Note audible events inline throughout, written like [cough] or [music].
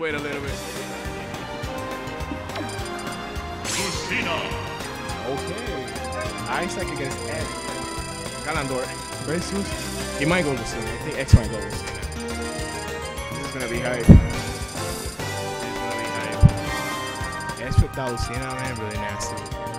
wait a little bit. Okay. Isaac against Ed. Galandor versus. He might go Lucina. I think X might go Lucina. This is gonna be hype. This is gonna be hype. X without Lucina, man, really nasty.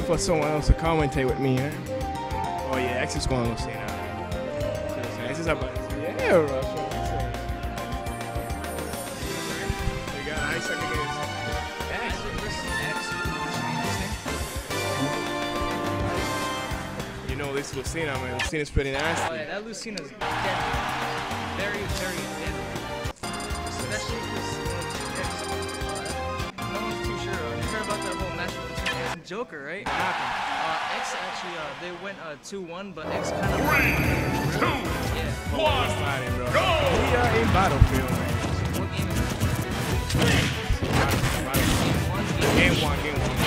Looking for someone else to commentate with me, huh? Oh yeah, X is going to Lucina. X is up. Yeah. What you know this Lucina, man. Lucina's pretty Oh nasty. yeah, that Lucina's dead. Very, very dead. Joker, right? What happened? Uh, X actually, uh, they went uh, 2-1, but X kind of. Yeah. Oh, it's fighting, bro. We are in battlefield, man. What game is it? Game one, game Game one, game one.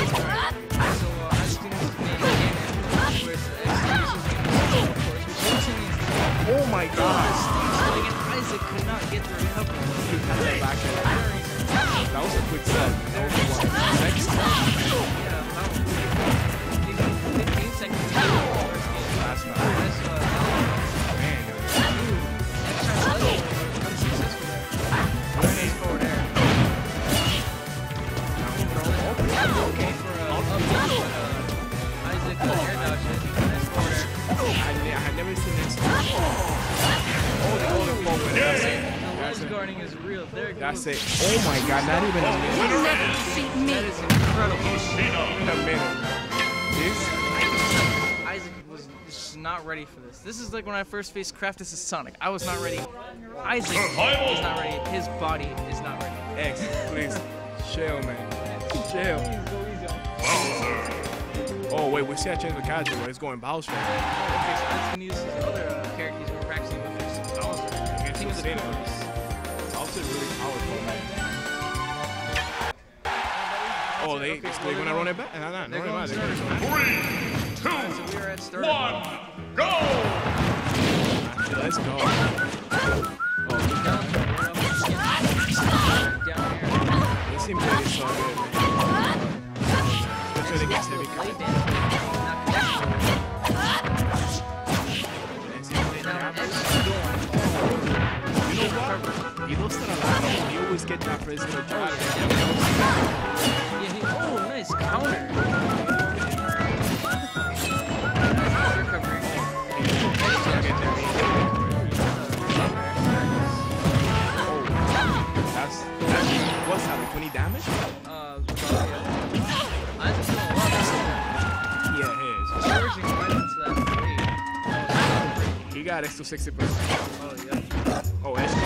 So uh, I just think this is the main game, whereas X uses game one, of course, which also means Oh my gosh. like Isaac could not get the recovery. That. That was a quick set. That was a one. Next That's it. Oh my god, not even a minute. You'll never defeat me. That is incredible. Even a minute. This? Isaac was just not ready for this. This is like when I first faced Craftus as Sonic. I was not ready. Isaac is not ready. His body is not ready. X, please. Chill, man. Chill. Oh, wait, we see a change of character, but it's going Bowser. Okay, so Isaac's gonna use his other uh, characters we're practicing with this Bowser. Against King of Oh, they, Okay, they well, gonna run it back? Nah, nah, they're going they're starter. not. Alright, so we are at starter. Let's go. Oh, down, we're up against- down. They seem pretty so good, man. Especially against heavy Blade cards. dance, not connection. They seem pretty Now, happy. X going. You know what? He looks to the line. He always get that prisoner oh, nice counter. That's, that's what's that? 20 damage? Uh, yeah. Isaac's doing a lot better than Yeah, he got extra 60%. Oh, yeah. Oh, Escobar?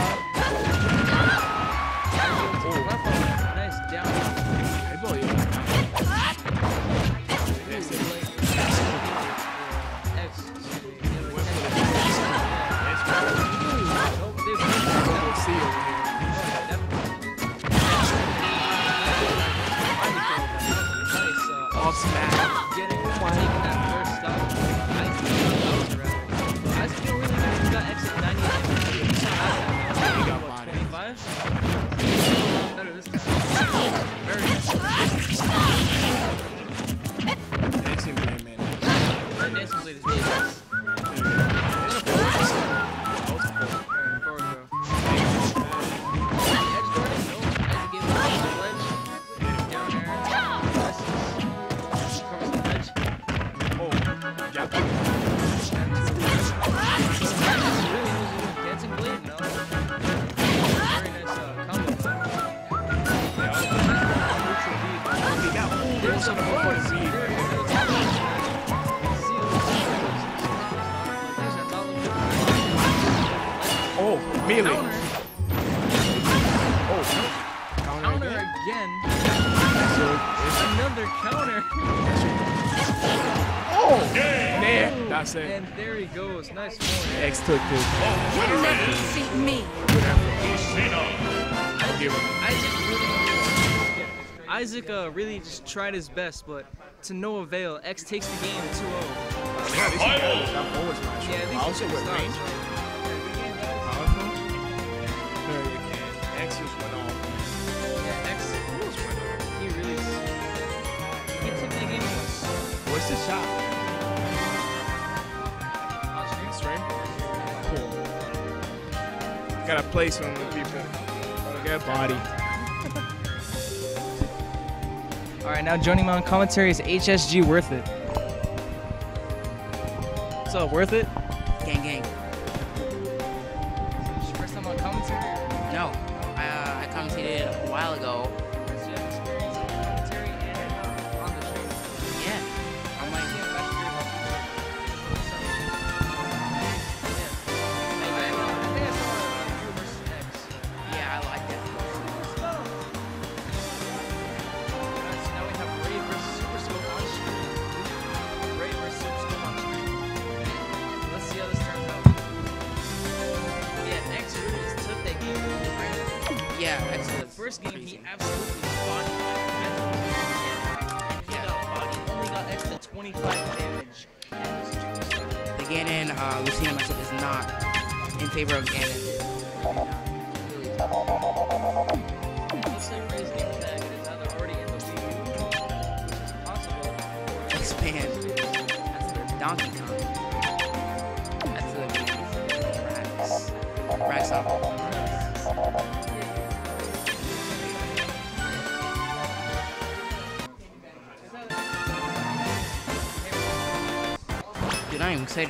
Off smash. getting taking that first stop. That was rather. Isaac feel really. He's got exit 98. He's not that bad. He He's got got 25. Better this time. Very good. Oh. Counter, Oh, counter counter again. again. [laughs] So it's Another counter. [laughs] oh, man, that's it. And there he goes. Nice forward. X took this. You'll never defeat me. Isaac hero. Isaac really, Isaac uh, really just tried his best, but to no avail. X takes the game 2-0. At least he got that forward smash. Yeah, at least also he with What's the shot? Straight? Cool. Gotta play some with people. Gotta get body. [laughs] All right, now joining me on commentary is HSG Worth It. What's up, Worth It?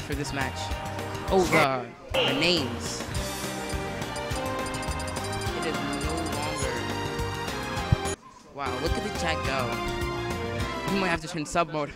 For this match. Oh, the, the names. It is no longer. Wow, look at the chat go. We might have to turn sub mode.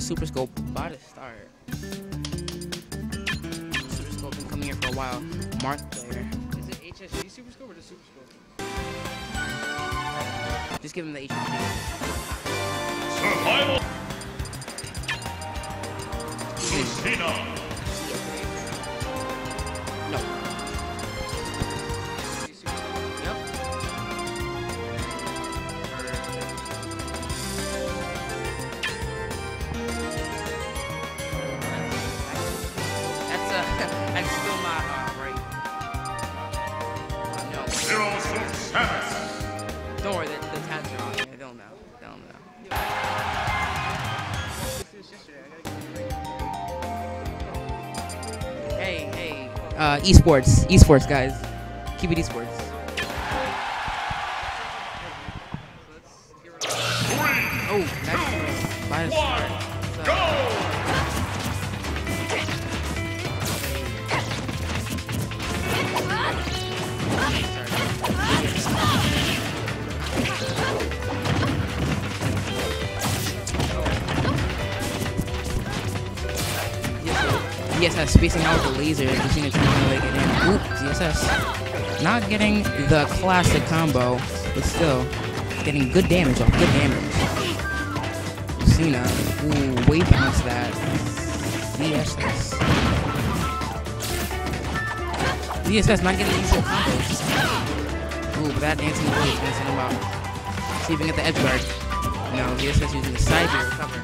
Versus Super Scope about esports, esports, guys. Keep it esports. The classic combo, but still getting good damage off good damage. Lucina, ooh, way past that. DSS. DSS not getting equal combos. Ooh, but that dancing away is dancing him out. See if can get the edge guard. No, DSS using the side to recover.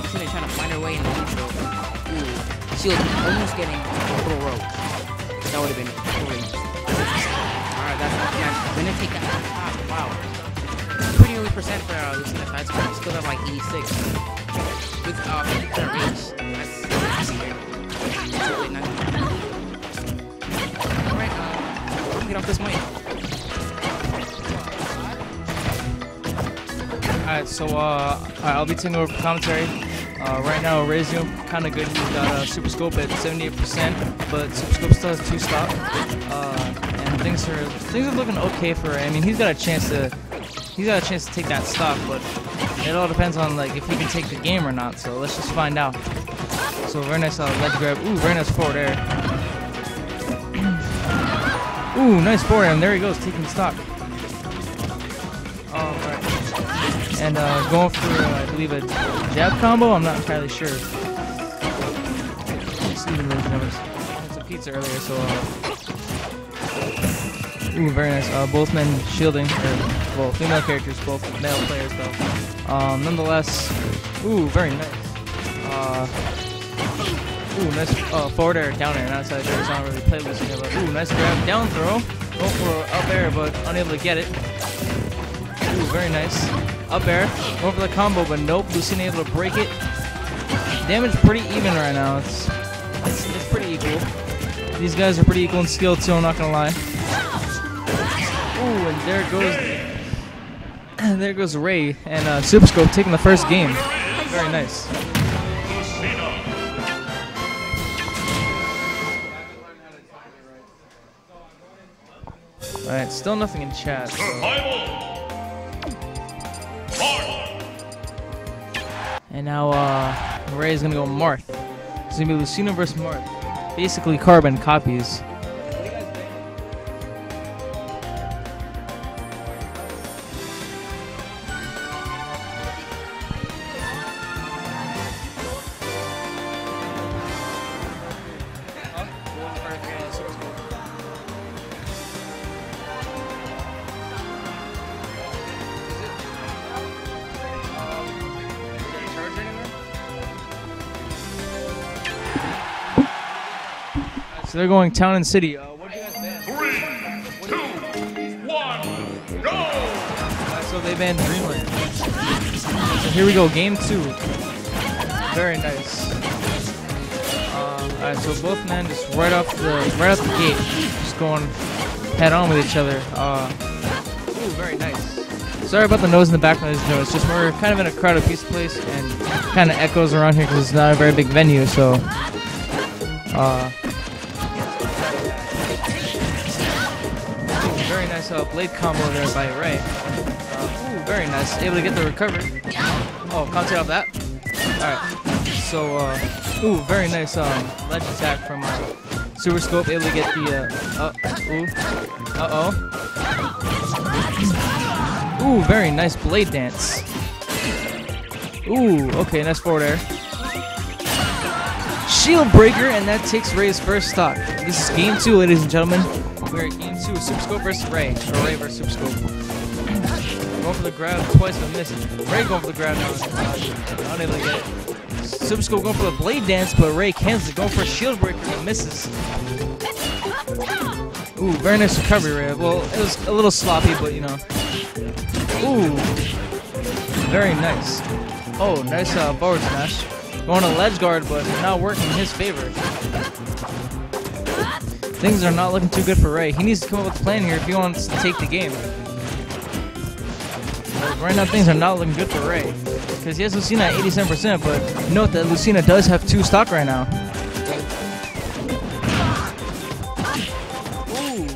Lucina trying to find her way in the neutral. Ooh, shield almost getting a little rope. That would have been gonna take that top. Wow. Pretty early percent for uh, Lucina side squad. Still at like 86. With uh 50% reach. That's. Alright, uh, get off this mic. Alright, so uh, I'll be taking over commentary. Uh, right now, doing kind of good. He's got a Super Scope at 78%, but Super Scope still has two stock. Things are things are looking okay for. I mean, he's got a chance to he's got a chance to take that stock, but it all depends on like if he can take the game or not. So let's just find out. So very nice uh, ledge grab. Ooh, very nice forward air. [clears throat] Ooh, nice forward air. And there he goes, taking stock. All right. And uh, going for, uh, I believe, a jab combo. I'm not entirely sure. It. I had some pizza earlier, so. Uh, ooh, very nice. Uh, both men shielding. Or, well, female characters, both male players, though. Um, nonetheless, ooh, very nice. Uh, ooh, nice uh, forward air, down air, and outside air. It's not really play Lucina, but ooh, nice grab, down throw. Go for up air, but unable to get it. Ooh, very nice. Up air, going for the combo, but nope, Lucina able to break it. Damage pretty even right now. It's, it's, it's pretty equal. These guys are pretty equal in skill too, I'm not gonna lie. Ooh, and there goes [coughs] there goes Ray and uh, Super Scope taking the first game. Very nice. Alright, still nothing in chat. So. And now uh, Ray's gonna go Marth. It's gonna be Lucina versus Marth. Basically carbon copies. They're going town and city. Uh, what do you guys ban? Three, two, one, go. Uh, so they banned Dreamland. So here we go, game two. Very nice. Uh, Alright, so both men just right off the right off the gate, just going head on with each other. Uh, ooh, very nice. Sorry about the noise in the background, gentlemen. It's just we're kind of in a crowded piece of place and kind of echoes around here because it's not a very big venue. So, uh, nice uh, blade combo there by Ray. Uh, ooh, very nice. Able to get the recovery. Oh, contact off that. Alright. So, uh, ooh, very nice um, ledge attack from uh, Super Scope. Able to get the, uh, uh, ooh, uh-oh. Ooh, very nice blade dance. Ooh, okay, nice forward air. Shield breaker, and that takes Ray's first stock. This is game two, ladies and gentlemen. We're game two, Super versus Ray, or Ray versus Super Scope. Going for the grab twice, but missed. Ray going for the grab now, uh, unable to get it. Super Scope going for the blade dance, but Ray cancels it. Going for a shield breaker, but misses. Ooh, very nice recovery, Ray. Well, it was a little sloppy, but you know. Ooh, very nice. Oh, nice uh, forward smash. Going to ledge guard, but not working in his favor. Things are not looking too good for Ray. He needs to come up with a plan here if he wants to take the game. Right now, things are not looking good for Ray. Because he has Lucina at 87%, but note that Lucina does have two stock right now. Ooh.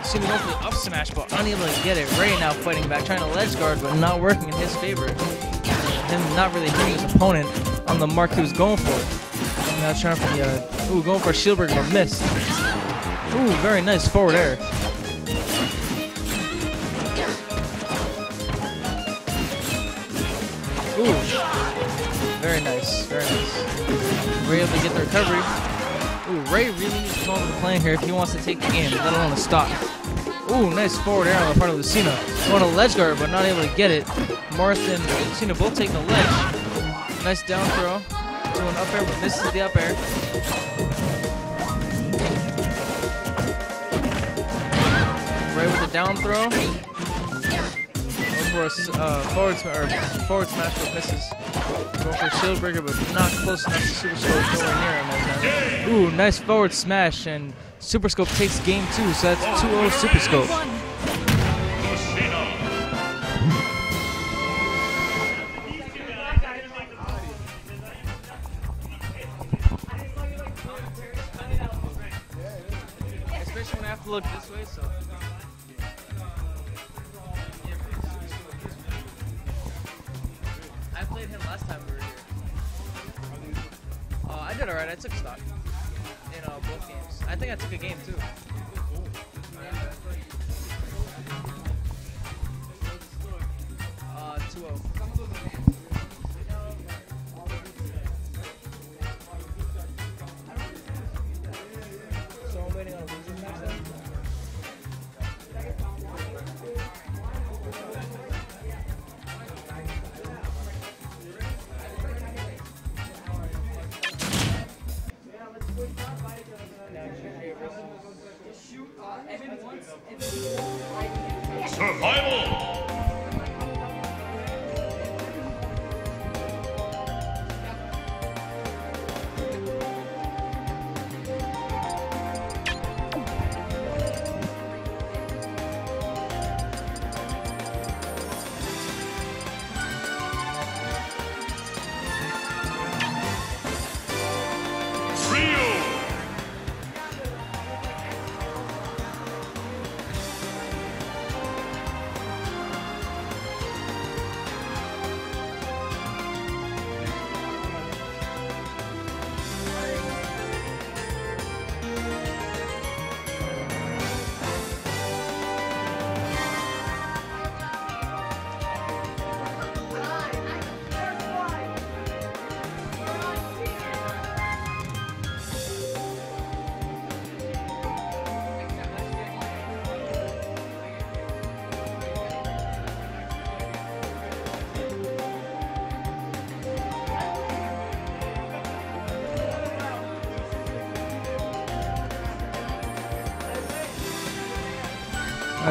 Lucina going for the up smash, but unable to get it. Ray now fighting back, trying to ledge guard, but not working in his favor. Him not really hitting his opponent on the mark he was going for. Now trying for the, uh, ooh, going for a shield breaker, but missed. Ooh, very nice forward air. Ooh. Very nice, very nice. We're able to get the recovery. Ooh, Ray really needs to come up with a plan here if he wants to take the game, let alone a stop. Ooh, nice forward air on the part of Lucina. Going to ledge guard, but not able to get it. Morrison and Lucina both taking the ledge. Nice down throw. To an up air, but misses the up air. Ray with the down throw. Going for a uh, forward, forward smash, but misses. Going for a shield breaker, but not close enough to Super Scope. Nowhere near him. right. Ooh, nice forward smash, and Super Scope takes game two, so that's 2-0 Super Scope. look this way, so. I played him last time we were here. Uh, I did alright, I took stock in uh, both games. I think I took a game too. Uh, 2 -0.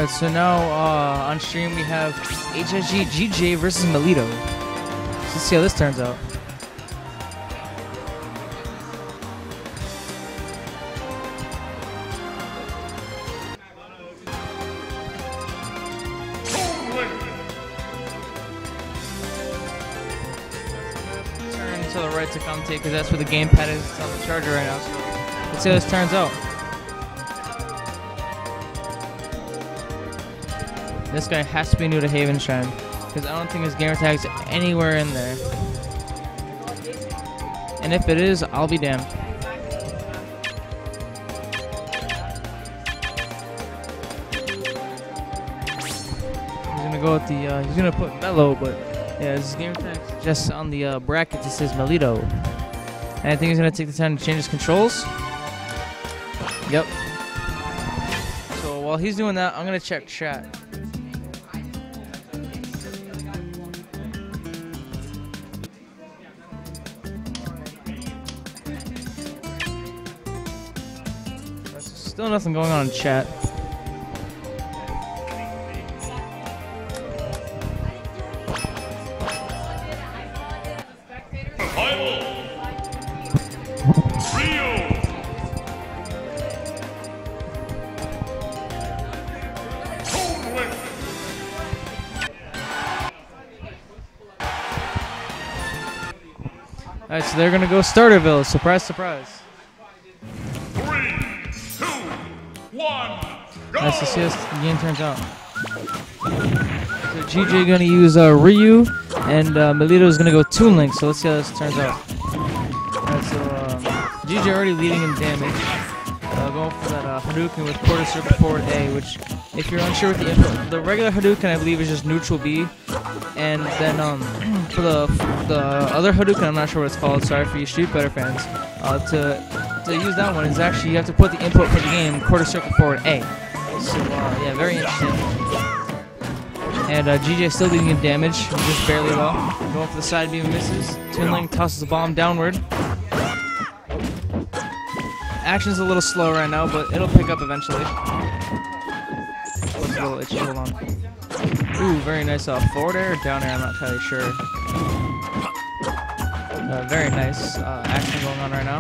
So now uh, on stream we have HSG GJ versus Melito. Let's see how this turns out. Turn to the right to commentate because that's where the gamepad is. On the charger right now. So let's see how this turns out. This guy has to be new to Havenshine because I don't think his gamer tag's anywhere in there. And if it is, I'll be damned. He's gonna go with the. Uh, he's gonna put mellow, but yeah, his game tag's just on the uh, bracket. It says Melito, and I think he's gonna take the time to change his controls. Yep. So while he's doing that, I'm gonna check chat. Nothing going on in chat. Alright, so they're gonna go Starterville. Surprise, surprise. Just see how the game turns out. So GJ gonna use uh, Ryu, and uh, Melito is gonna go Toon Link. So let's see how this turns out. Alright, so um, GJ already leading in damage. Uh, going for that uh, Hadouken with quarter circle forward A, which, if you're unsure with the input, the regular Hadouken I believe is just neutral B, and then um, [clears throat] for the the other Hadouken I'm not sure what it's called. Sorry for you Street Fighter fans. Uh, to to use that one is actually you have to put the input for the game quarter circle forward A. So uh, yeah, very interesting. And uh, GJ still in damage, just barely well. Going for the side beam misses. Toon Link tosses the bomb downward. Action's a little slow right now, but it'll pick up eventually. Looks a little itchy, hold on. Ooh, very nice uh, forward air down air, I'm not entirely sure. Uh, very nice uh, action going on right now.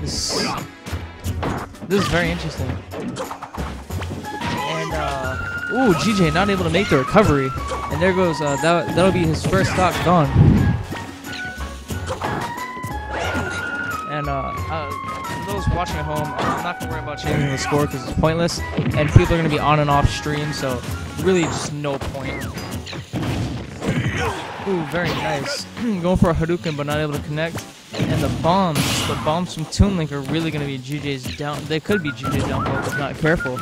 This, this is very interesting. Ooh, GJ not able to make the recovery. And there goes, uh, that, that'll be his first stock gone. And, uh, uh, those watching at home, I'm not gonna worry about changing the score because it's pointless, and people are gonna be on and off stream, so really just no point. Ooh, very nice. [clears throat] Going for a Hadouken, but not able to connect. And the bombs, the bombs from Toon Link are really gonna be GJ's down. They could be GJ's downfall if not careful.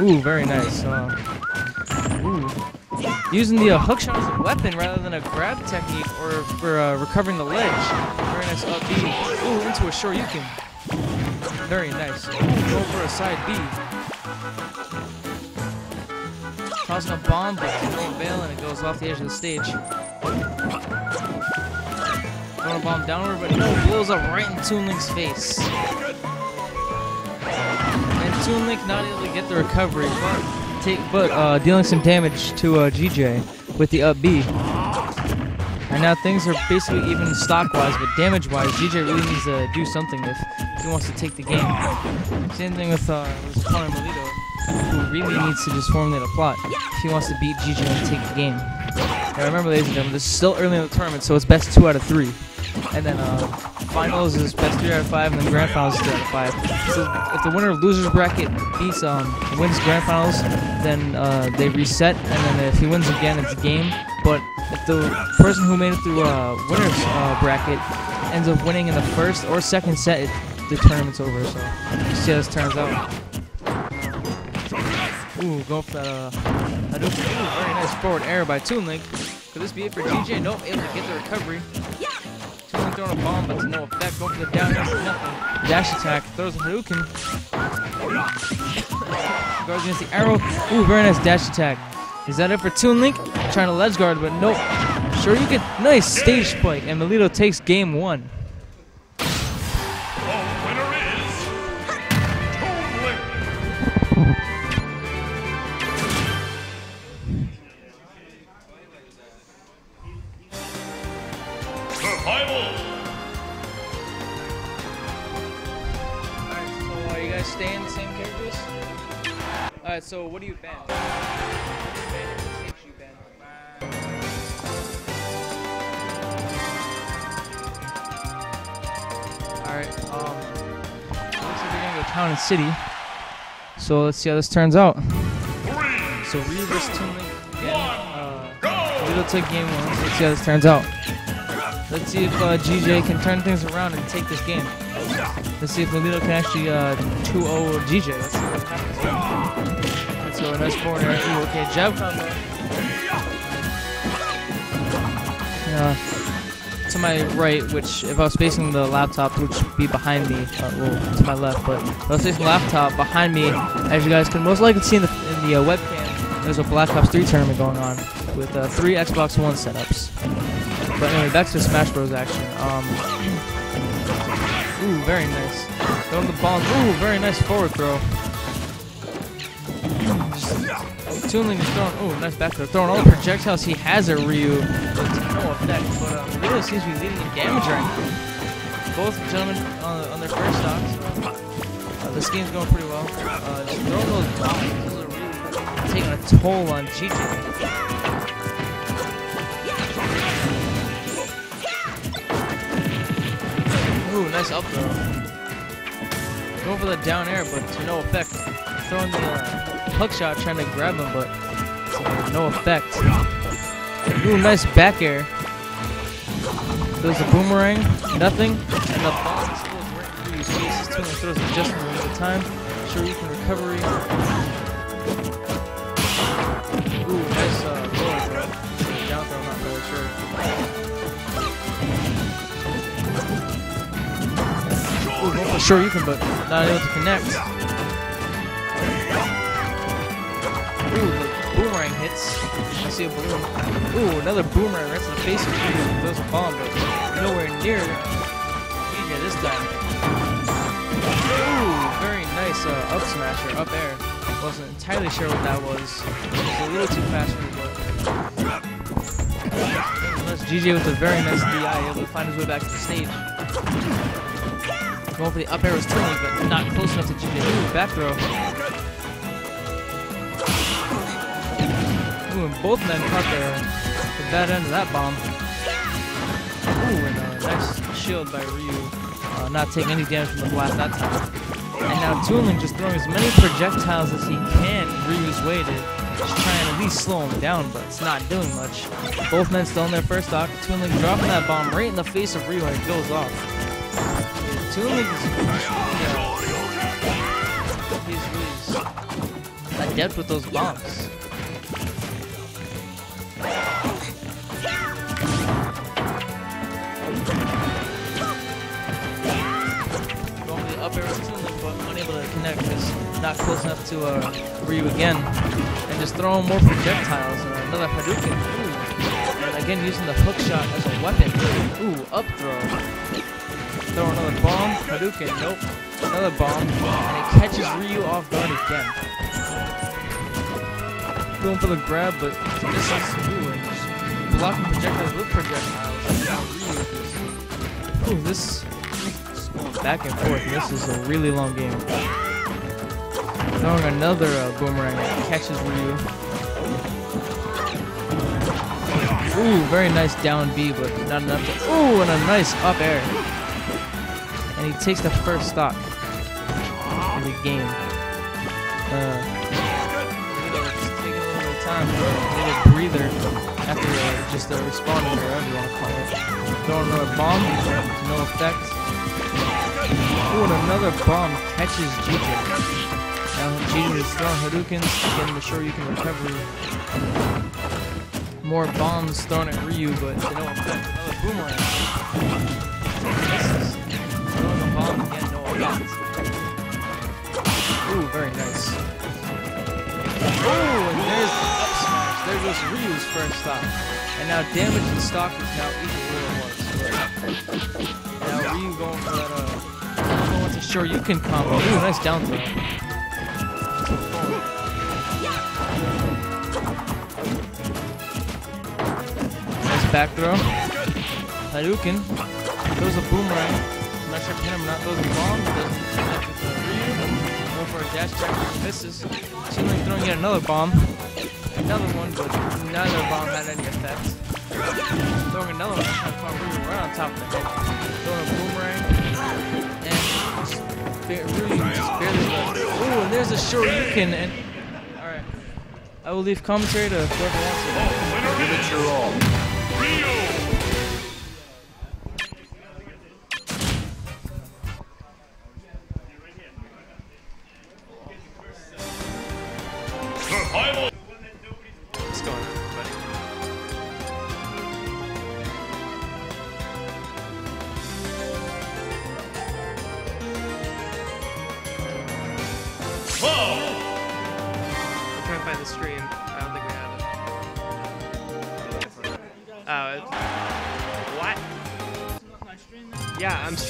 Ooh, very nice. Uh, ooh. Using the uh, as a weapon rather than a grab technique or for uh, recovering the ledge. Very nice up B. Ooh, into a Shoryuken. Very nice. Go for a side B. Tossing a bomb, but no avail, and it goes off the edge of the stage. Throwing a bomb downward, but no, blows up right in Toon Link's face. Toon Link not able to get the recovery, but take, but uh, dealing some damage to uh, GJ with the up B. And now things are basically even stock-wise, but damage-wise, GJ really needs to do something if he wants to take the game. Same thing with, uh, with Melito, who really needs to just formulate a plot if he wants to beat GJ and take the game. Now remember, ladies and gentlemen, this is still early in the tournament, so it's best two out of three. And then uh, finals is best three out of five, and then grand finals is three out of five. So if the winner of losers bracket beats um wins grand finals, then uh, they reset, and then if he wins again, it's a game. But if the person who made it through uh, winners uh, bracket ends up winning in the first or second set, it, the tournament's over. So see how this turns out. Ooh, go for that. Uh. Ooh, very nice forward air by Toon Link. Could this be it for GJ? Nope, able to get the recovery. Throwing a bomb, but to no effect. Going for the down air nothing. Dash attack, throws a Hadouken. Guards against the arrow. Ooh, very nice dash attack. Is that it for Toon Link? Trying to ledge guard, but nope. Shoryuken. nice stage spike, and Melito takes game one. So what do you ban? What you ban? What takes you ban? Alright, um looks like we're gonna go town and city. So let's see how this turns out. Three, So versus Toon Link again. Uh go. Took game one, so let's see how this turns out. Let's see if uh, GJ can turn things around and take this game. Let's see if Melito can actually uh, 2-0 GJ. Let's go, nice air. Ooh, okay, jab combo. Uh, to my right, which if I was facing the laptop, would be behind me. Uh, well, to my left, but if I was facing the laptop behind me, as you guys can most likely see in the, in the uh, webcam, there's a Black Ops 3 tournament going on with uh, three Xbox One setups. But anyway, back to Smash Bros. action. Um, [clears throat] ooh, very nice. Throwing the bomb. Ooh, very nice forward throw. Just, Toon is throwing. Ooh, nice back throw. Throwing all the projectiles he has at Ryu. No effect. But um, Ryu seems to be leading in damage right now. Both gentlemen on, on their first stocks. Uh, this game's going pretty well. Uh, throwing those bombs. Really taking a toll on GG. Ooh, nice up throw. Going for the down air, but to no effect. Throwing the uh, hook shot, trying to grab him, but no effect. Ooh, nice back air. Does a boomerang, nothing, and the bomb explodes right through his face. Throws just time. Shoryuken recovery. Ooh, nice uh, throw. Down throw, not really sure. Ooh, going for Shoryuken, but not able to connect. Hits. I see a balloon. Ooh, another boomerang right to the face of Ryu. Throws bomb, but nowhere near GJ this time. Ooh, very nice uh, up smasher, up air. Wasn't entirely sure what that was. It was a little too fast for me, but. Unless GJ with a very nice DI, able to find his way back to the stage. Going for the up air was turning, but not close enough to GJ. Ooh, back throw. Ooh, and both men caught the, the bad end of that bomb. Ooh, and a nice shield by Ryu. uh, not taking any damage from the blast that time. And now Toon Link just throwing as many projectiles as he can. Ryu's waited, just trying to at least slow him down, but it's not doing much. Both men still in their first stock. Toon Link dropping that bomb right in the face of Ryu and it goes off. Toon Link is yeah, he's, he's adept with those bombs. Not close enough to uh, Ryu again. And just throwing more projectiles. Uh, another Hadouken. Ooh. And again using the hook shot as a weapon. Ooh, up throw. Throw another bomb. Hadouken. Nope. Another bomb. And it catches Ryu off guard again. Going for the grab, but misses. Ooh, and just blocking projectiles with projectiles. Ooh, this is back and forth. This is a really long game. Throwing another uh, boomerang catches Ryu. Ooh, very nice down B, but not enough to. Ooh, and a nice up air. And he takes the first stock in the game. Uh, taking a little time, a little breather after uh, just uh, responding, or whatever you want to call it. Throwing another bomb, no effect. Ooh, and another bomb catches GJ. GJ is throwing Hadoukens, getting the Shoryuken recovery. More bombs thrown at Ryu, but to no effect. Another boomerang. Throwing a bomb again, no effect. Ooh, very nice. Ooh, and there's the up smash. There goes Ryu's first stock. And now damage and stock is now equal to what it was. Now Ryu going for that, uh, going to Shoryuken combo. Ooh, nice down throw. Back throw. Hadouken. Throws a boomerang. I'm not sure if you hit him or not. Throws a bomb. Going for a dash attack. Misses. Chilling throwing yet another bomb. Another one, but neither bomb had any effect. Throwing another one. Trying to Ryu right on top of the head. Throwing a boomerang. And ba- just barely left. Ooh, and there's a Shoryuken. And Alright. I will leave commentary to whoever wants it. Give it your all.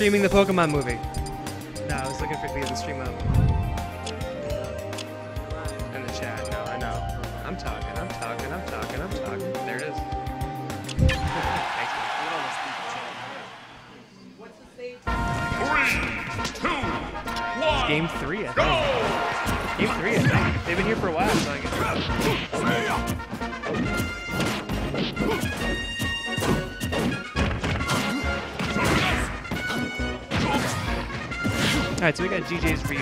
Streaming the Pokemon movie. So we got GJ's Ryu.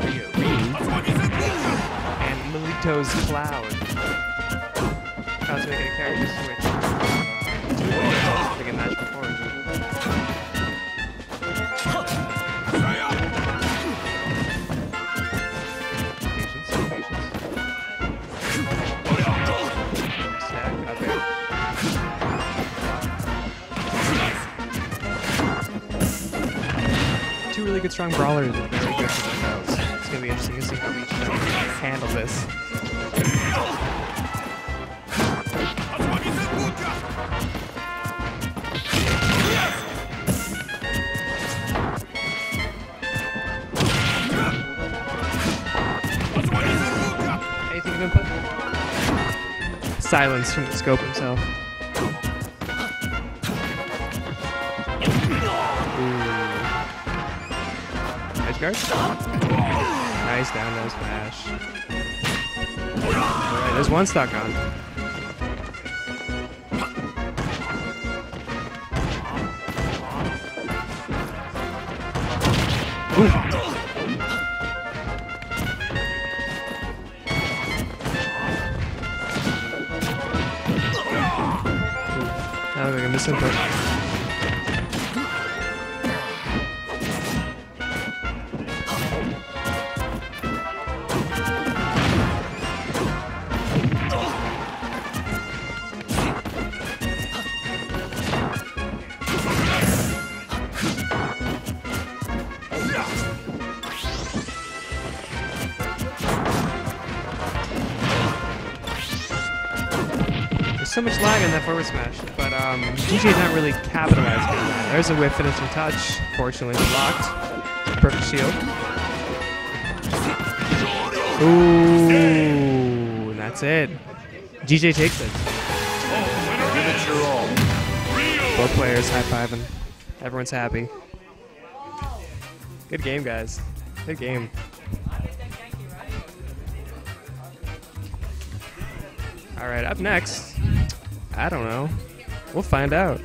Ryu. Ryu. And Melito's Cloud. Strong brawlers with very good defense. It's gonna be interesting to see how each handle this. Silence from the scope himself. Guard? Nice down nose smash. Alright, there's one stock on. That was like a misinput. So much lag in that forward smash, but um, DJ's not really capitalizing on. There's a whip finishing touch, fortunately blocked. Perfect shield. Ooh, and that's it. GJ takes it. Both players high fiving. Everyone's happy. Good game, guys. Good game. All right, up next. I don't know. We'll find out.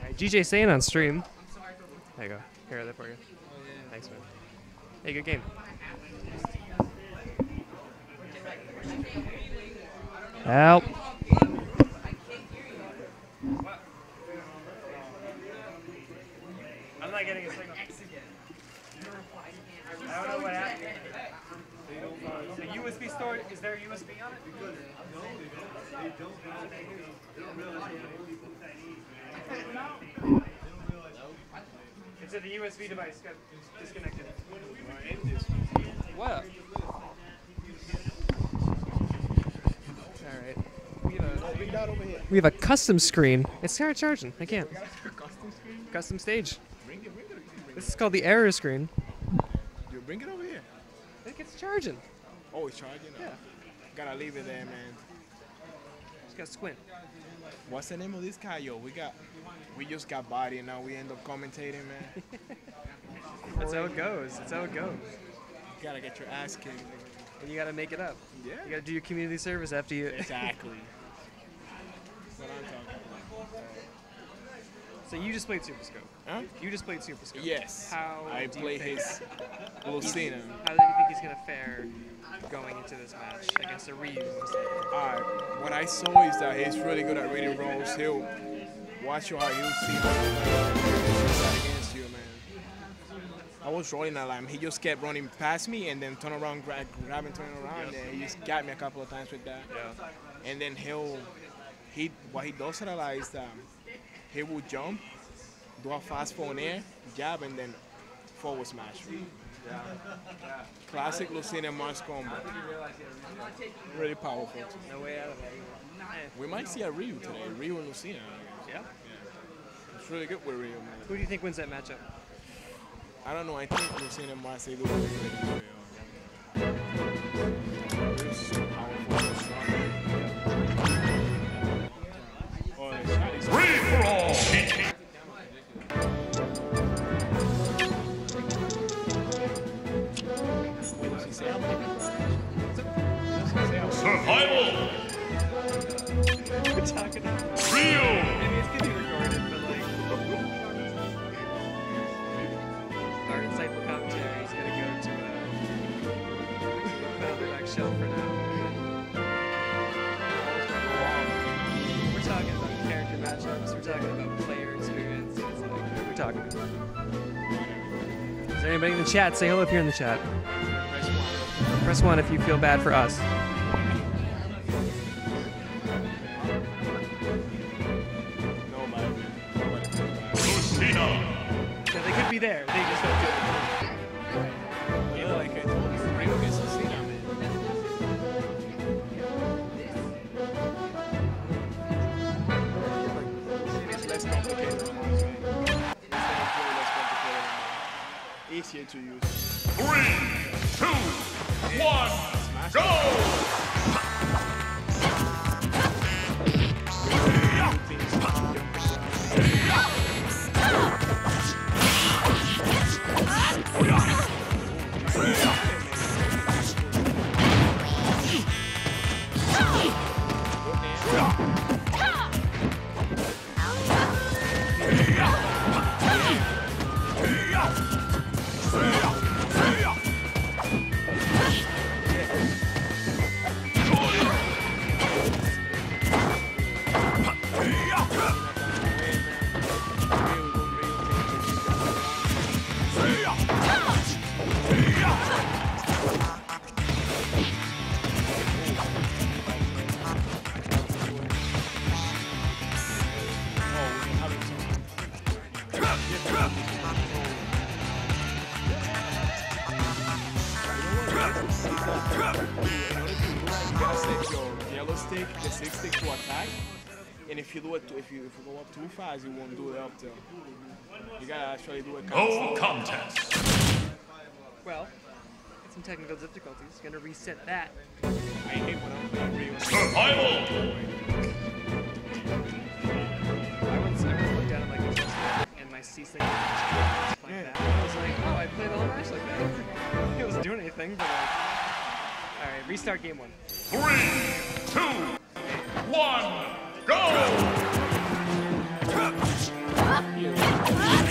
That GJ saying on stream. There you go. Here, there for you. Thanks, man. Hey, good game. Help. I'm not getting a signal. I don't know what happened. The USB store, is there USB on it? No, they don't. It's a the USB device got disconnected. What? All right. We have, a, we have a custom screen. It's started charging. I can't. Custom custom stage. This is called the error screen. You bring it over here. I think it's charging. Oh, it's charging. Yeah. Gotta leave it there, man. Just gotta squint. What's the name of this guy, yo? We got, we just got body, and now we end up commentating, man. [laughs] That's how it goes. That's how it goes. You gotta get your ass kicked. And you gotta make it up. Yeah. You gotta do your community service after you. Exactly. [laughs] What I'm talking about. so you just played Super Scope. Huh? You just played Super Scope. Yes. How I you play his Lucina. How do you think he's gonna fare going into this match against a Ryu? Uh, what I saw is that he's really good at reading rolls. He'll watch you how he'll see how against you, man. I was rolling a line. He just kept running past me and then turn around, grab, grab and turn around. And he just got me a couple of times with that. Yeah. And then he'll, he what he does realize is that he will jump, do a fast forward air, jab, and then forward smash. Yeah. Classic Lucina Marth combo. Really powerful. No way out of. We might see a Ryu today. Ryu and Lucina. Yeah. It's really good with Ryu, man. Who do you think wins that matchup? I don't know. I think Lucina Marth they do really good with Ryu. Ryu so powerful, Free for all. What does he say? Survival. We're talking? Is there anybody in the chat? Say hello if you're in the chat. Press one if you feel bad for us. Lucina. So they could be there. They just don't do it. Easier to use. Three, two, one, go. Come difficulties. Gonna reset that. I hate when I'm playing Ryu. Survival. I once, I once looked at it like and my C stick like that. I was like, oh, I played the whole match like that. [laughs] it wasn't doing anything, but like, all right, restart game one. Three, two, one, go! [laughs]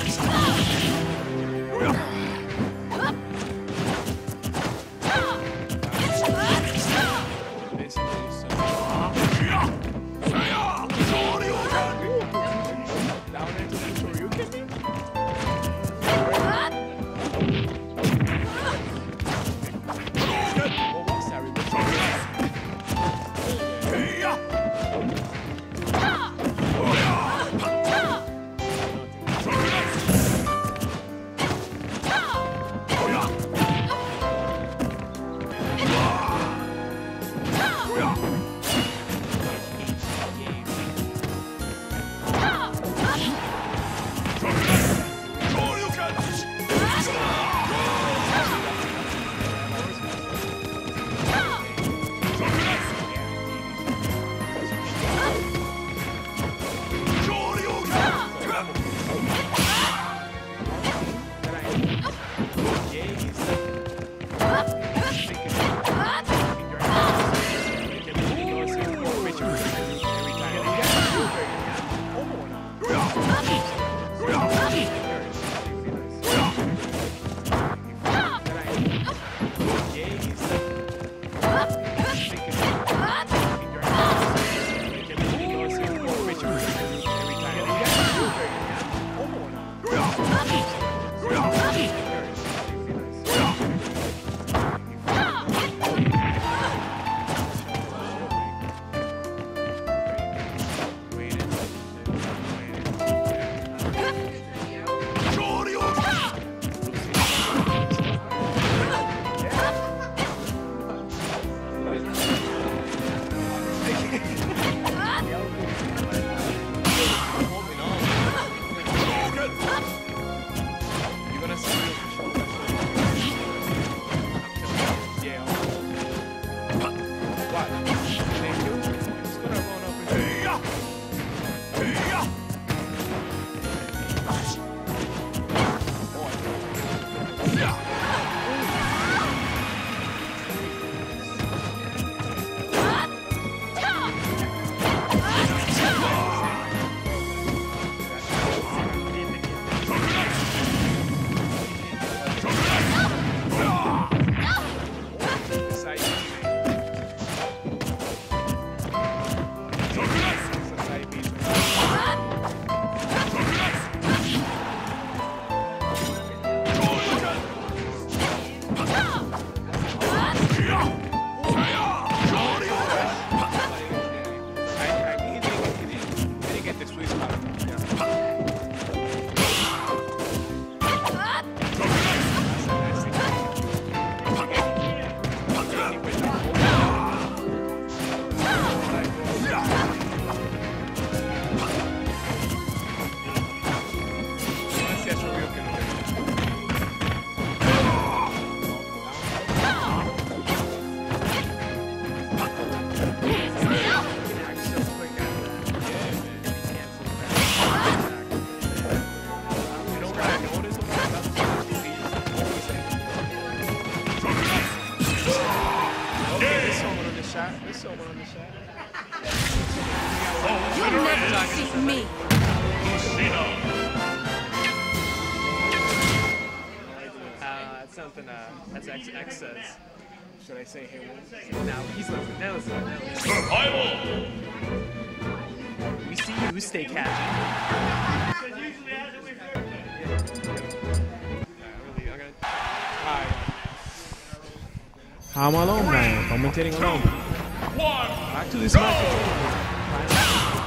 I'm alone, man? Commentating alone. One, Actually, this match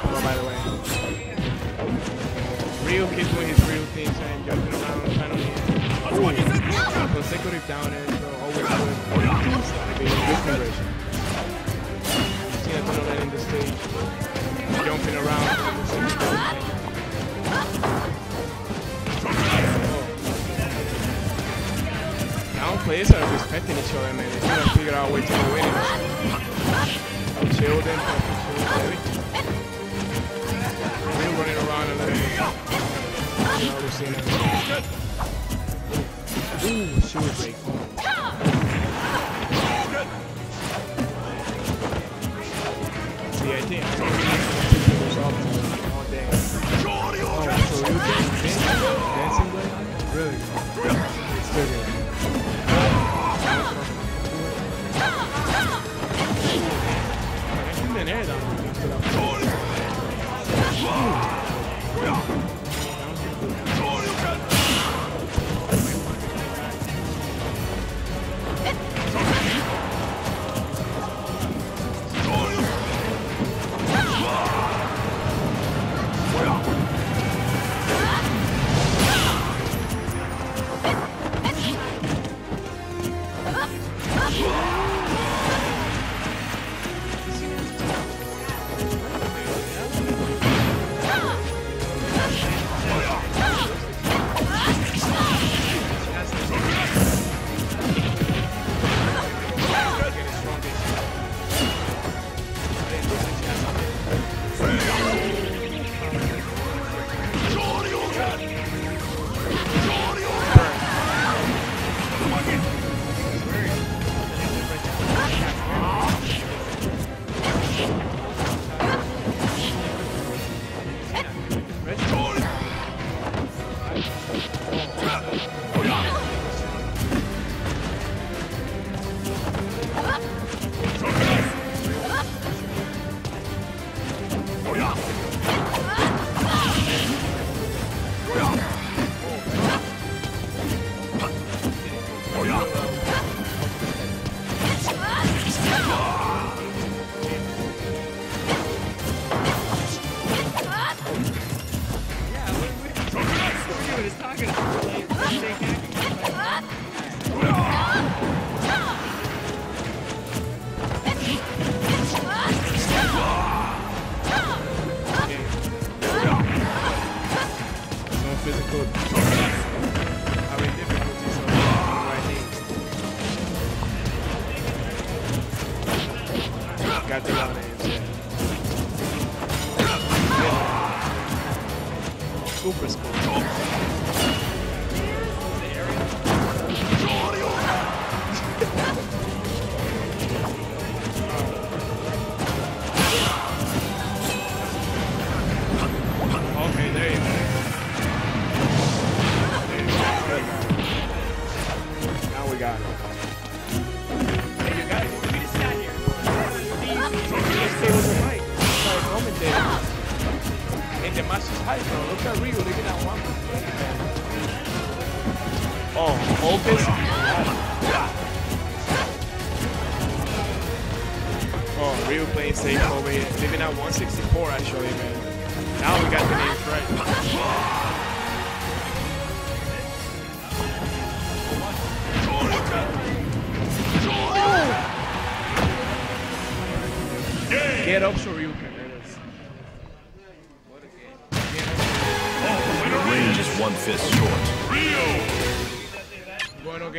Oh, by the way. Real kids doing his real things and jumping around, trying to win. Ooh. Consecutive down air, so always good. It's gonna be a good conversion. You've seen adrenaline in the stage. Jumping around. players are respecting each other, man. They're trying to figure out ways to win. I'm shielding, I'm running around a little bit. Seeing. Ooh, shield break. The idea. Pineda.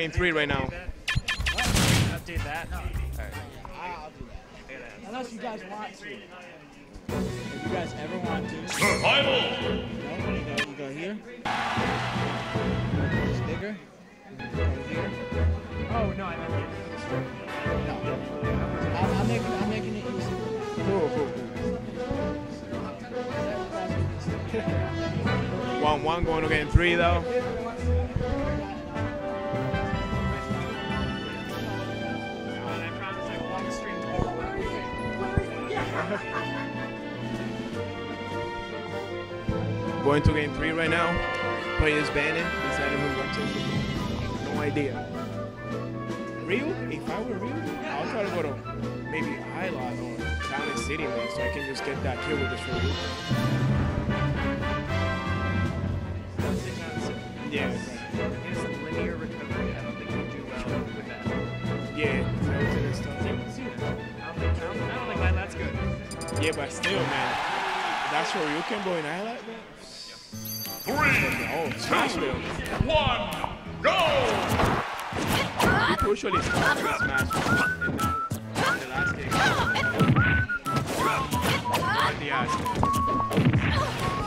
game three right now. So I can just get that kill with this Ryu. Yeah. His linear recovery, I don't think he'd do well with that. Yeah. Skeleton and stuff. I don't think, I don't, I don't think that, that's good. Yeah, but still, man. That's where you can go in Highlight, man. Three, Oh, Smashville. one, go! People usually start with Smashville. And now, in the last game, at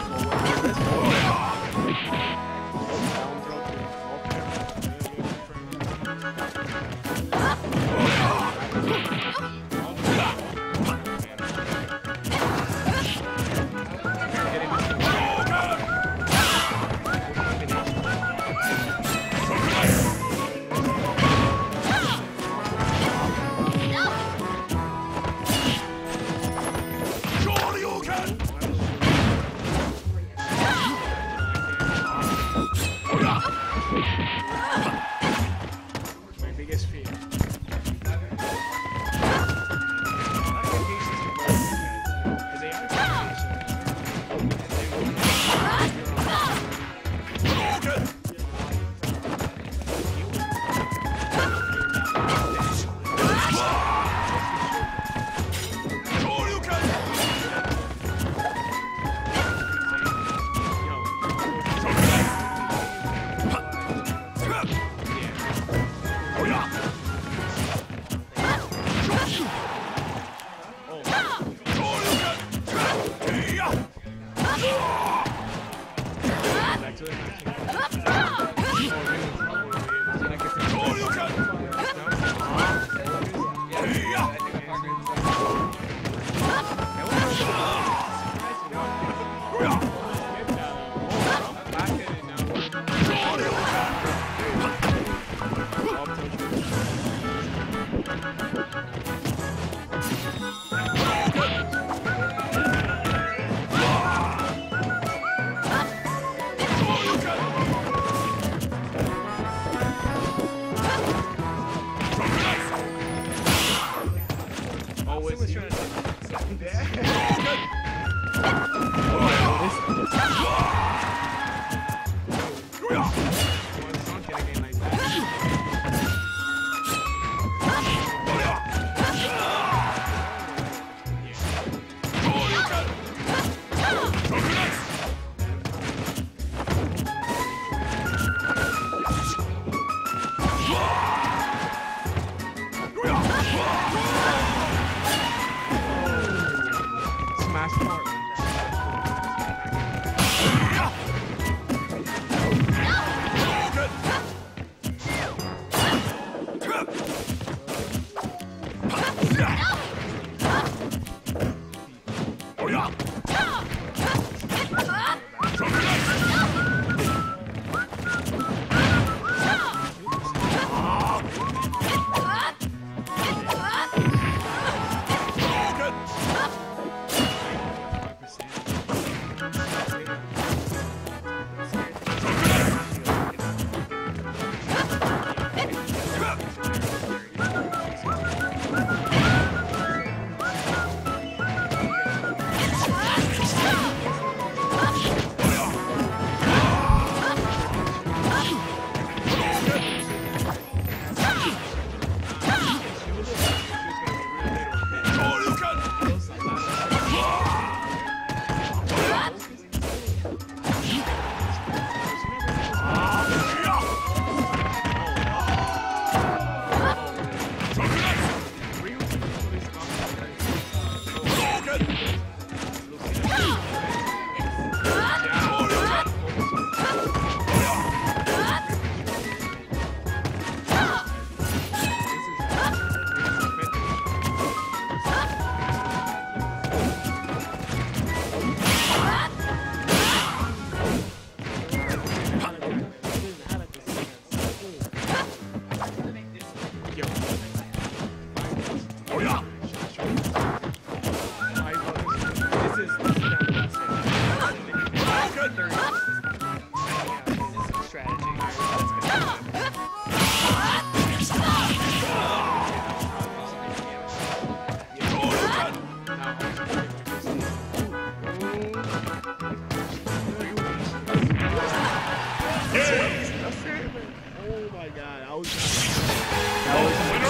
God. I was,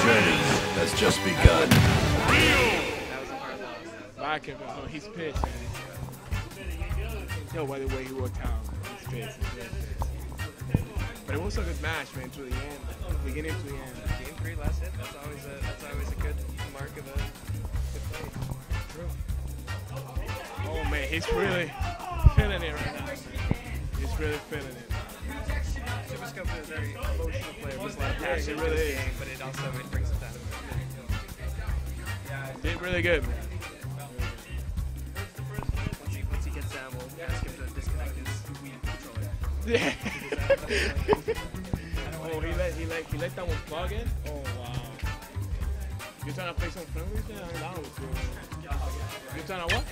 journey has just begun. That was a He's pissed. By the way, he worked out. He's pissed. He's pissed. But it was a good match, man, to the end. Beginning to the end. Game three, last hit. That's always a, that's always a good mark of a good play. True. Oh, man, he's really feeling it right now, man. He's really feeling it. Scope is a very emotional player. There's a lot of passion in really this game, but it also it brings it down. Did really good. Once he once he gets down, we'll ask him to disconnect his Wii controller. Yeah. [laughs] oh, he let he let he let that one plug in. Oh wow. You trying to play some friendlies? Then I'm down with you. You trying to what?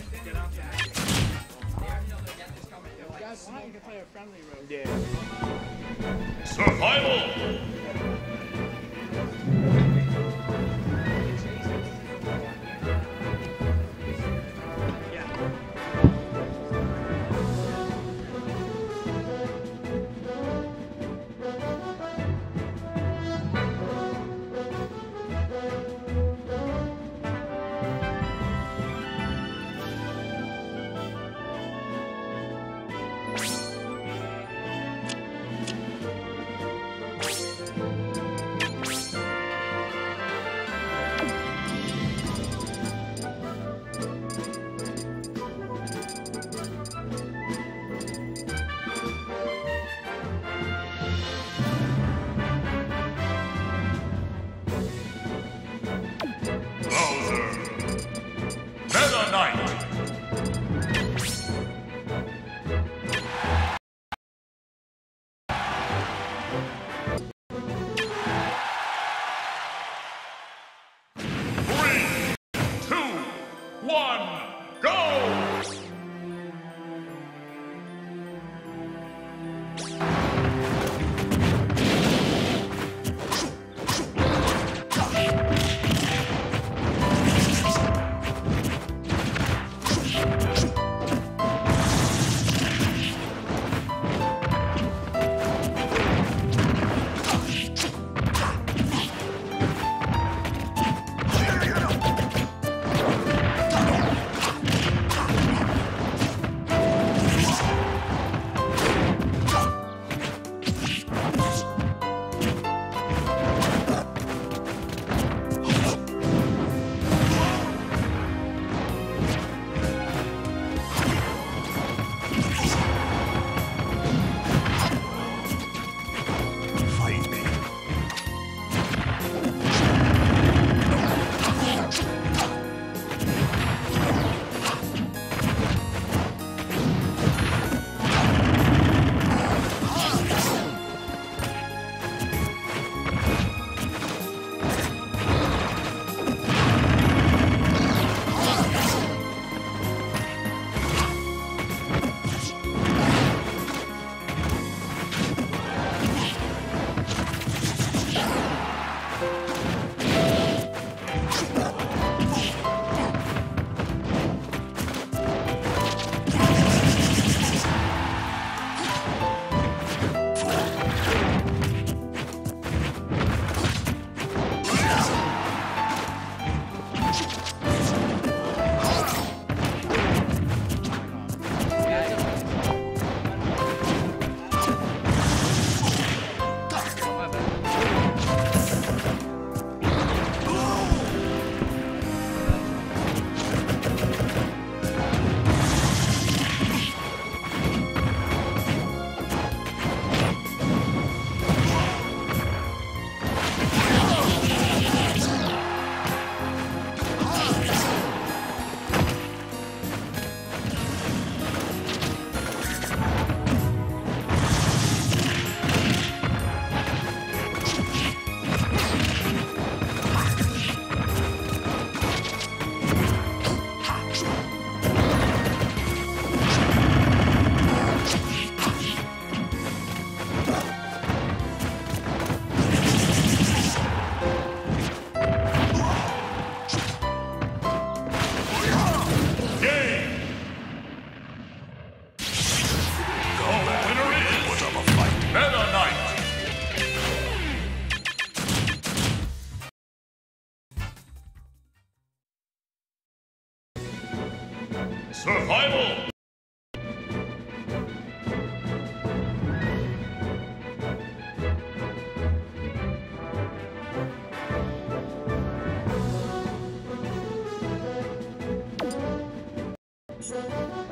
Survival! Survival! Survival!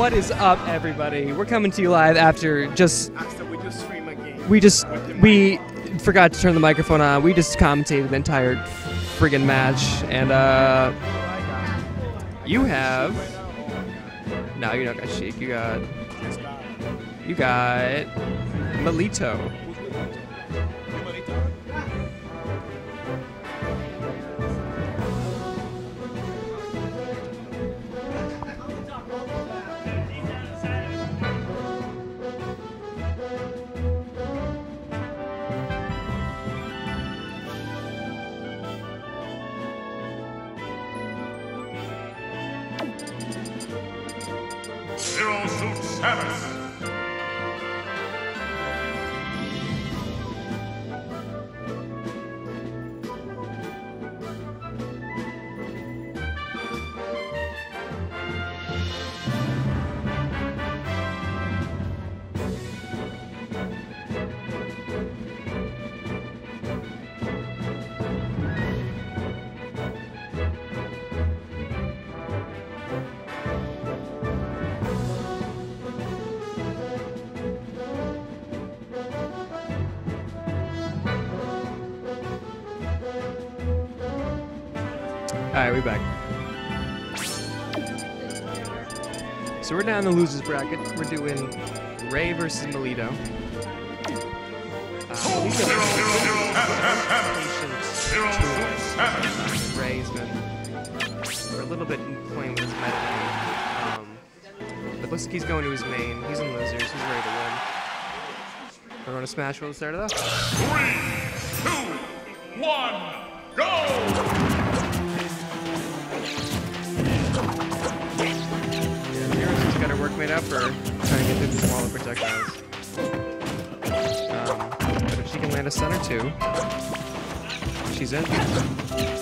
What is up, everybody? We're coming to you live after just After we just stream we just we forgot to turn the microphone on. We just commentated the entire friggin' match, and uh, you have no, you don't got Sheik. You got you got Melito. Samus. So we're down in the losers bracket. We're doing Ray versus Melito. Uh, Ray's been a little bit playing with his meta. Um, but looks like he's going to his main. He's in losers. He's ready to win. We're going to smash. We'll start it off. Three, two, one, made up for trying to get through this wall of projectiles. Um, but if she can land a stun or two, she's in.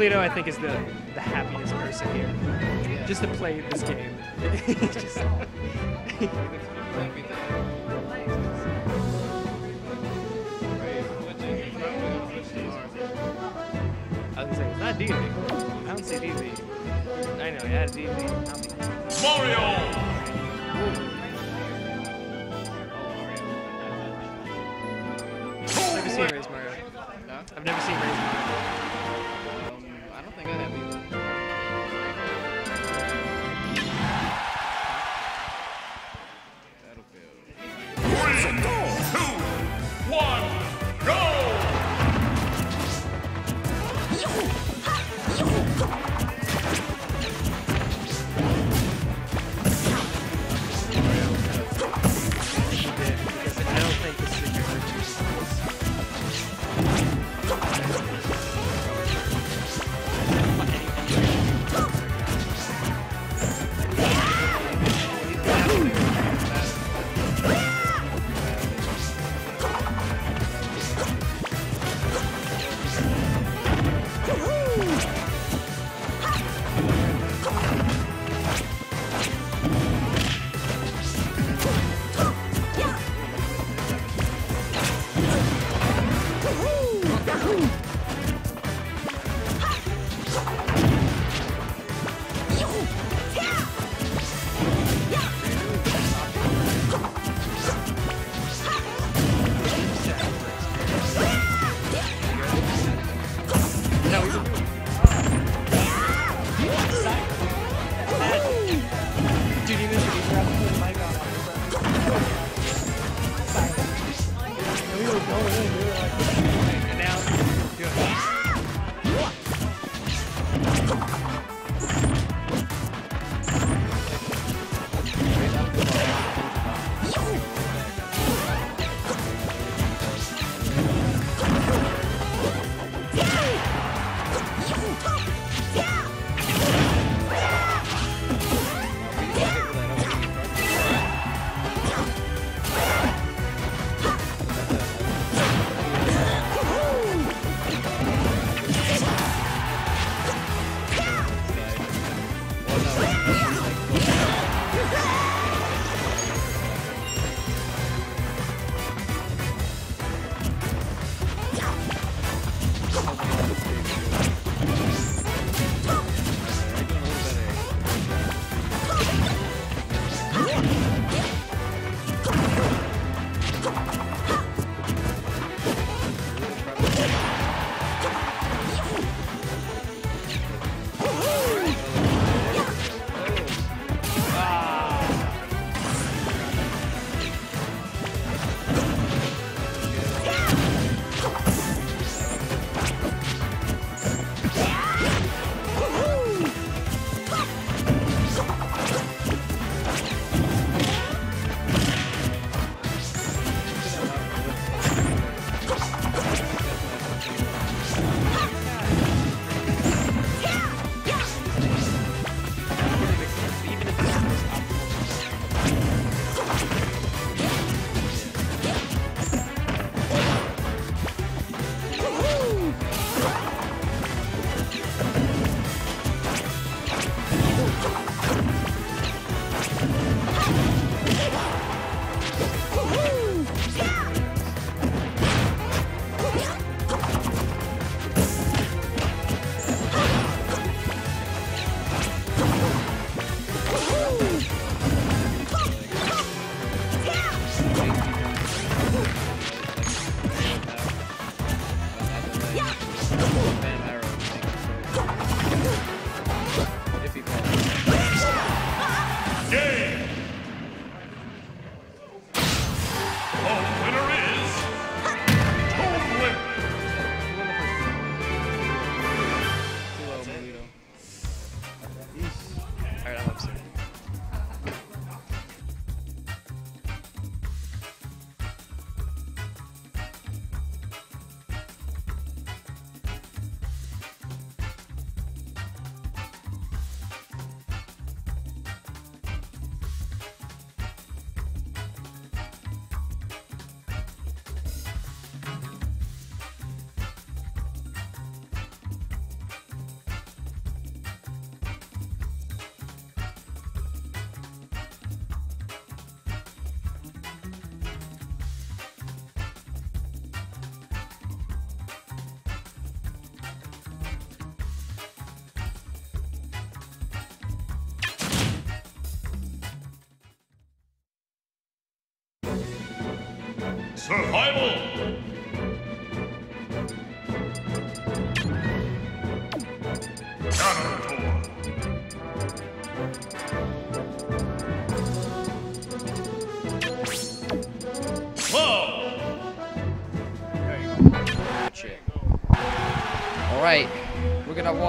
Melito, I think, is the, the happiest person here. Just to play this game. [laughs] Just,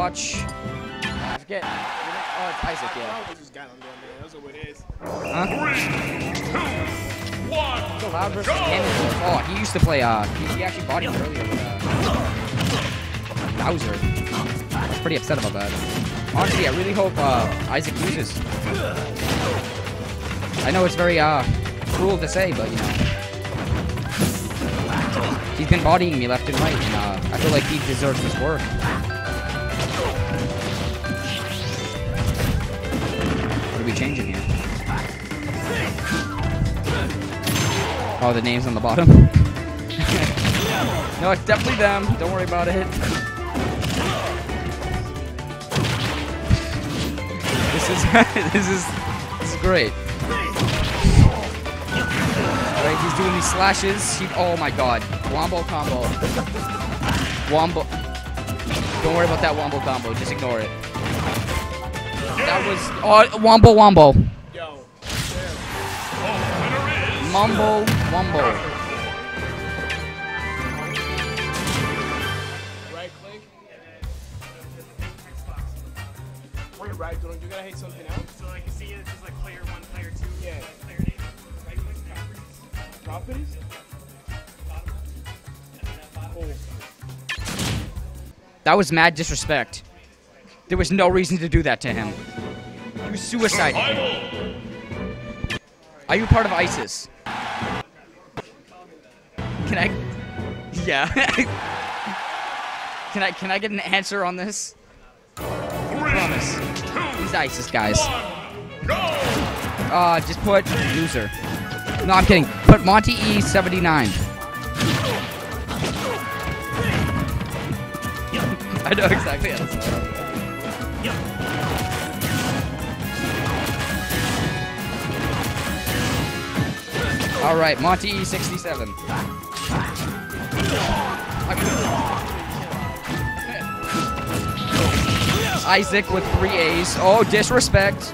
watch. I forget. Oh, it's Isaac. Yeah. I just got on there. That's what it is. Three, two, one. So loud versus Ganondorf. Oh, he used to play. Uh, he, he actually bought him earlier with uh, Bowser. I was pretty upset about that. Honestly, I really hope uh, Isaac loses. I know it's very uh cruel to say, but you know. He's been bodying me left and right, and uh, I feel like he deserves his work. Changing here? Oh, the names on the bottom? [laughs] no, it's definitely them. Don't worry about it. This is [laughs] this is this is great. Alright, he's doing these slashes. He, oh my god. Wombo combo. Wombo. Don't worry about that wombo combo. Just ignore it. That was oh, Wombo Wombo. Yo. Mumbo Wombo. Right click. Wait, right, you gotta something? So like see this is like player one, player two, yeah. Properties? That was mad disrespect. There was no reason to do that to him. He was suicidal. Are you part of ISIS? Can I? Yeah. [laughs] can I? Can I get an answer on this? Promise. These ISIS guys. Uh, just put loser. No, I'm kidding. Put Monty E 79. [laughs] I know exactly. how All right, Monty E 67. Isaac with three A's. Oh, disrespect.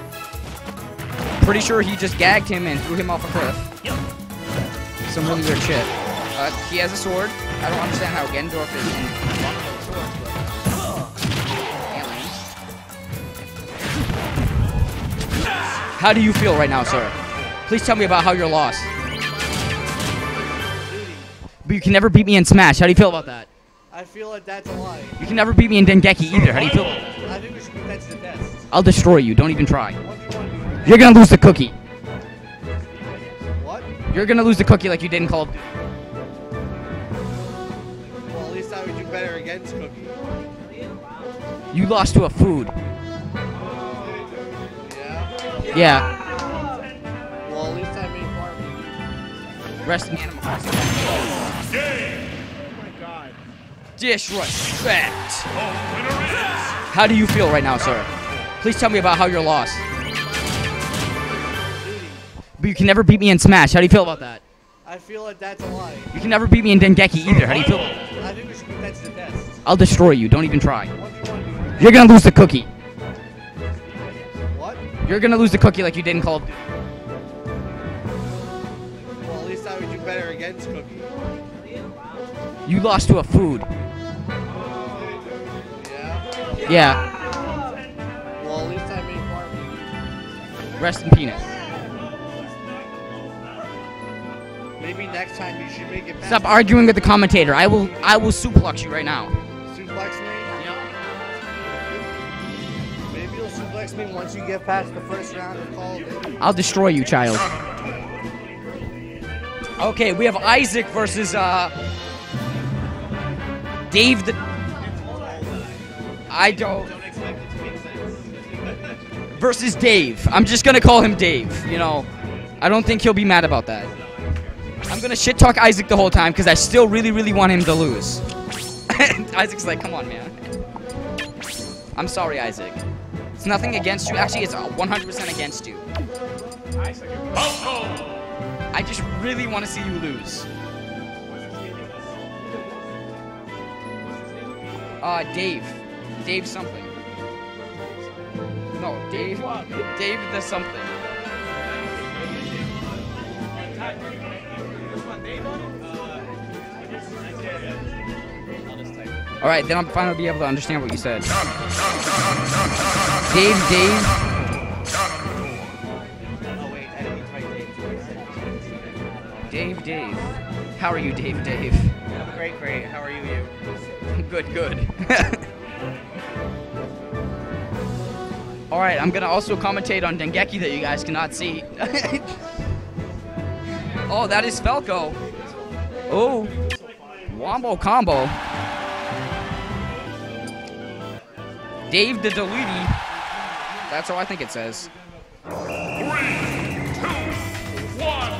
Pretty sure he just gagged him and threw him off a cliff. Some really weird shit. Uh, he has a sword. I don't understand how Gendorf is in. How do you feel right now, sir? Please tell me about how you're lost. But you can never beat me in Smash. How do you feel about that? I feel like that's a lie. You can never beat me in Dengeki either. How do you feel? about that? I think we should put that to the test. I'll destroy you. Don't even try. Do you want to do? You're gonna lose the cookie. What? You're gonna lose the cookie like you did in Call of Duty. Well, at least I would do better against Cookie. You lost to a food. Yeah? Yeah. Well, at least I made farming. Rest in Animal. Game. Oh my god. Disrespect. The winner is How do you feel right now, sir? Please tell me about how you're lost. But you can never beat me in Smash. How do you feel about that? I feel like that's a lie. You can never beat me in Dengeki either. How do you feel? I think we should put that to the test. I'll destroy you. Don't even try. Do you want to do? You're gonna lose the cookie. What? You're gonna lose the cookie like you did in Call of Duty. Well, at least I would do better against Cookie. You lost to a food. Yeah? Yeah. Well, at least I made farming. Rest in penis. Maybe next time you should make it past Stop arguing with the commentator. I will. I will suplex you right now. Suplex me? Maybe you'll suplex me once you get past the first round of Call I'll destroy you, child. Okay, we have Isaac versus uh Dave the I don't versus Dave. I'm just gonna call him Dave. You know, I don't think he'll be mad about that. I'm gonna shit talk Isaac the whole time because I still really, really want him to lose. [laughs] Isaac's like, come on, man. I'm sorry, Isaac. It's nothing against you. Actually, it's uh, 100% against you. I just really want to see you lose. Uh, Dave. Dave something. No, Dave. Dave the something. All right, then I'm finally be able to understand what you said. Dave, Dave. Dave, Dave. How are you, Dave, Dave? Great, great. How are you, you? [laughs] Good, good. [laughs] All right, I'm gonna also commentate on Dengeki that you guys cannot see. [laughs] oh, that is Falco. Oh, wombo combo. Dave the Deludi. That's how I think it says. Three, two, one,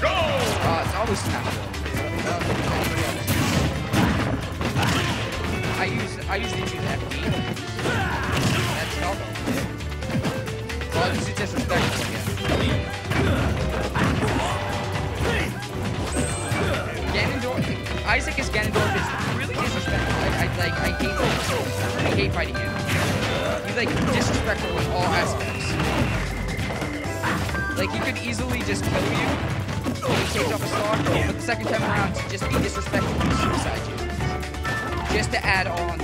go. Uh, it's always Smashville. I usually choose FD. That's Falco. Well, this is disrespectful again. Ganondorf, Isaac as Ganondorf is really disrespectful. I, I like I hate I hate fighting him. He's like disrespectful in all aspects. Like he could easily just kill you takes off a star, but the second time around just be disrespectful suicide you. Just to add on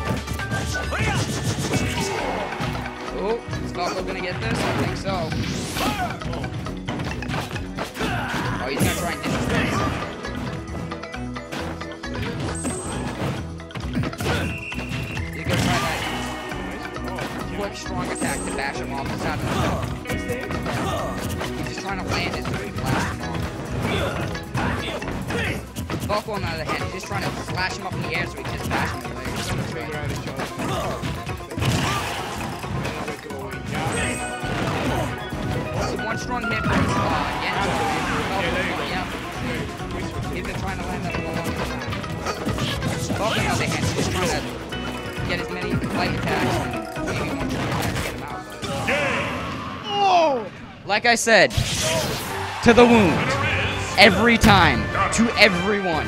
Falco gonna get this? I think so. Oh, he's gonna try and disrespect. He's gonna try that quick, strong attack to bash him off. He's having He's just trying to land it so he blasts him off. Falco, on the other hand, he's just trying to slash him up in the air so he can just bash him in. Strong hit from Gendo. Yeah, there you go. He's been trying to land that for a long time. Falco, on the other he's just trying to get as many light attacks and maybe one to get him out. But... Like I said, to the wound. Every time. To everyone.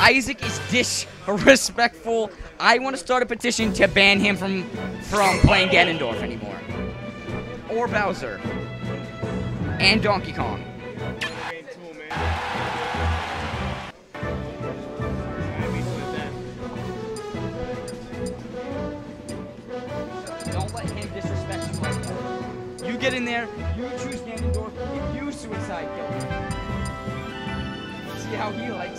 Isaac is disrespectful. I want to start a petition to ban him from from playing Ganondorf anymore. Or Bowser. And Donkey Kong. Don't let him disrespect you like that. You get in there, you choose Ganondorf, and you suicide kill him. See how he likes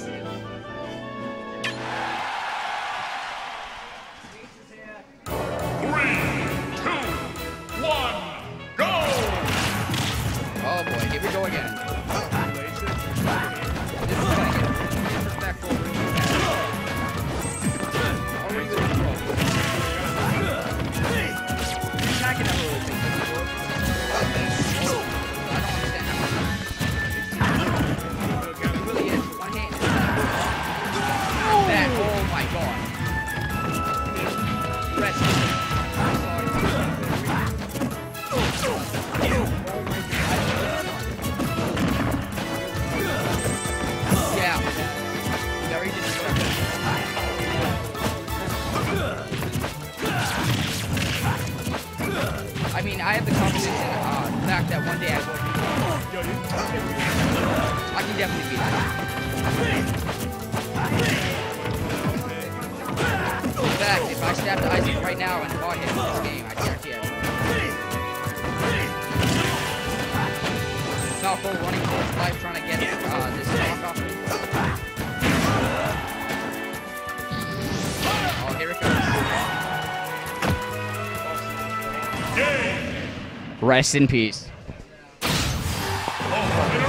Rest in peace.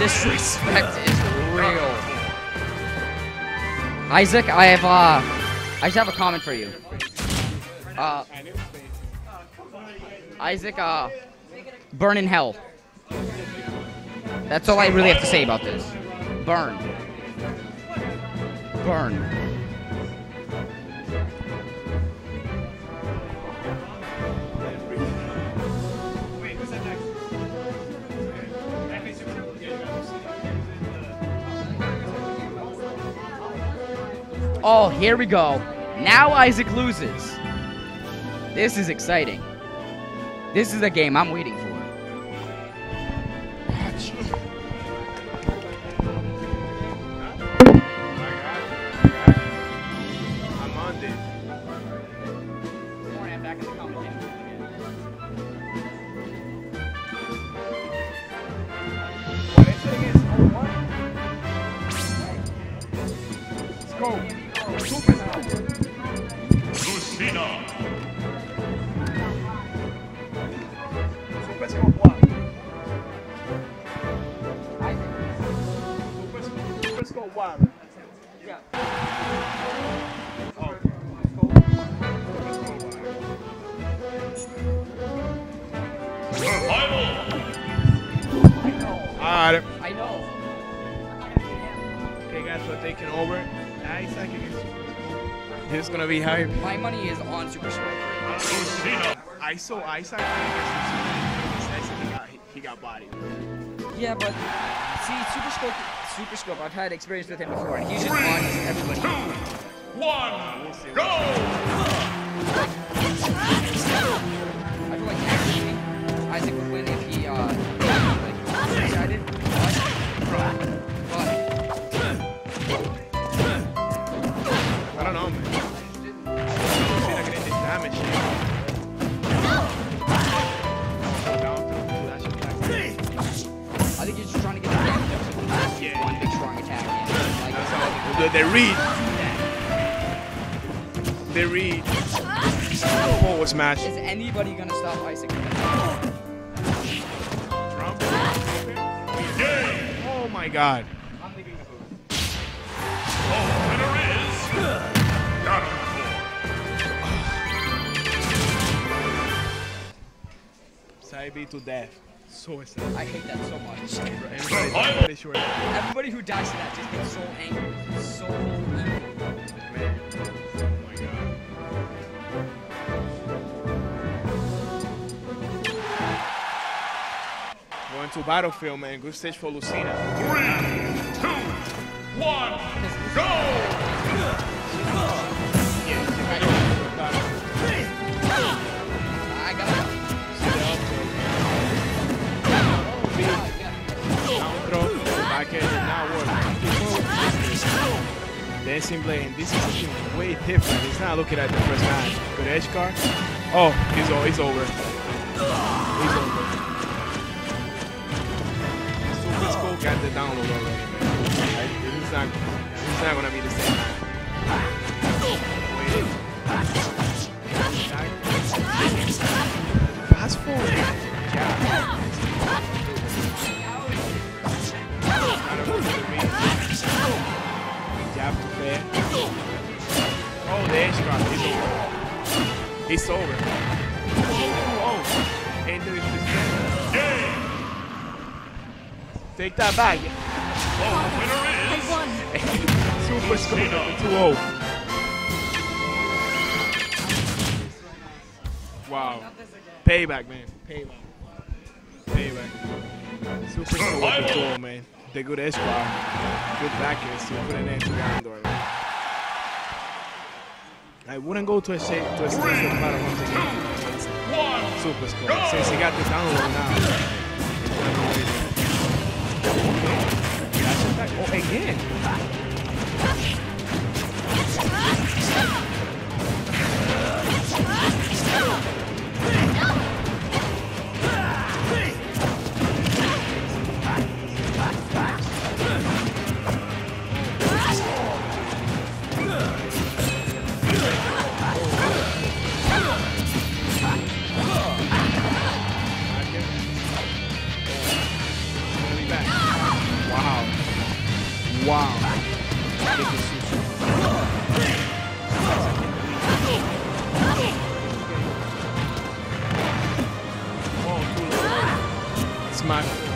Disrespect is real. Isaac, I have uh, I just have a comment for you. Uh, Isaac, uh, burn in hell. That's all I really have to say about this. Burn. Burn. Oh, here we go. Now Isaac loses. This is exciting. This is a game I'm waiting Lucina. I saw Isaac against He got, he got bodied. Yeah, but see, Super Scope, Super Scope, I've had experience with him before, and he's just on everybody. One, go! I feel like actually Isaac would win they, they read. They read. Forward smash. is anybody gonna stop Isaac? Oh my god. I'm leaving the booth. The winner is Ganondorf. To death. So sad. I hate that so much. Everybody, everybody sure. Everybody who dies to that just gets so angry, so evil. Man. Oh my god. Going to Battlefield, man. Good stage for Lucina. Three, two, one, go! Edge did not. Dancing blade. This is something way different. He's not looking at the first match. Good edge guard. Oh, he's, o- he's over. He's over. Super Skull got the download already, man. Like, is not, this is not gonna be the same. Wait. Fast forward. Yeah. Fair. Oh, the. He's over. He's over. Oh! Take that back. The winner is Super Skull 2-0. Wow. Payback, man. Payback. Payback. Super 2-0, man. Edge guard. Good backers. You put an end to Ganondorf. I wouldn't go to a shape to a with Battle Hunt again. Super Skull. Since he got the download now. Oh, again. Gonna low.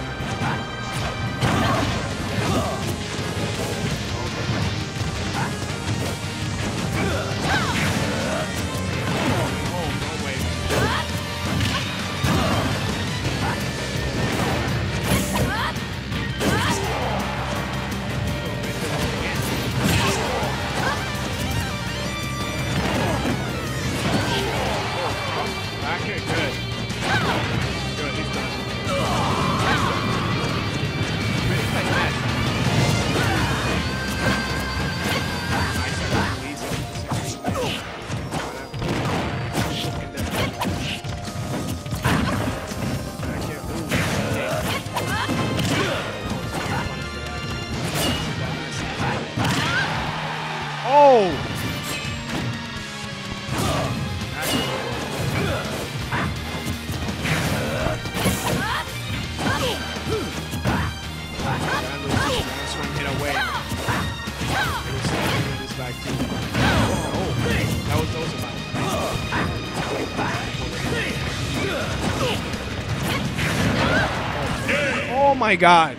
My god.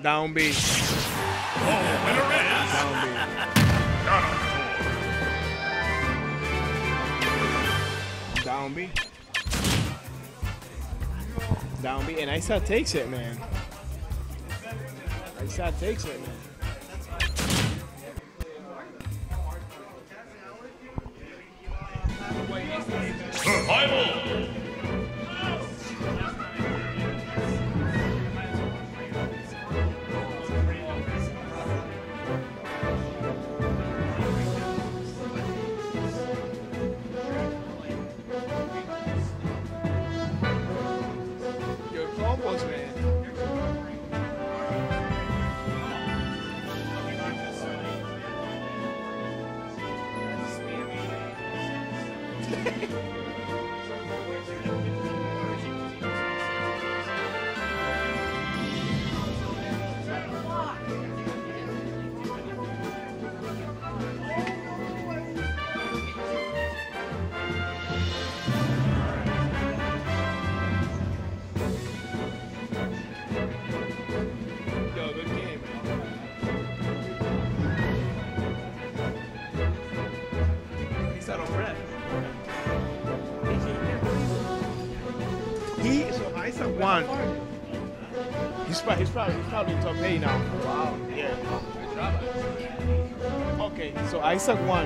Down B. The winner is Down B. Down B. Down B. And Isa takes it, man. Isaac takes it, man.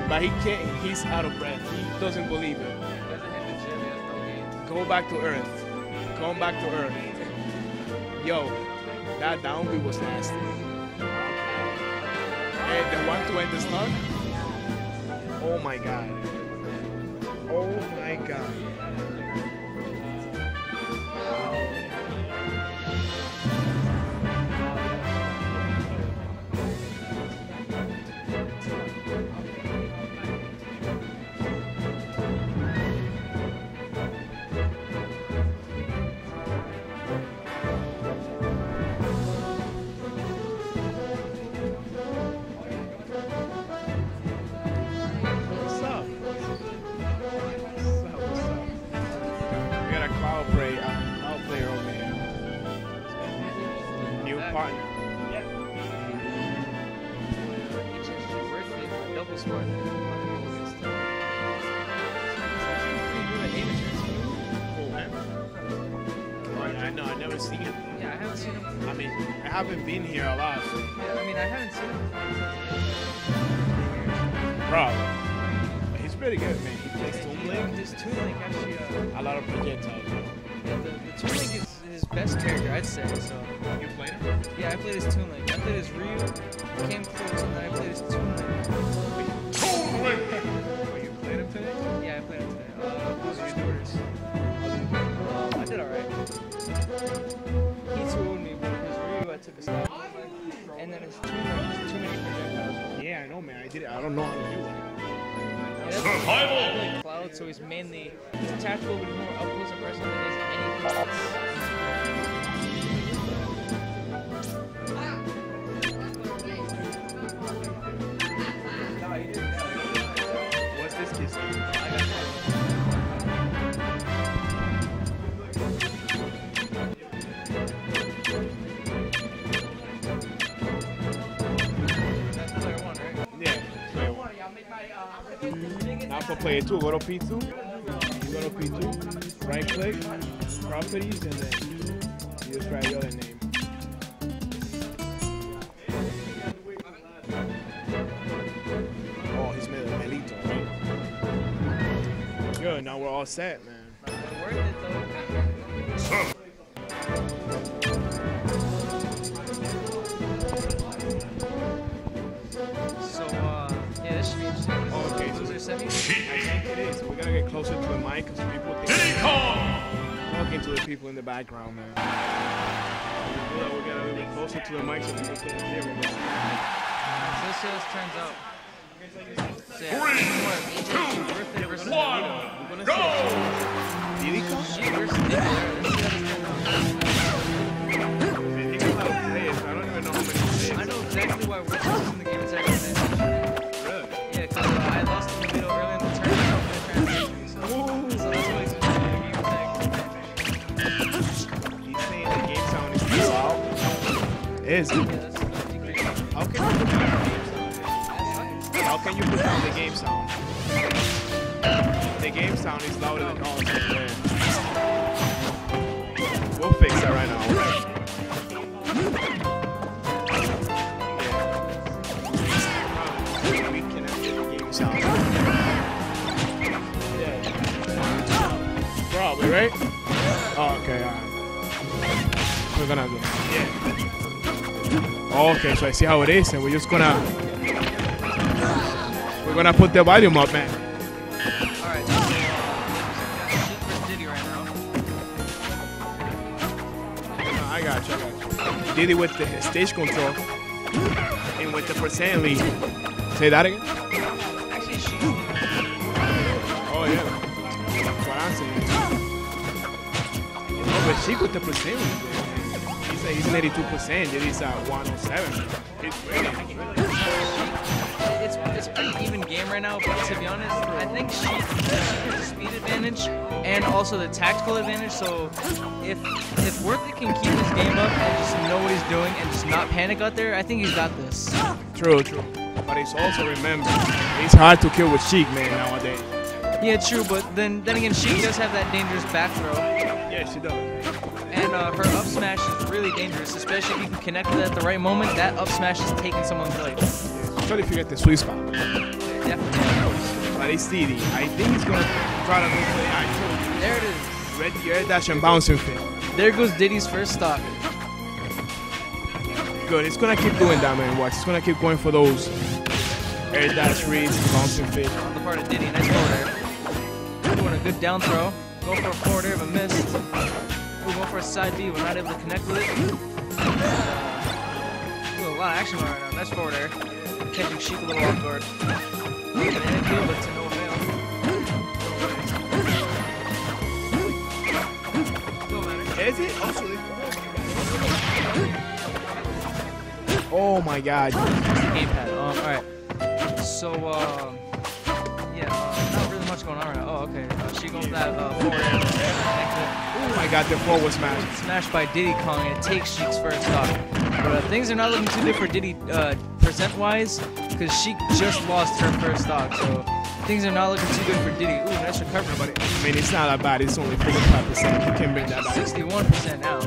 But he can't. He's out of breath. He doesn't believe it. Go back to Earth. Going back to Earth. Yo, that down B was nasty. And the one to end the start. Oh my god. Haven't been here a lot, so. Yeah, I mean, I haven't seen him. Bro, he's pretty good, man. He plays Toon Link, His Toon Link actually, uh, a lot of projectiles. yeah, the, the Toon Link is his best character, I'd say. So You played him? yeah, I played his Toon Link. So he's mainly he's tactical, he's more up close and personal than anything else. For player two, go to P2. You go to P2, right click, properties, and then you just write your other name. Oh, he's made a Melito. Good, now we're all set, people in the. We gotta get a little closer to the mic so people can hear us. So let's see how this turns out. So, yeah, Three, what, AJ two, versus one, Melito. We're go! see. Did come? She versus Nicola. Let's see how this turns out. Man, he knows how to play it. so I don't even know how many. I know exactly why we're is. How can you put down the game sound? How can you put down the game sound? The game sound is louder than all of them. We'll fix that right now, okay? We the game sound. Probably, right? Oh, okay, alright. We're gonna do okay, so I see how it is, and we're just gonna... We're gonna put the volume up, man. Alright, so, Sheik versus Diddy right. I got you, I got you. Diddy with the stage control. And with the percent lead. Say that again? Oh, yeah. That's what I'm saying. Oh, but she with the percent lead. Said he's 82%, yet he's uh, at 107. He's great. It's, it's a pretty even game right now, but to be honest, I think she, she has the speed advantage and also the tactical advantage. So if if Worth It can keep his game up and just know what he's doing and just not panic out there, I think he's got this. True, true. But it's also remember, it's hard to kill with Sheik, man, nowadays. Yeah, true, but then then again, she does have that dangerous back throw, Yeah, she does. And uh, her up smash is really dangerous, especially if you can connect with it at the right moment. That up smash is taking someone's life. Especially if you get the sweet spot. Definitely. But it's. I think he's gonna try to go for the I told you. There it is. Red air dash and bouncing fish. There goes Diddy's first stock. Good. It's gonna keep doing that, man. Watch. It's gonna keep going for those air dash reads, bouncing fish. on the part of Diddy. Nice forward air. Doing a good down throw. Go for a forward air, but missed. Going for a side B, We're not able to connect with it. Uh, ooh, a lot of action right now. Nice forward air. Catching Sheik a little off guard. Making infield, but to no avail. Is it? Oh my god. Gamepad. Um, alright. So, um, yeah, uh, not really much going on right now. Oh, okay. Uh, she goes that uh, forward air. Oh my god, the forward smash. smashed by Diddy Kong and it takes Sheik's first stock. But uh, things are not looking too good for Diddy uh, percent-wise because Sheik just lost her first stock. So things are not looking too good for Diddy. Ooh, nice recovery, But I mean, it's not that bad. It's only 45%. You can bring that back. 61% now.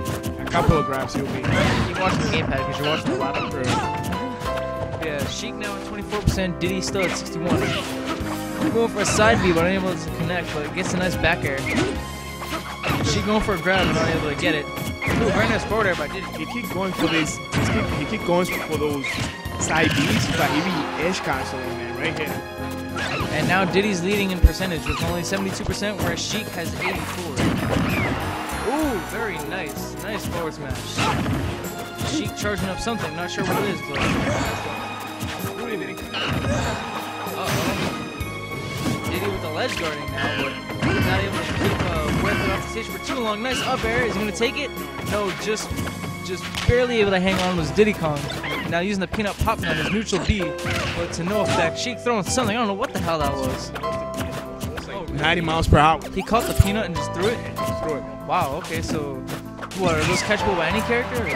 A couple of grabs, you'll be. Keep watching the gamepad because you're watching the lot of Yeah, Sheik now at 24%, Diddy still at 61. Going for a side B, but unable to connect, but gets a nice back air. Sheik going for a grab, but unable to get it. Ooh, very nice forward air by Diddy. He keep going for this. He keep, he keep going for those side Bs, but he be edge canceling, man, right here. And now Diddy's leading in percentage with only 72%, whereas Sheik has 84. Ooh, very nice. Nice forward smash. Sheik charging up something, not sure what it is, but. Uh-oh. Diddy with the ledge guarding now, but he's not able to It off the for too long. Nice up air. Is he going to take it? No, just just barely able to hang on was Diddy Kong. Now using the peanut pop on his neutral B, but to no effect. Sheik throwing something. I don't know what the hell that was. 90 miles per hour. He caught the peanut and just threw it. Throw it. Wow. Okay, so what are those catchable by any character?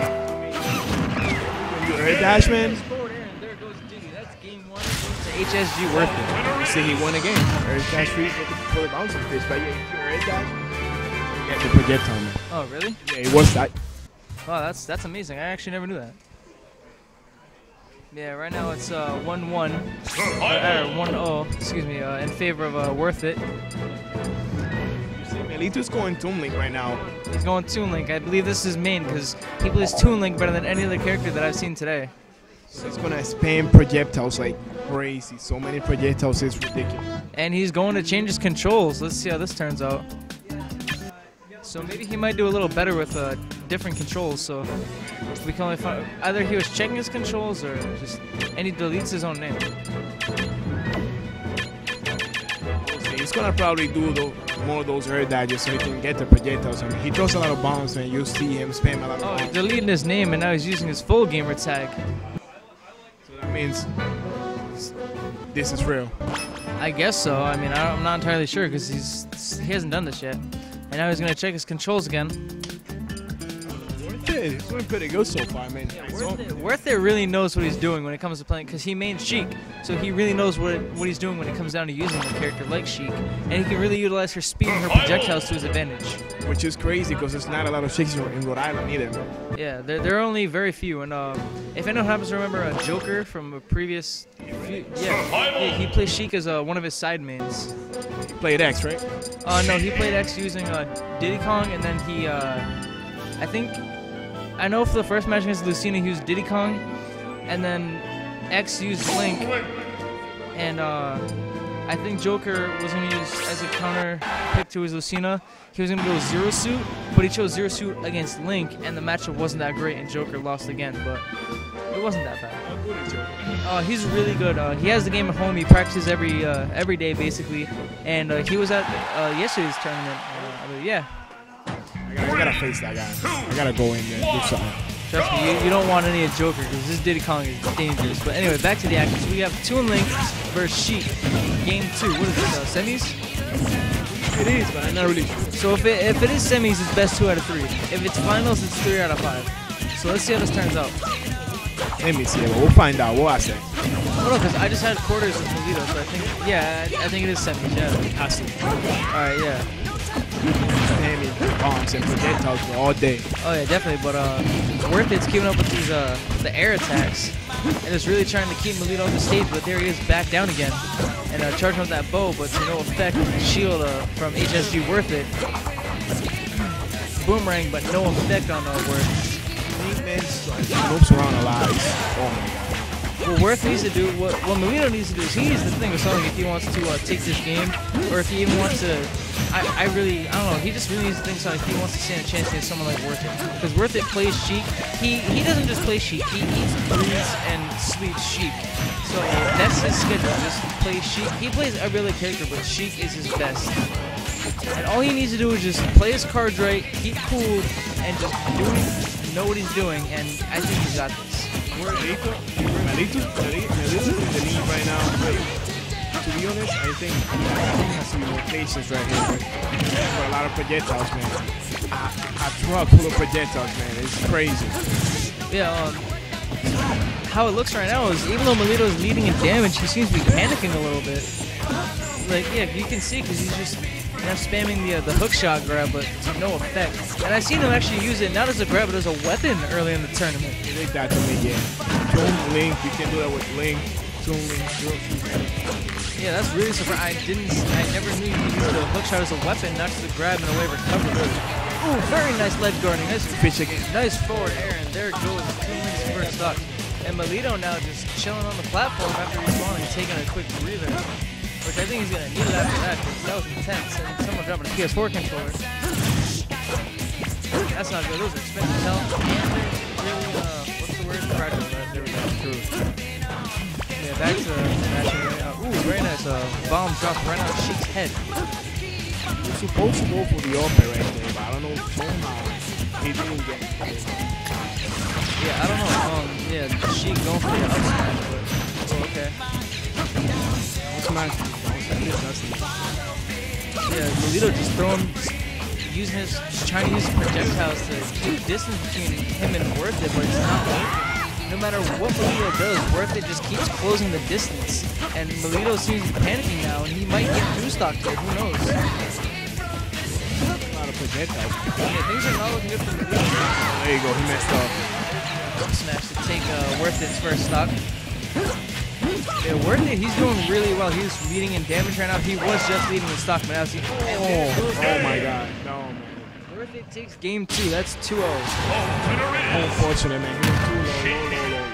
You air dash, man. Forward air, there goes Diddy. That's game one. To HSG worth it. You see, he won again. Air dash free for the bouncing fish, but yeah, air dash, get the projectile, man. Oh, really? Yeah, it was that. Wow, that's that's amazing. I actually never knew that. Yeah, right now it's uh, 1 1, uh, 1 0, excuse me, uh, in favor of uh, Worth It. You Melito's going Toon Link right now. He's going Toon Link. I believe this is main because he plays Toon Link better than any other character that I've seen today. So he's gonna spam projectiles like crazy. So many projectiles, it's ridiculous. And he's going to change his controls. Let's see how this turns out. So maybe he might do a little better with uh, different controls. So we can only find either he was checking his controls or just and he deletes his own name. We'll. He's gonna probably do the, more of those air dashes so he can get the projectiles. I mean, he throws a lot of bombs, and you see him spam a lot of Oh, bombs. deleting his name and now he's using his full gamer tag. So that means this is real. I guess so. I mean, I am not entirely sure because he's he hasn't done this yet. And now he's gonna check his controls again. Worth it. It's doing pretty good so far, man. Worth It, Worth It really knows what he's doing when it comes to playing because he main Sheik, so he really knows what what he's doing when it comes down to using a character like Sheik, and he can really utilize her speed and her projectiles to his advantage. Which is crazy because there's not a lot of chicks in Rhode Island either, man. Yeah, there, there are only very few, and um, if anyone happens to remember a Joker from a previous if yeah, [laughs] he, he plays Sheik as uh, one of his side mains. He played X, right? Uh, no, he played X using uh, Diddy Kong, and then he, uh, I think, I know for the first match against Lucina, he used Diddy Kong, and then X used Link, and uh, I think Joker was going to use as a counter pick to his Lucina. He was going to go Zero Suit, but he chose Zero Suit against Link, and the matchup wasn't that great, and Joker lost again, but it wasn't that bad. How good is Joker? Uh, he's really good. Uh, he has the game at home. He practices every uh, every day basically, and uh, he was at uh, yesterday's tournament. Uh, I yeah, I gotta, I gotta face that guy. I gotta go in there and do something. trust me, you, you don't want any of Joker because this Diddy Kong is dangerous. But anyway, back to the action. So we have Toon Link versus Sheik, game two. What is this? Uh, semis? It is, but I'm not really sure. So if it if it is semis, it's best two out of three. If it's finals, it's three out of five. So let's see how this turns out. Let me see, but we'll find out. What I say? Oh no, because I just had quarters with Toledo, so I think yeah, I, I think it is semis. Yeah. Has to. All right, yeah. Hammy bombs and projectiles for all day. Oh yeah, definitely. But uh, Worth It's keeping up with these uh the air attacks, and is really trying to keep Melito on the stage. But there he is, back down again, and uh, charging with that bow, but to no effect. Shield uh, from HSG Worth It. Boomerang, but no effect on uh, Worth. Maintenance, like, moves around a lot. Oh my god. What Worth needs to do, what, what Melito needs to do is he needs to think of something if he wants to uh, take this game, or if he even wants to. I, I really, I don't know. He just really needs to think something if he wants to stand a chance against someone like Worth It. Because Worth It plays Sheik. He he doesn't just play Sheik. He eats, breathes, and sleeps Sheik. So that's his schedule. Just play Sheik. He plays every other character, but Sheik is his best. And all he needs to do is just play his cards right, keep cool, and just do it, know what he's doing. And I think he's got this. Melito, Melito, Melito is the lead right now. But to be honest, I think he has to be more patient right here. For a lot of projectiles, man. A, a truck full of projectiles, man. It's crazy. Yeah, um, how it looks right now is even though Melito is leading in damage, he seems to be panicking a little bit. Like, yeah, you can see because he's just you know, spamming the uh, the hook shot grab, but to no effect. And I've seen him actually use it not as a grab, but as a weapon early in the tournament. He did that to me, yeah. Link, you can do that with Link. Link, Yeah, that's really surprising. I didn't, I never knew you could use the hook shot as a weapon, not just a grab and a way recovery. Ooh, very nice ledge guarding. Nice again. Nice forward air, and there it goes. Two minutes first stock. And Melito now just chilling on the platform after respawning, taking a quick breather. Which I think he's gonna need it after that, because that was intense. And someone dropping a PS4 controller. That's not good. Those are expensive hell. And they're really, uh, what's the word? Fragile. Right? There we go. Yeah, back to matching right now. Ooh, very nice. Uh, bomb dropped right on Sheik's head. You're supposed to go for the upper right there, but I don't know somehow he didn't get it. Yeah, I don't know. Um, yeah, Sheik going for the up smash, but oh, okay. Don't smash me. Don't smash me. That's Yeah, Melito just throwing, using his, trying to use projectiles to keep distance between him and Worth It, but it's not working. No matter what Melito does, Worth It just keeps closing the distance. And Melito seems panicking now, and he might get two stock here. Who knows? a lot of projectiles. Yeah, things are not looking good for Melito. There you go. He messed up. Up smash to take uh, Worth It's first stock. Yeah, Worth It, he's doing really well. He's leading in damage right now. He was just leading in stock, but now he's... Oh, oh my god. No, man. Worth It takes game two. That's 2-0. Unfortunate, man. He low, low, low.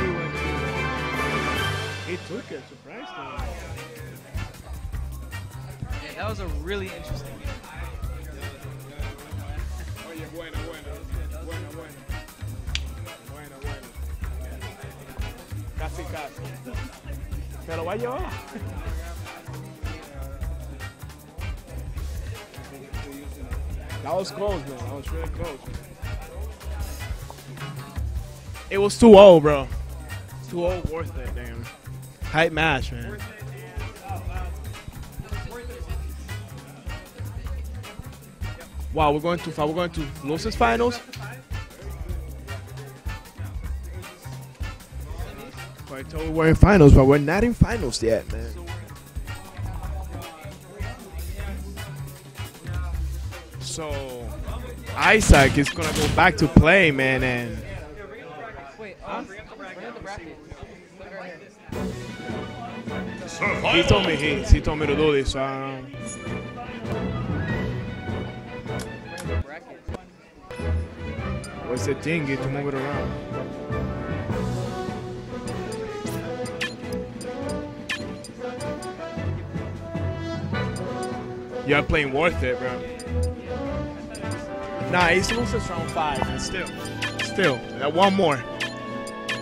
He went too low. He took it. Surprised. Yeah, that was a really interesting Casi. ¿Se lo va a llevar? That was close, man. That was really close. It was 2-0, bro. 2-0 worth it, damn. Hype match, man. Wow, we're going too far. We're going to losers finals. I told we're in finals, but we're not in finals yet, man. So Isaac is gonna go back to play, man, and. He told me he he told me to do this. Um, what's the thing? Get to move it around. You're playing worth it, bro. Nah, he's loses round five, and still, still, uh, one more.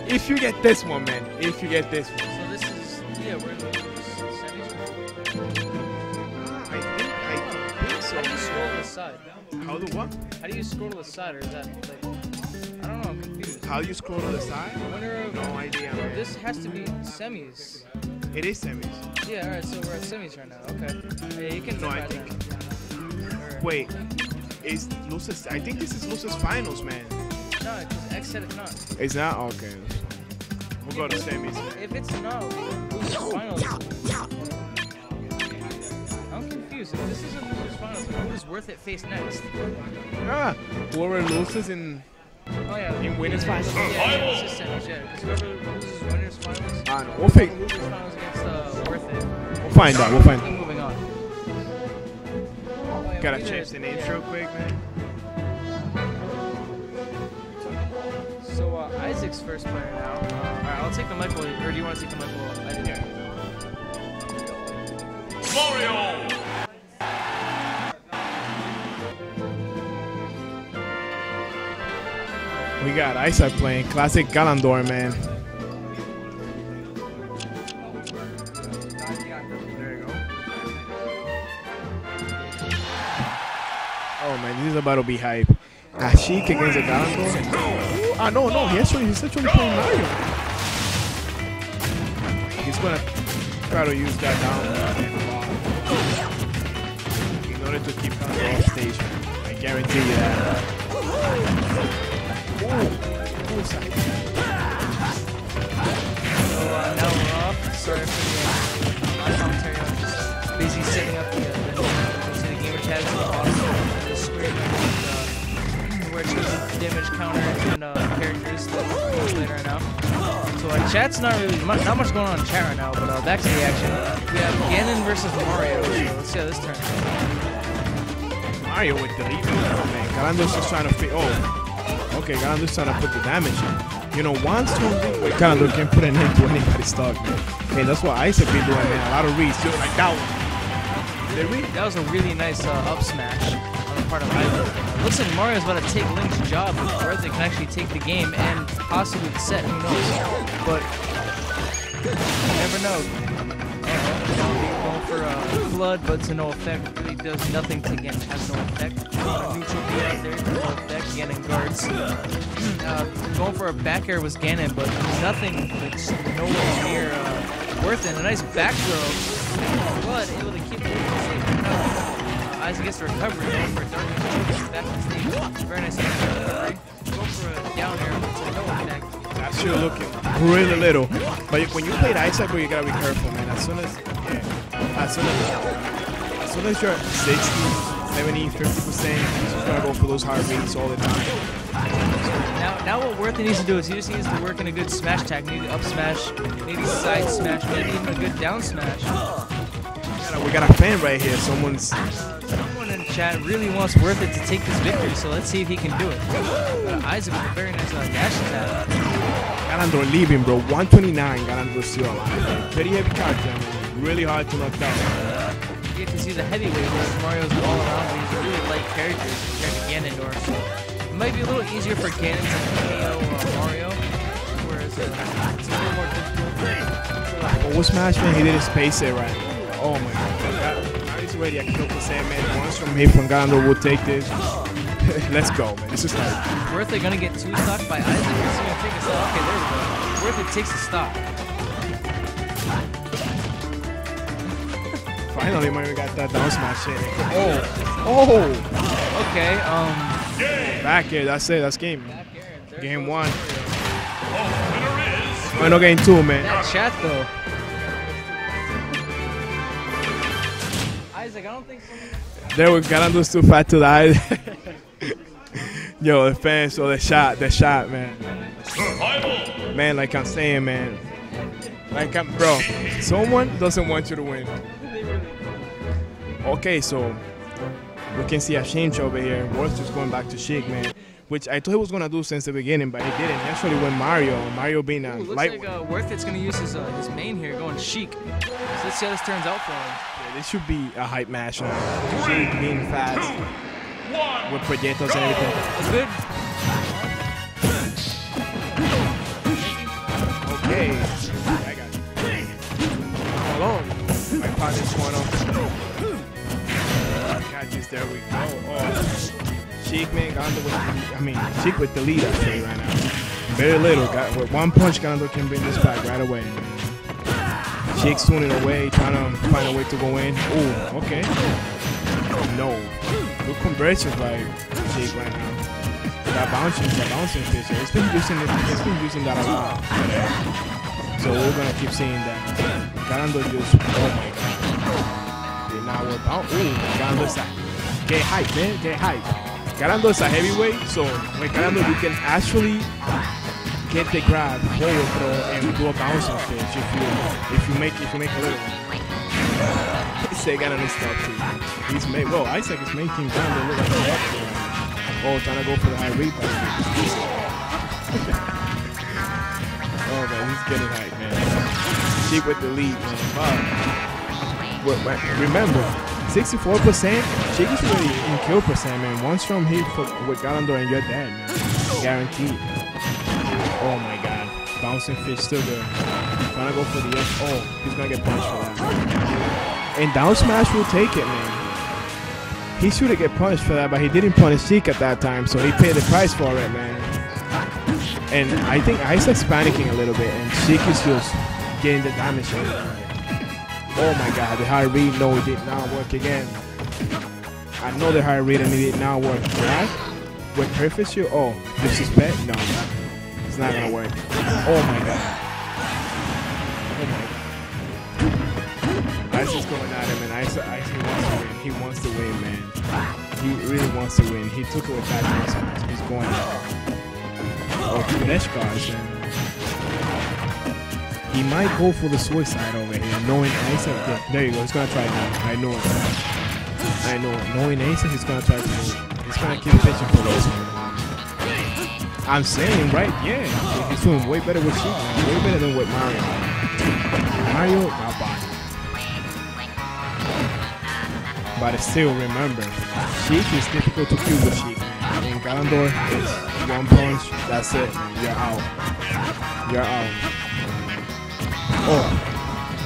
If you get this one, man. If you get this one. So this is yeah, we're in the semis. I think, I think so. How do you scroll to the side? How do what? How do you scroll to the side, or is that like? I don't know. I'm confused. How do you scroll to the side? Winner of No idea, man. this has to be semis. It is semis. Yeah, all right. So we're at semis right now. Okay. Yeah, you can. No, I think- now. Or- Wait, is Lucis? I think this is Lucis finals, man. No, because X said it's not. It's not okay. We'll go to semis. If it's not, losers finals. I'm confused. If this isn't losers finals, who is worth it face next? Ah, whoever loses in Oh yeah. in winners finals. Yeah, it's just semis. Yeah, because whoever loses winners finals. I know. We'll, fi- Losers finals against uh, worth it. we'll find out. We'll find Keep out. moving on. Oh, yeah, Gotta change did- the names yeah. real quick, man. So uh, Isaac's first player now. Uh, all right, I'll take the mic. while- Or do you want to take the mic? while I do? Mario! We got Isaac playing classic Galandor, man. Oh man, this is about to be hype. Ashik against the Galandor. Ah no, no, he actually he's actually playing Mario. He's gonna try to use that down in order to keep Galandor off stage. I guarantee you that. Now we're off. Sorry for the busy setting up the, the, gamer the where damage counter and characters right now. So chat's not really mu- not much going on in chat right now, but uh, back to the action. We have Ganon versus Mario. So let's see how this turns. out. Mario with the lead. Oh, man. Galando's just trying to fit. Oh. Okay, Galando's trying to put the damage in. You know, once something with Galando can put an end to anybody's stock, man. Hey, that's what Isaac be doing, man. A lot of reads. Just like that one. That was a really nice uh, up smash on the part of Isaac. Looks like Mario's about to take Link's job, where they can actually take the game and possibly the set. Who knows? But you never know. Uh, for uh, blood, but to no effect. Really does nothing to Ganon. Has no effect. Uh, neutral B out there, no effect. Ganon guards. [clears throat] Uh, going for a back air was Ganon, but nothing. That's nowhere near uh, worth it. A nice back throw. Blood able to keep it safe. Uh, Isaac gets the recovery. Going for a dark back on stage. Very nice recovery. Go for a down air, but to no effect. Actually looking really little. But when you played Isaac, you gotta be careful, man. As soon as, yeah, as soon as, as soon as you're at 60, 70, 50 percent, you just gotta go for those hard reads all the time. Now, now what Worthy needs to do is he just needs to work in a good smash tag, maybe up smash, maybe side smash, maybe even a good down smash. We got a fan right here. Someone's Someone in chat really wants Worth It to take this victory, so let's see if he can do it. Uh, Isaac with a very nice uh, dash attack. Galandor leaving, bro. 129. Galandor still alive. Very heavy character, man. Really hard to knock down. You get to see the heavyweight, whereas Mario's all around, but he's a really light character compared to Ganondorf. It might be a little easier for Ganon to KO uh, Mario, whereas uh, it's a little more difficult. But what Smash Man, he didn't space it right. Oh my god. That, now he's ready. I can kill the Sandman once from him from Galandor will take this. [laughs] Let's go, man. This is like Worth It gonna get two stock by Isaac. He's gonna take a stock. Okay, there we go. Worth It takes a stock. Finally Mario got that down smash in. Oh, oh, Okay, um, back here. That's it. That's game. back air. There Game goes one. Mario. Final game two, man. That chat though. Isaac, I don't think someone. There we Galandor's too fat to die. [laughs] Yo, the fans, so the shot, the shot, man. Man, like I'm saying, man. Like, I'm, bro, someone doesn't want you to win. Okay, so we can see a change over here. Worth just going back to Sheik, man. Which I thought he was gonna do since the beginning, but he didn't. He actually went Mario. Mario being a Ooh, looks light. like uh, Worth it's gonna use his uh, his main here, going Sheik. So let's see how this turns out for him. Yeah, this should be a hype match now. Sheik being fast with proyectos and everything. That's good. Okay. I got you. Hold on. My partner's going on. Got. There we go. Oh. Sheik, man, Gando with I mean, Sheik with the lead, I say, right now. Very little. Got, with one punch, Gando can bring this back right away. Sheik's tuning away, trying to find a way to go in. Ooh, okay. No. Good conversions by Sheik right now. That bouncing, that bouncing feature. It's been using it. It's been using that a lot. So we're gonna keep seeing that. Garando just, oh my god. Did not work out. Ooh, Garando's a, get hype, man, get hype. Garando is a heavyweight, so with Garando you can actually get the grab, forward throw, and do a bouncing fish if you if you make if you make a little one. Said Garando stuff too. He's made well, Isaac is making Garando look like a rock. Oh, trying to go for the high replay. [laughs] oh man, he's getting hype, man. Keep with the lead, man. Wow. Remember, 64%, Sheik is really in kill percent, man. One strong hit for, with Galandor and you're dead, man. Guaranteed. Oh my god. Bouncing fish still good. To go for the F. Oh, he's gonna get punched for that. And down smash will take it, man. He should have get punished for that, but he didn't punish Sheik at that time, so he paid the price for it, man. And I think Isaac's panicking a little bit, and Sheik is just getting the damage. Oh my god, the high read, no, it did not work again. I know the high read and it did not work. That with perfect shield, oh, disrespect? No, it's not gonna work. Oh my god. Oh my god. Isaac's going at him, and Isaac, Isaac wants to win. He wants to win, man. He really wants to win. He took it with that. He's going Oh, finesse guards, man. He might go for the suicide over here, knowing Isaac. Yeah, there you go. He's gonna try now. I know it. I know it. Knowing Isaac, he's gonna try to move. He's gonna keep pitching for this one. I'm saying, right? Yeah. He's doing way better with Sheik. Way better than with Mario. Mario, not body. But still, remember, Sheik is difficult to kill with Sheik. And Galandor is one punch, that's it. You're out. You're out. Oh,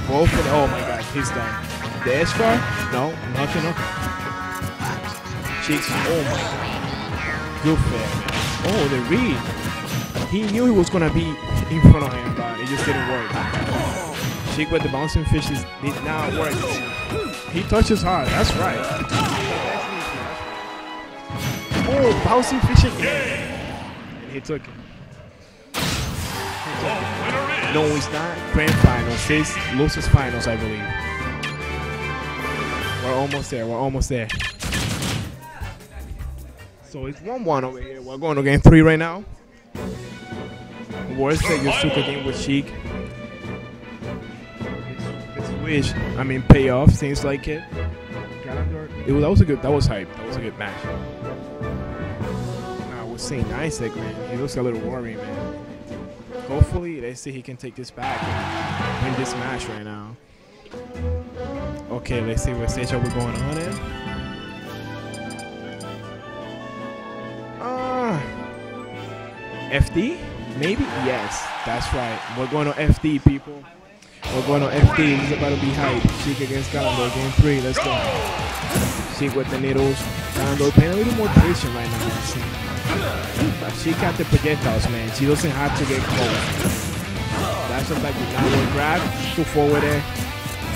both oh my god, he's done. Edge guard? No, nothing, okay. Cheeks, oh my god. Good fair. Oh, the read. He knew he was gonna be in front of him, but it just didn't work. Sheik with the bouncing fishes did not work. He touches hard, that's right. Oh, bouncing fish. And he took it. No, it's not. Grand finals. It's losers finals, I believe. We're almost there. We're almost there. So it's 1-1 over here. We're going to game three right now. Worst that Yosuka game with Sheik. It's, wish. I mean, payoff. Seems like it. It was, that was a good. That was hype. That was a good match. Nah, I was saying Isaac, man. He looks a little worried, man. Hopefully, let's see he can take this back and win this match right now. Okay, let's see what stage are we going on in. Uh, FD? Maybe? Yes, that's right. We're going on FD, people. We're going on FD. This is about to be hype. Sheik against Galandor, game three. Let's go. Sheik with the needles. Galandor paying a little more patient right now. She got the projectiles, man. She doesn't have to get close. That's just like the downward grab, go forward there.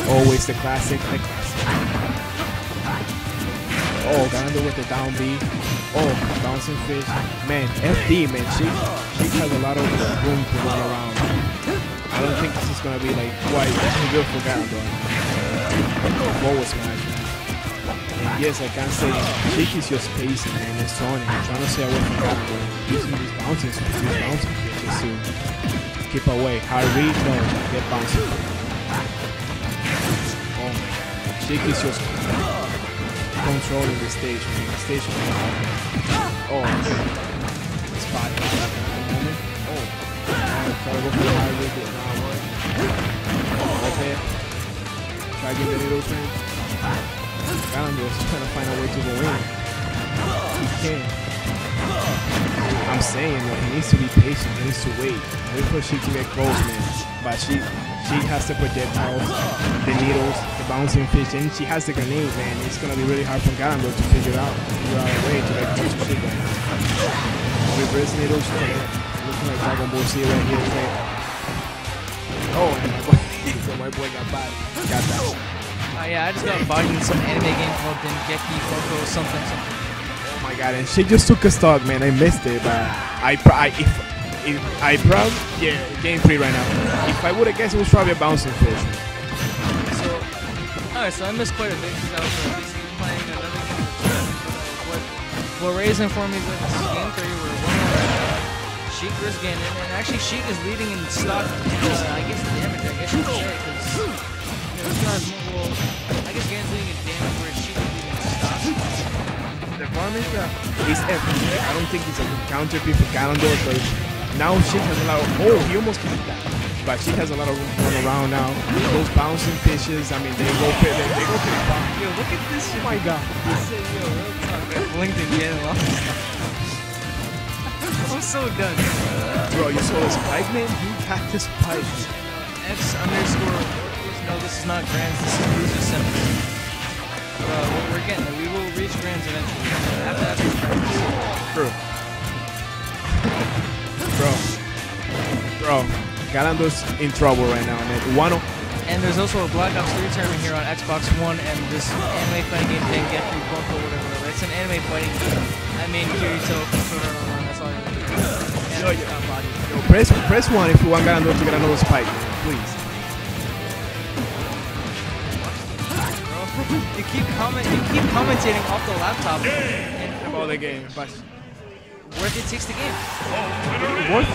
Always the classic, the classic. Oh, Galandor with the down B. Oh, bouncing fish. Man, FD, man. She she has a lot of room to run around. I don't think this is gonna be like quite good for Galandor. Forward smash. Yes, I can say Sheik is spacing man, and zoning, trying to stay away from Galandor, using these bouncing, these bouncing pitches too. keep away. Hard read, no, get bouncing. Oh, Sheik is just controlling the stage, man. The stage is Oh, okay. Spot at moment. Oh, oh try to go for the read, did not work. Right. Try to get the little turn. Is trying to find a way to go in. He can't. I'm saying that he needs to be patient. He needs to wait. Wait for she to get close, man. But she she has the projectiles, the needles, the bouncing fish, and she has the grenade, man. It's gonna be really hard for Gallagher to figure out figure a way to get close to she right now. Reverse needles, man. Looking like Dragon Ball Z right here, man. Oh, and my boy, so my boy got body. Got that. Uh, yeah, I just got bugged in some anime game called Dengeki Bunko something something. Oh my god, and she just took a stock, man. I missed it, but I, pr- I if, if I probably yeah, game three right now. If I would have guessed, it was probably a bouncing fish. So, alright, so I missed quite a bit because I was uh, basically playing another game. What, what Raisin for me is that this is game three, we're one more Sheik versus Ganon, and actually Sheik is leading in stock, uh, I guess damage, I guess you could say, because you know, this guy's more, well, I guess Ganon's leading in damage, Sheik is leading in stock. The problem is everything. I don't think it's a good counter for Ganondorf, but now she has a lot of oh, he almost killed that. But she has a lot of room to run around now. Those bouncing fishes, I mean, they go pretty, they, they go pretty far. Yo, look at this Oh my god. This is, yo, real talk, man. Blinked again, lost. [laughs] I'm so done. Bro, you saw this spike, man? He got this spike. X underscore. No, this is not Grands. This is Loser Simmons. Well, we're getting there. We will reach Grands eventually. After after practice. Bro. Bro. Bro. Galando's in trouble right now, man. One of And there's also a Black Ops 3 tournament here on Xbox One, and this anime fighting game Dengeki Bunko, whatever. whatever. It's an anime fighting game. I mean, Kirito, Online. That's all you need. And Yo, it's yo. press press one if you want Galandor to get another spike, please. You keep comment, you keep commentating off the laptop. And About the game, but worth it takes the game. what?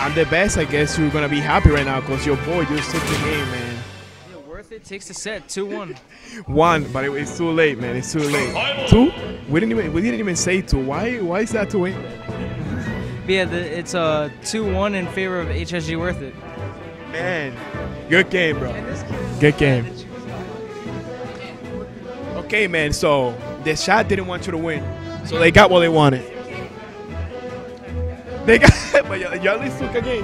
I'm the best, I guess you're gonna be happy right now because your boy just took the game, man. Yeah, worth it takes the set. 2-1. [laughs] One, but it, it's too late, man. It's too late. Two? We didn't even we didn't even say two. Why why is that two win? Yeah, the, it's uh, a 2-1 in favor of HSG worth it. Man, good game, bro. Good game. Okay, man. So the shot didn't want you to win, so they got what they wanted. They got, [laughs] but y'all, at least took a game.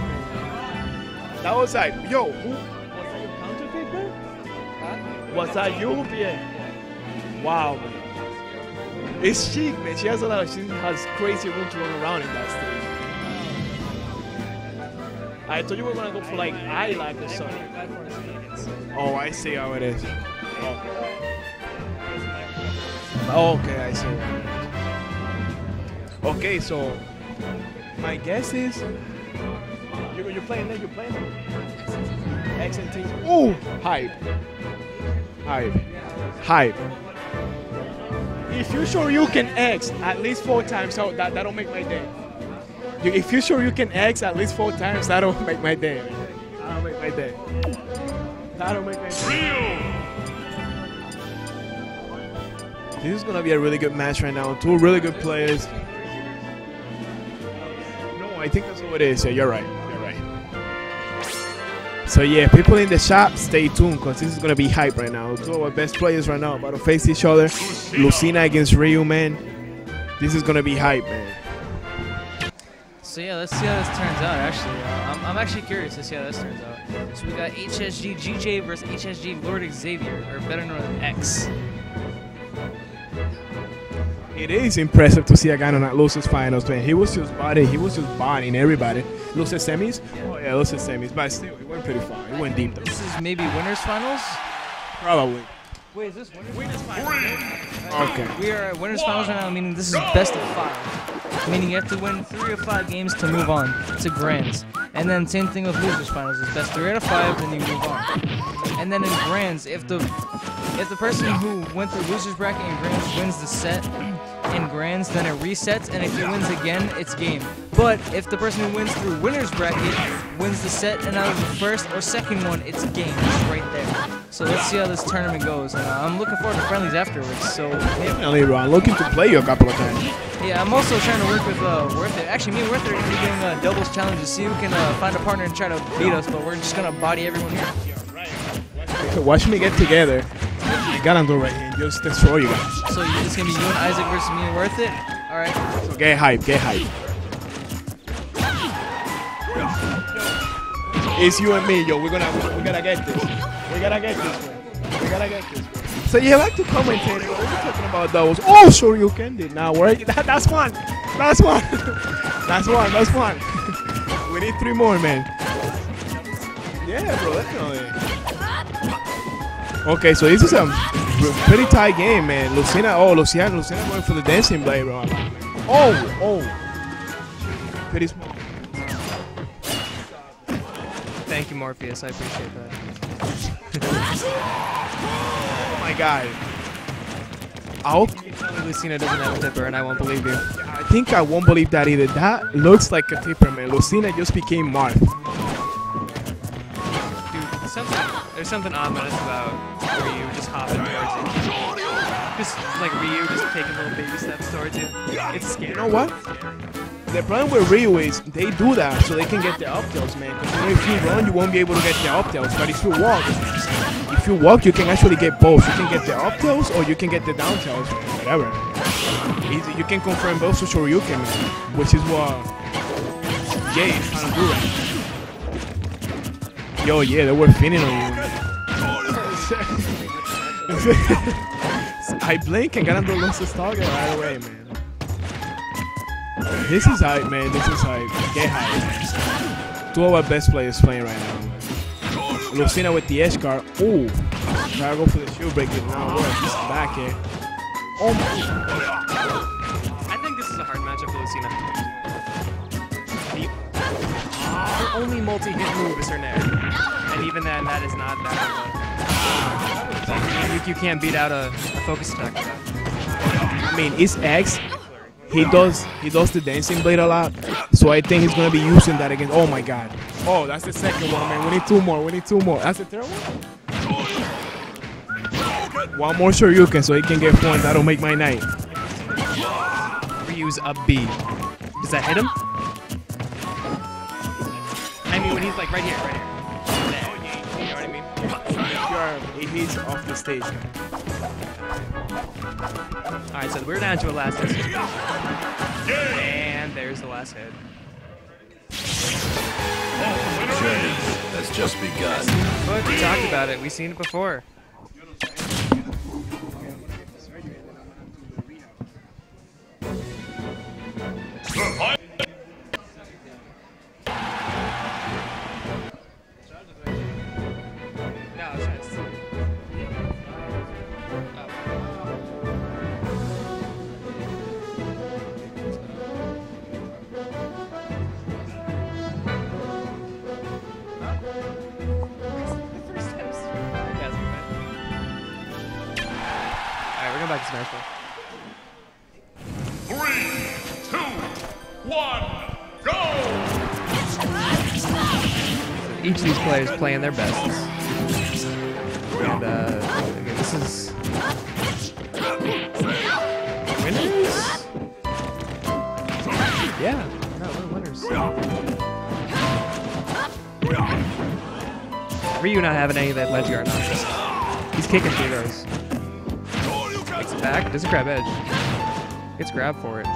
That was like, yo, who was that your counter pick, man? Was that you, Pierre? Wow, man. It's Sheik, man. She has a lot. Of, she has crazy room to run around in that stage. I thought you we were gonna go for like I like or something. Oh, I see how it is. Oh. Okay, I see. Okay, so my guess is you're, you're playing that. You're playing. X and T. Ooh, hype, hype, hype. If you're Shoryuken X at least four times, so that that'll make my day. If you're Shoryuken X at least four times, that'll [laughs] make my day. That'll make my day. That'll make my day. This is gonna be a really good match right now. Two really good players. No, I think that's what it is. Yeah, you're right. You're right. So yeah, people in the shop, stay tuned because this is gonna be hype right now. Two of our best players right now about to face each other. Lucina against Ryu, man. This is gonna be hype, man. So yeah, let's see how this turns out. Actually, uh, I'm, I'm actually curious to see how this turns out. So we got HSG GJ versus HSG Lord Xavier, or better known as X. It is impressive to see a guy on lose his finals, man. He was just body, he was just bodying everybody. Lose his semis? Oh yeah, lose his semis, but still, he went pretty far. He went deep though. This is maybe winners finals. Probably. Wait, is this winners? finals? Okay. We are at winners finals right now, meaning this is best of five. Meaning you have to win three or five games to move on to grands. And then same thing with losers finals. It's best three out of five, then you move on. And then in grands, if the if the person who went through losers bracket and grands wins the set, in grands, then it resets, and if he wins again, it's game. But if the person who wins through winner's bracket wins the set and out of the first or second one, it's game. It's right there. So let's see how this tournament goes. And uh, I'm looking forward to friendlies afterwards. So Definitely, bro. I'm looking to play you a couple of times. yeah, I'm also trying to work with uh, Worth It. Actually, me and Worth It are to doing uh, doubles challenges. See who can uh, find a partner and try to beat us. But we're just going to body everyone here. Watch me get together. Ganondorf right here just destroy you guys. So it's to be you and Isaac versus me Worth It. All right. So get hype, get hype. It's you and me, yo. We're gonna we gotta get this. We gotta get this, man. We gotta get this. Man. So you like to commentate. What are you talking about those? Oh, Shoryuken did now work. [laughs] That, that's one. That's one. [laughs] that's one. That's one. [laughs] we need three more, man. Yeah, bro. Definitely. Okay, so this is a pretty tight game, man. Lucina, oh, Luciana, Lucina going for the dancing blade, bro. Oh, oh. Pretty small. Thank you, Morpheus. I appreciate that. [laughs] Oh my god. I'll, Lucina doesn't have a tipper, and I won't believe you. I think I won't believe that either. That looks like a tipper, man. Lucina just became Marth. There's something ominous about Ryu just hopping towards you. Just like Ryu just taking little baby steps towards you. It's scary. You know what? The problem with Ryu is they do that so they can get the up tilts, man. Because if you run, you won't be able to get the up tilts. But if you walk, if you walk, you can actually get both. You can get the up tilts or you can get the down tilts, whatever. Easy. You can confirm both to Shoryuken, which is what Jay is trying to do right. Yo, yeah, they were finning on you. I blink and Ganondorf loses his target right away, man. This is hype, man. This is hype. Get hype. Two of our best players playing right now. Man. Lucina with the edge guard. Ooh. Try to go for the shield break. It now works. He's back here. Oh my. Her only multi-hit move is her nair. And even then, that is not that. You, you can't beat out a, a focus attack. I mean, it's X. He does he does the dancing blade a lot, so I think he's gonna be using that against. Oh my god! Oh, that's the second one, man. We need two more. We need two more. That's the third one. One more Shoryuken so he can get point. That'll make my night. Ryu's up B. Does that hit him? Like right here, right here. You know what I mean? He he's off the stage. Alright, so we're down to a last hit. And there's the last hit. Journey has just begun. But we talked about it. We've seen it before. Alright, we're going back to Smash Bros. Three, two, one, go! each of these players playing their best. And uh, again, this is winners. Yeah, no, we're winners. Ryu not having any of that ledge guard nonsense. He's kicking through those. It back. Doesn't grab edge. Gets grab for it.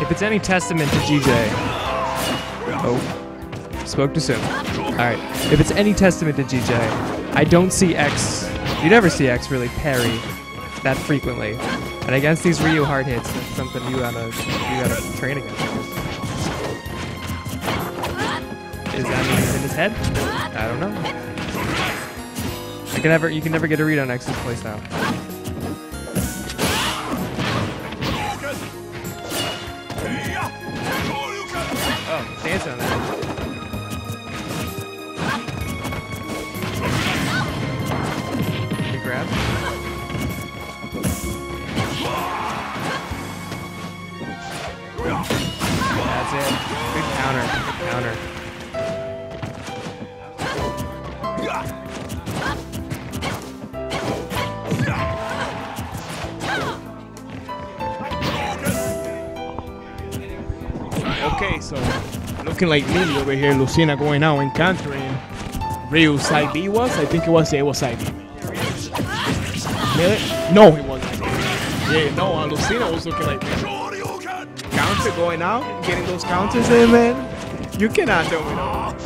If it's any testament to GJ. Oh. Spoke too soon. Alright. If it's any testament to GJ, I don't see X. You never see X really parry that frequently. And against these Ryu hard hits, it's something you gotta you gotta train against is that in his head? I don't know. I can never, you can never get a read on X's playstyle. Oh, dancing on that. That's it. Good counter. Good counter. Okay, so looking like me over here, Lucina going out and countering Ryu side B was? I think it was, it was side B. Really? No, it wasn't. Yeah, no, uh, Lucina was looking like me. Counter going out, getting those counters in, man. You cannot tell me no.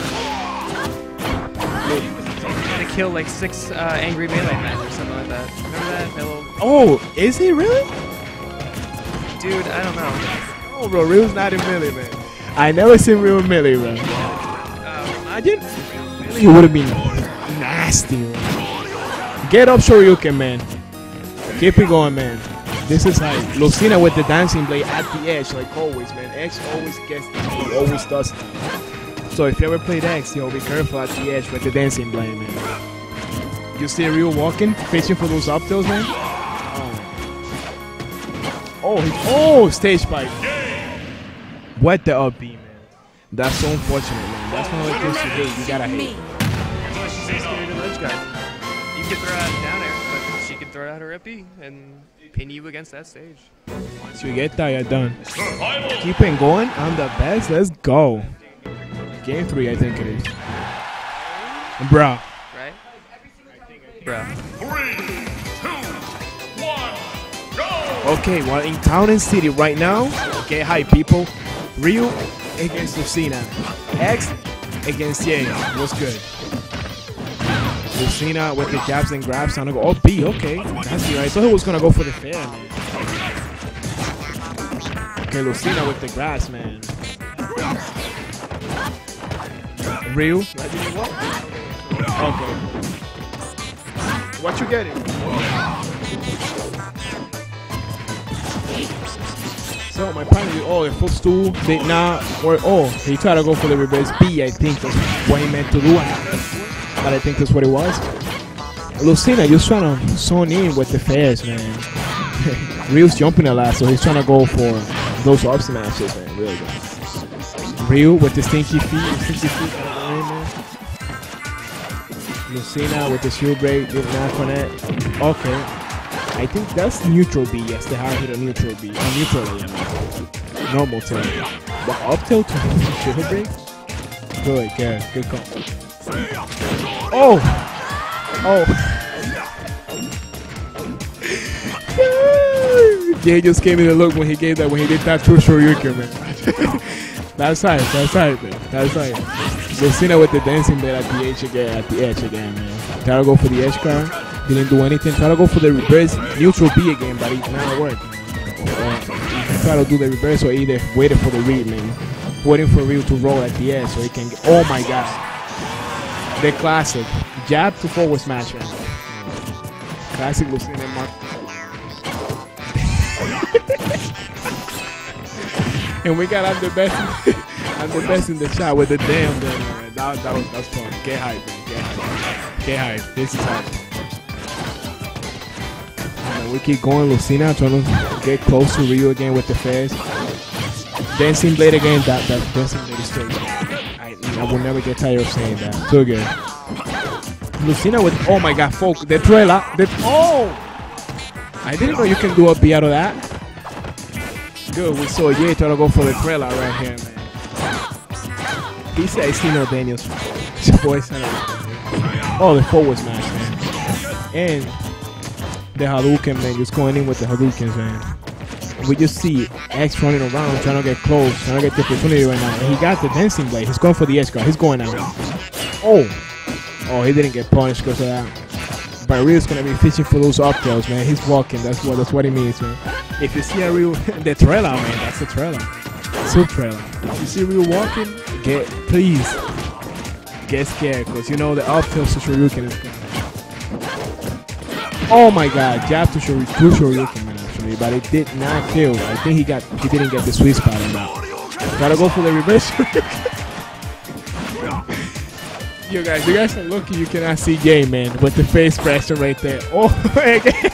Gonna kill like six uh, angry melee men or something like that. Remember that? Little Oh, is he really? dude. I don't know. Oh, bro, Ryu's not in Melee, man. I never seen real Melee, bro. Um, Imagine Melee would have been nasty, man. Get up, Shoryuken, man. Keep it going, man. This is like Lucina with the dancing blade at the edge, like always, man. X always gets, he always does. that. So if you ever played X, yo, be careful at the edge with the dancing blade, man. You see Ryu walking, fishing for those up tilts, man. Oh, oh, he, oh, stage spike. What the up B, man. That's so unfortunate, man. That's one of the things you hate. You gotta hate. that's why she's so scared of the ledge guard. You can throw out down air, but she can throw out her up B and pin you against that stage. Once you get that, you're done. Keep it going. I'm the best. Let's go. Game three, I think it is. Bruh. Right? Bruh. Three, two, one, go! Okay, well, in Town and City right now, get hype, people. Ryu against Lucina. X against Ye. What's good? Lucina with the jabs and grabs. Trying to go. Oh, B, okay. That's right. I thought he was going to go for the fair, man. Okay, Lucina with the grass, man. Ryu. Okay. What you getting? So my partner, oh, the footstool did not work. Oh, he tried to go for the reverse B. I think that's what he meant to do, but I think that's what it was. Lucina just trying to zone in with the fairs, man. [laughs] Ryu's jumping a lot, so he's trying to go for those up smashes, man. Really good. Ryu with the stinky feet, stinky feet out of the ring, man. Lucina with the shield break, did not connect. Okay. I think that's neutral B. Yes, they have hit a neutral B. Uh, neutral A. Normal tilt. But up tilt to shield break? Good, good, good call. Oh! Oh! [laughs] he just gave me the look when he gave that, when he did that true Shoryuken, man. [laughs] that's right, that's right, man. That's right. Lucina with the dancing blade at the edge again, at the edge again, man. To go for the edge card. Didn't do anything. Try to go for the reverse neutral B again, but it not work. Uh, try to do the reverse or either waiting for the read, man. Waiting for Ryu to roll at the edge so he can get. Oh my god. The classic. Jab to forward smash, man. Classic Lucina Marth. [laughs] and we got I'm the best. [laughs] I'm the best in the chat with the damn damn man. That, that was fun. Get hype, man. Get hype. Get hype. This is hype. We keep going, Lucina trying to get close to Ryu again with the fast. Dancing Blade again, that that Dancing Blade is still. I, I will never get tired of saying that. So good. Lucina with oh my god, folk, the trailer, the oh I didn't know you can do a B out of that. Good, we saw Ye trying to go for the trailer right here, man. He said I see no Daniels. [laughs] Boy. Oh, the forward smash, man. And the Hadouken, man, just going in with the Hadoukens, man. We just see X running around, trying to get close, trying to get the opportunity right now. And he got the dancing blade. He's going for the edge guard. He's going out. Oh. Oh, he didn't get punished because of that. But Ryu's gonna be fishing for those up man. He's walking. That's what that's what he means, man. If you see a Ryu, [laughs] the trailer, man, that's the trailer. Sub trailer. If you see Ryu walking, get please get scared because you know the up Shoryuken is coming. Oh my God, jab to Shor- to Shoryuken, man, actually, but it did not kill. I think he got he didn't get the sweet spot on that. Gotta go for the reverse. [laughs] you guys, you guys are lucky you cannot see Jay, man, with the face pressure right there. [laughs] Oh, again.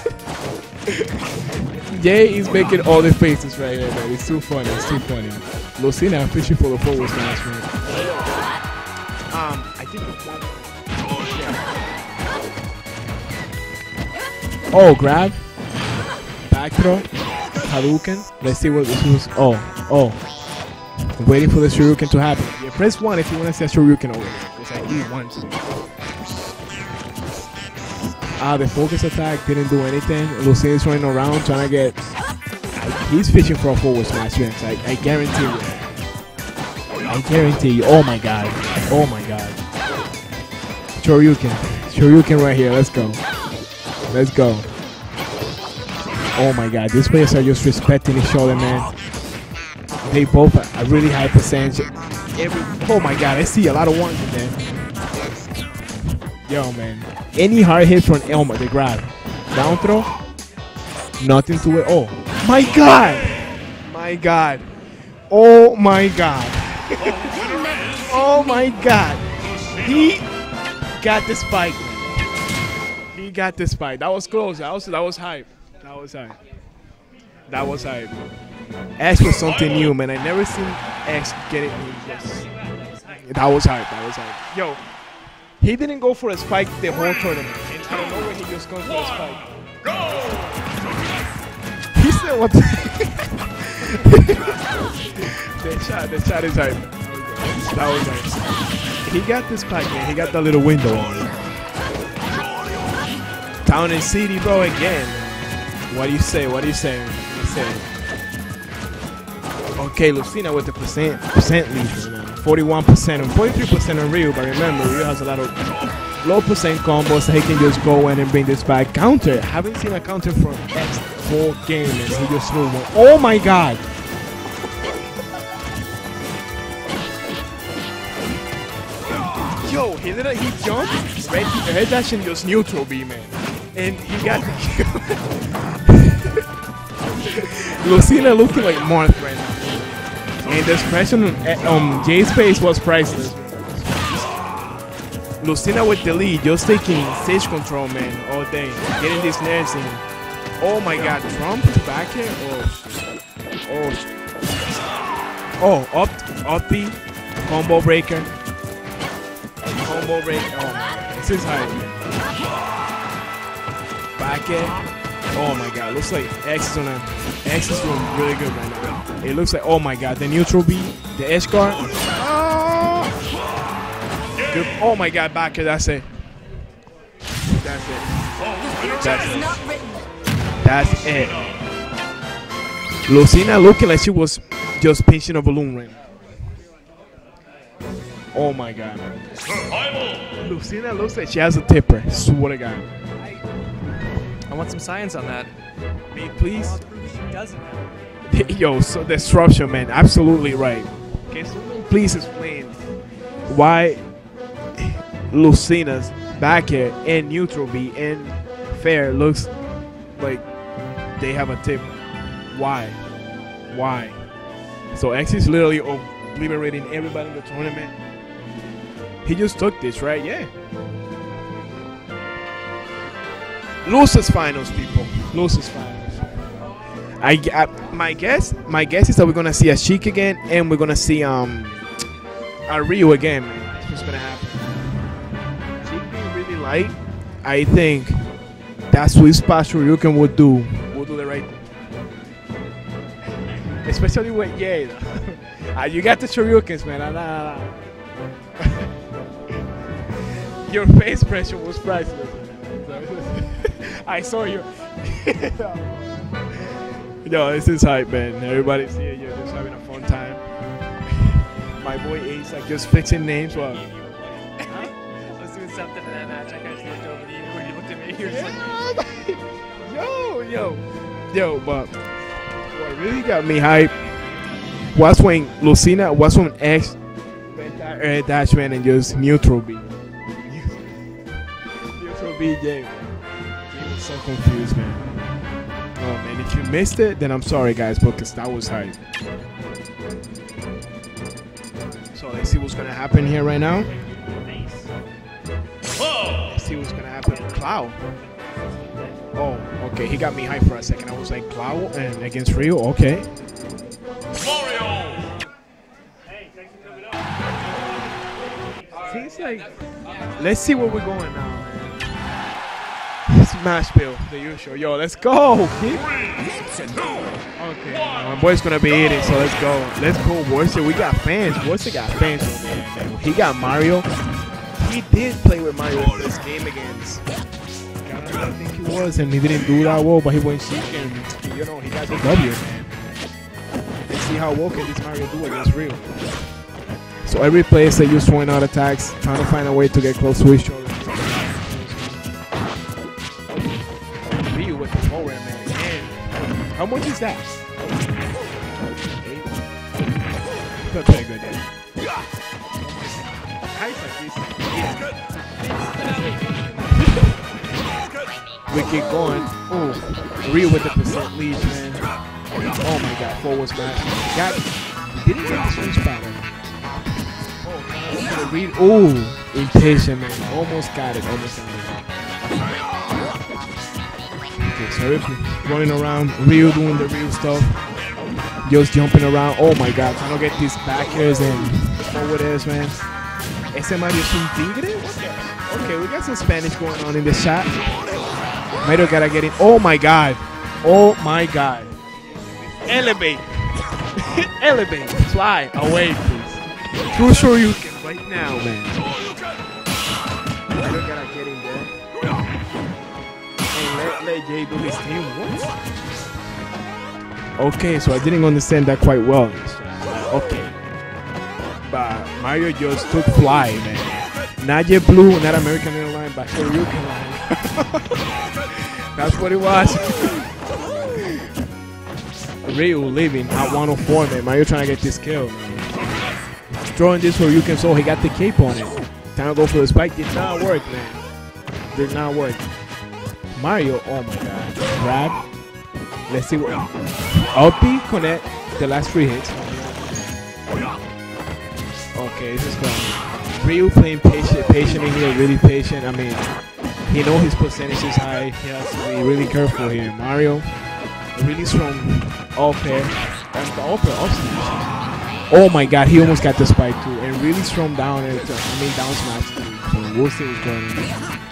[laughs] Jay is making all the faces right here, man. It's too funny. It's too funny. Lucina fishing for the forward smash, man. Oh, grab. Back throw. Hadouken. Let's see what this was. Oh, oh. Waiting for the Shoryuken to happen. Yeah, press 1 if you want to see a Shoryuken over. Because I need one. Ah, the focus attack didn't do anything. Lucine's running around trying to get. He's fishing for a forward smash, Vince. I, I guarantee you. I guarantee you. Oh my god. Oh my god. Shoryuken. Shoryuken right here. Let's go. Let's go. Oh my god. These players are just respecting each other, man. They both are a really high percentage. Every, oh my god. I see a lot of ones in there. Yo, man. Any hard hit from Elma, they grab. Down throw. Nothing to it. Oh my god. My god. Oh my god. [laughs] oh my god. He got the spike. Got this fight. That was close. That was that was hype. That was hype. That was hype. X was something new, man. I never seen X get it. That was hype. That was hype. Yo, he didn't go for a spike the whole tournament. And out of nowhere, he just goes for a spike. He said what? [laughs] the shot, the shot is hype. That was nice. He got this spike, man. He got the little window on it. Town and City, bro, again. What do you say? What do you say? What you say? Okay, Lucina with the percent percent lead. Forty-one percent and forty-three percent on Ryu, but remember Ryu has a lot of low percent combos, so he can just go in and bring this back. Counter. Haven't seen a counter from X four game, and he just threw one. Oh my god! Yo, he did a, he jumped, red, red dash and just neutral B, man. And he got the. [laughs] Lucina looking like Marth right now. And the expression on um, Jay's face was priceless. Lucina with the lead, just taking stage control, man, all day. Getting this nerves in. Oh my god, Trump back here? Oh, shit. Oh. Oh, up, up B, combo breaker. Combo breaker. Oh this is high. Back. Oh my god, looks like X is on a, X is doing really good right now. It looks like, oh my god, the neutral B, the edge guard. Oh! Oh my god, back that's it. That's it. That's it. That's it. Lucina looking like she was just pinching a balloon now. Oh my god. Lucina looks like she has a tipper. Swear to god. I want some science on that. Me, please. Doesn't. [laughs] Yo, so disruption, man. Absolutely right. Can someone please explain why Lucina's back air and neutral B and fair looks like they have a tip? Why? Why? So X is literally liberating everybody in the tournament. He just took this, right? Yeah. Losers finals, people. Losers finals. I, I my guess my guess is that we're gonna see a Sheik again and we're gonna see um a Ryu again, man. That's what's gonna happen. Sheik being really light, I think that sweet spot Shoryuken would do will do the right thing. Especially with yeah. uh, [laughs] you got the Shoryukens, man. Nah, nah, nah. [laughs] Your face pressure was priceless. I saw you. [laughs] Yo, this is hype, man. Everybody's here. You're just having a fun time. My boy Ace, like, just fixing names. Well, I was doing something in that match. I kind of just looked over to you when you looked at me. [laughs] You were just like, yo, yo, yo, but what really got me hype was when Lucina was when X went that air and just neutral B. [laughs] neutral B Jay. Jay was so confused, man. Oh man, if you missed it, then I'm sorry guys, because that was hype. So let's see what's gonna happen here right now. Let's see what's gonna happen. Cloud. Oh, okay. He got me hyped for a second. I was like, Cloud and against Ryu. Okay. Mario! See, it's like, let's see where we're going now, Bill, the usual. Yo, let's go. kid. Okay, my boy's gonna be eating, so let's go. Let's go, Worcester. We got fans. Worcester got fans. He got Mario. He did play with Mario in this game against. I think he was, and he didn't do that well, but he went Sheik and you know he got the W. Let's see how well can this Mario do against Ryu. So every player they use throwing out attacks, trying to find a way to get close to each other. And how much is that? Eight. That's pretty good then. Heights like this. We keep going. Oh, Ryu with the percent lead, man. Oh my god, forward smash. Got, didn't get the swing pattern. Oh, read. Oh, impatient man. Almost got it. Almost got it. So if running around, Ryu doing the Ryu stuff, just jumping around. Oh my god, trying to get these back airs and forward airs, man. Ese Mario es un tigre? Okay, we got some Spanish going on in the chat. Mario gotta get in. Oh my god. Oh my god. Elevate. [laughs] Elevate. Fly away, please. You can right now, man. Mario gotta get in Okay, so I didn't understand that quite well. Okay. But Mario just took fly, man. Not JetBlue, not American Airlines, but Shoryuken line. [laughs] That's what it was. [laughs] Ryu leaving at 104, man. Mario trying to get this kill, man. Throwing this Shoryuken so he got the cape on it. Time to go for the spike. Did not work, man. Did not work. Mario, oh my god. Grab. Let's see what. B connect the last three hits. Okay, this is going. Ryu playing patient, patient in here, really patient. I mean, he know his percentage is high. He has to be really careful here. Mario, really strong off air. And the off air. Oh my god, he almost got the spike too. And really strong down air. I mean, down smash. So we'll see what's going on.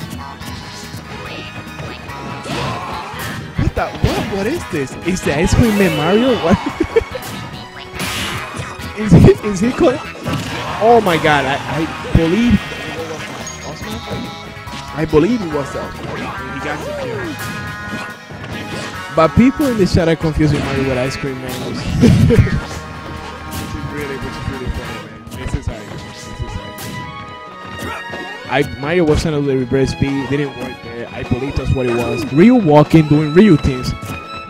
The? What? What is this? Is the ice cream man Mario? What? [laughs] is he? Is he? Called? Oh my god! I, I believe. I believe it was the. He got kill. But people in the chat are confusing Mario with ice cream man. [laughs] I Mario was the reverse B, didn't work there. I believe that's what it was. Ryu walking, doing Ryu things.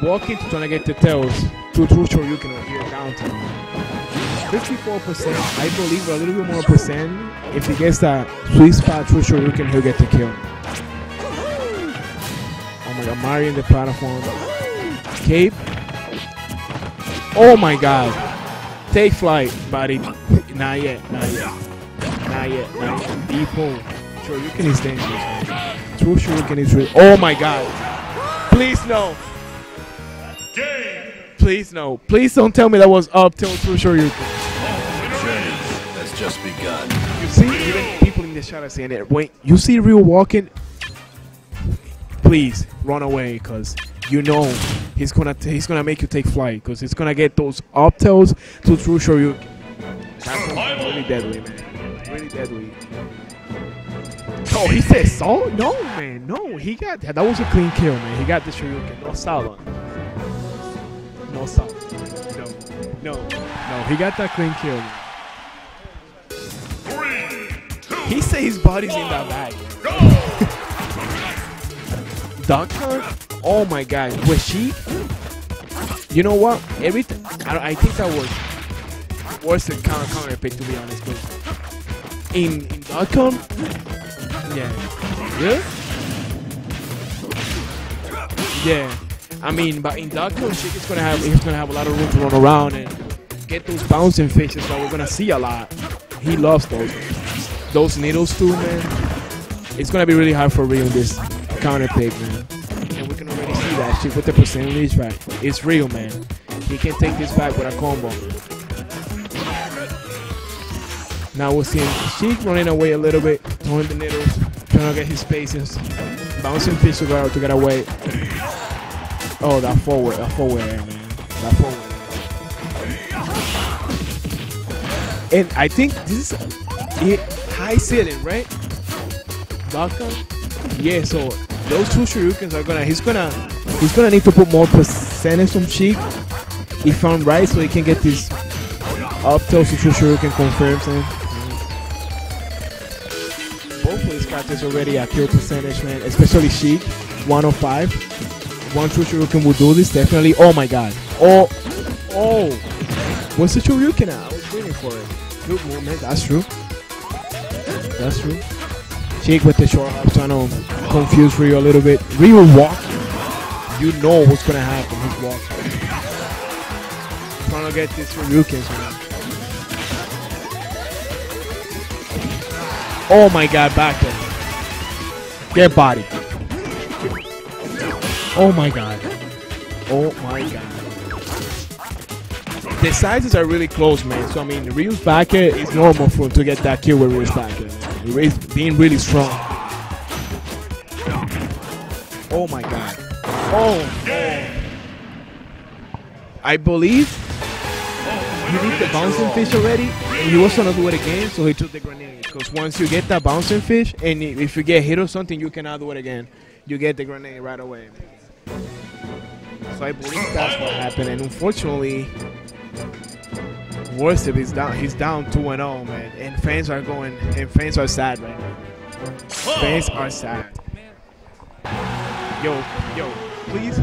Walking to trying to get the tails to true Shoryuken or here downtown. 54%, I believe a little bit more percent. If he gets that sweet spot true Shoryuken, he'll get the kill. Oh my god, Mario in the platform. Cape. Oh my god. Take flight, buddy. Not yet, not yet. Not yet, not yet. Deep. Shoryuken is dangerous. man. True Shoryuken is real. Oh my god. Please no. Please no. Please don't tell me that was up tilt True Shoryuken. has just begun. You see, even people in the chat are saying it. When you see Ryu walking, please run away, cause you know he's gonna he's gonna make you take flight, cause he's gonna get those up tilts to True Shoryuken. That's really deadly, man. Really deadly. Oh, he said so? No, man, no. He got that. That was a clean kill, man. He got the Shoryuken. No Sala. No Sala. No, no, no. He got that clean kill. Man. He said his body's in that bag. [laughs] Doctor? Oh my god. Was she? You know what? Everything. I, I think that was worse than counter counter pick to be honest. 'cause in in yeah, yeah, yeah. I mean, but in Doctor, Sheik is gonna have he's gonna have a lot of room to run around and get those bouncing fishes that we're gonna see a lot. He loves those. Those needles too, man. It's gonna be really hard for in this counter pick, man. And we can already see that shit with the percentage back. It's real, man. He can take this back with a combo. Now we're seeing Sheik running away a little bit, throwing the needles, trying to get his spaces, bouncing fish to to get away. Oh, that forward, that forward man. That forward. And I think this is it, high ceiling, right? Baka? Yeah, so those two Shoryukens are gonna he's gonna he's gonna need to put more percentage on Sheik if I'm right so he can get this up tilt to Shoryuken confirms him. Characters already at kill percentage man, especially Sheik, 105. One true Shoryuken will do this, definitely. Oh my god. Oh oh What's the Shoryuken? I was waiting for it. Good movement, that's true. That's true. Jake with the short hop trying to confuse Ryu a little bit. Ryu walk. You know what's gonna happen. He's walking. Trying to get this Ryukens, man. Oh my god, back there. Get body. Oh my god. Oh my god. The sizes are really close, man. So I mean, Ryu's back air is normal for him to get that kill with Ryu's back air. Ryu's being really strong. Oh my god. Oh. oh. I believe he did the bouncing fish already, he was gonna do it again, so he took the grenade. Because once you get that bouncing fish, and if you get hit or something, you cannot do it again. You get the grenade right away. So I believe that's what happened, and unfortunately, Worstep is down. He's down two and zero, man, and fans are going, and fans are sad right now. Fans are sad. Yo, yo, please.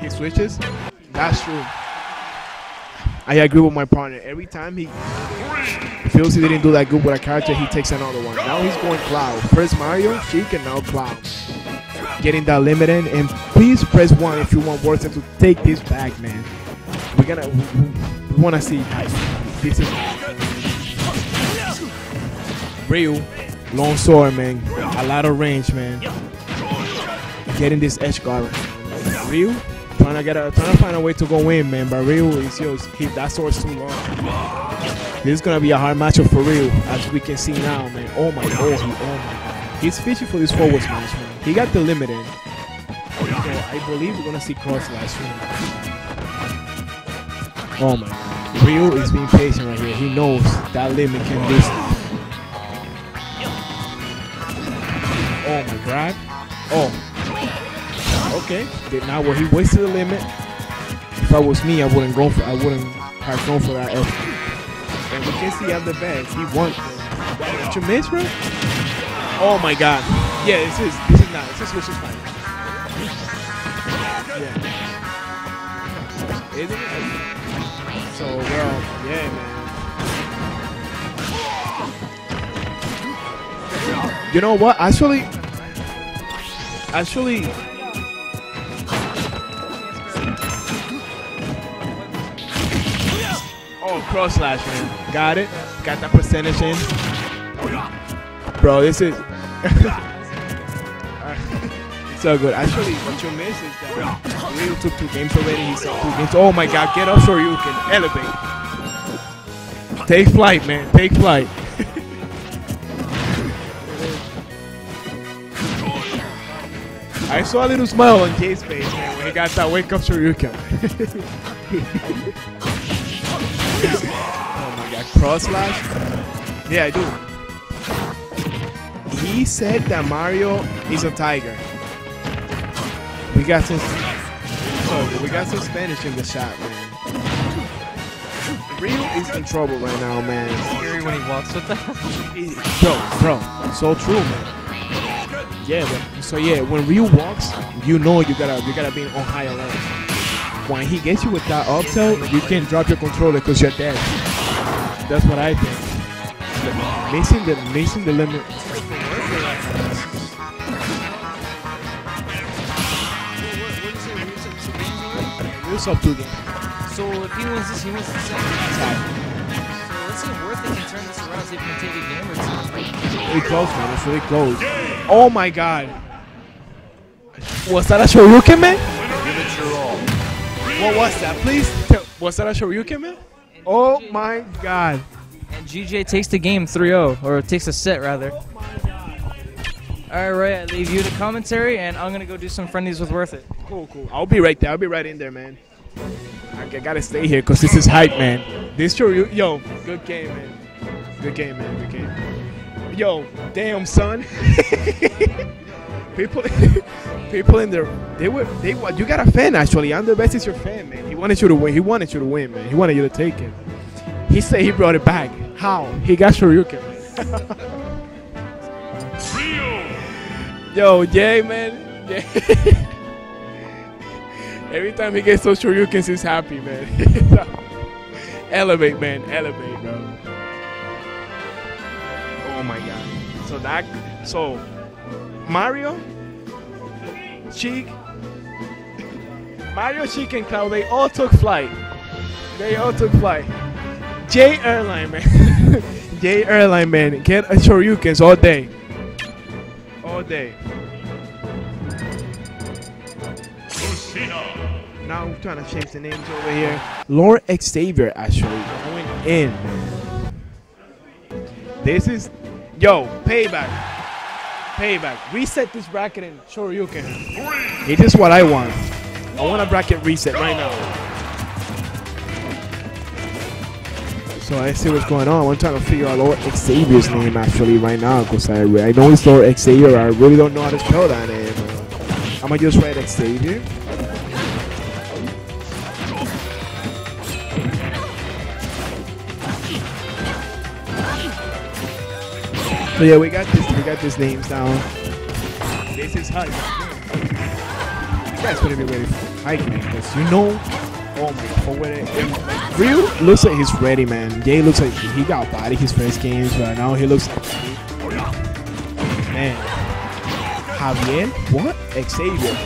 He switches. That's true. I agree with my partner. Every time he feels he didn't do that good with a character, he takes another one. Now he's going Cloud. Press Mario, Sheik, can now Cloud. Getting that limit in, and please press one if you want Worstep to take this back, man. We're gonna, we, we, wanna see this is Ryu, long sword, man. A lot of range, man. Getting this edge guard. Ryu, trying to get a, trying to find a way to go in, man. But Ryu is just he, that sword's too long. This is gonna be a hard matchup for Ryu, as we can see now, man. Oh my god, he, oh my god. He's fishing for this forward smash, man. He got the limit. So I believe we're gonna see cross slash round. Oh my god. Ryu is being patient right here. He knows that limit can do something. Oh my god. Oh. Okay. Did not where he wasted the limit. If I was me, I wouldn't go for I wouldn't have gone for that F. And we can see at the back, he won. Did you miss, bro? Oh my god. Yeah, this is this is not this is this is fine. Yeah. Isn't it? So well, yeah, man. You know what? Actually, actually, oh, cross slash, man. Got it. Got that percentage in. Bro, this is [laughs] so good. Actually, what you miss is that Ryu took two games already. He's two games. Oh my God! Get up so you can elevate. Take flight, man. Take flight. [laughs] I saw a little smile on Jay's face, man, when he got that wake up Shoryuken. [laughs] oh cross slash? Yeah, I do. He said that Mario is a tiger. We got some so oh, we got some Spanish in the shot, man. Ryu is in trouble right now, man. Scary when he walks with that. Bro, bro, so true, man. Yeah, but so yeah, when Ryu walks, you know you gotta you gotta be on high alert. When he gets you with that up tilt, you can't drop your controller because you're dead. That's what I think. Missing the missing the limit. Ryu's up two games. So if he wins this, he wins the second. So let's see if Worth can turn this around, see if he can take a game or two. Really close, man. It's really close. Oh my god. Was that a Shoryuken, man? Give it your all. What was that? Please. Was that a Shoryuken, man? Oh my God. And GJ takes the game 3-0, or takes a set rather. All right, Ray, I leave you the commentary, and I'm gonna go do some friendlies with Worth It. Cool, cool. I'll be right there. I'll be right in there, man. I gotta stay here because this is hype, man. This Shoryu, yo, good game, man. Good game, man. Good game. Yo, damn, son. [laughs] people, [laughs] people in there, they were, they were. You got a fan actually. The best is your fan, man. He wanted you to win. He wanted you to win, man. He wanted you to take it. He said he brought it back. How? He got Shoryuken. [laughs] Yo, Jay, man. Jay. [laughs] Every time he gets those Shoryukens, he's happy, man. elevate, man. Elevate, bro. Oh my god. So that so Mario, Sheik, Mario, Sheik, and Cloud, they all took flight. They all took flight. J Airline, man. [laughs] J Airline, man. Get a Shoryukens all day. All day. Now I'm trying to change the names over here. Lord Xavier actually going in. This is yo payback. Payback. Reset this bracket in Shoryuken. It is what I want. I want a bracket reset right now. So I see what's going on. I'm trying to figure out Lord Xavier's name actually right now because I, I know it's Lord Xavier. I really don't know how to spell that name. I'm gonna just write Xavier. So yeah, we got this. Got these names down. This is hype. You guys better be ready for hype, man, because you know. Oh my god, for what Ryu looks like he's ready, man. Jay looks like he got body his first games, but now he looks like man. Javier, what? Xavier.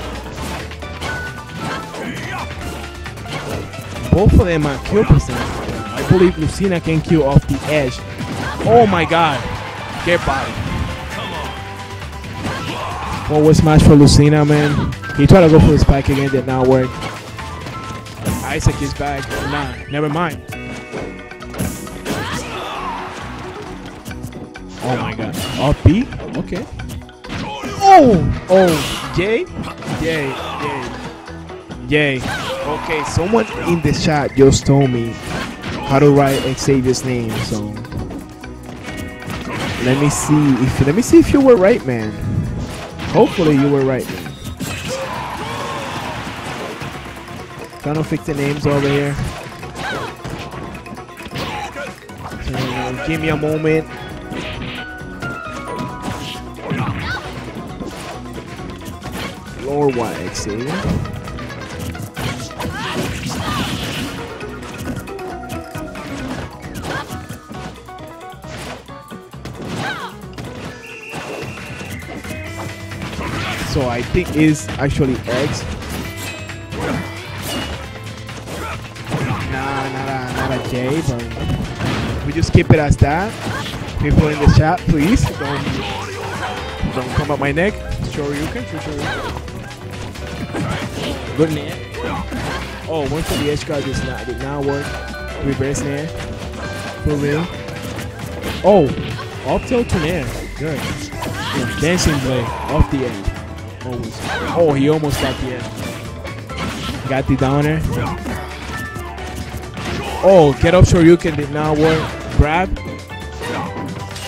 Both of them are kill percentage. I believe Lucina can kill off the edge. Oh my god. Get body. Forward smash for Lucina, man. He tried to go for his spike again, did not work. Isaac is back. Nah, never mind. Oh my god. Up B? Okay. Oh! Oh, Yay? Yay, yay. Yay. Okay, someone in the chat just told me how to write Xavier's name, so let me see if let me see if you were right, man. Hopefully you were right. Trying to fix the names over here. So, uh, give me a moment. Lord White Xavier. So I think is actually X. Nah, not a, not a J, but we just keep it as that. People in the chat, please don't don't come up my neck. Sure you can, sure, sure you can. Good nair. Oh, one for the edge guard did not did not work. Reverse nair. For real. Oh, up tilt to nair. Good. Yeah, dancing blade off the edge. Almost. Oh, he almost got the edge. Got the downer. Oh, get up Shoryuken did not work. Grab.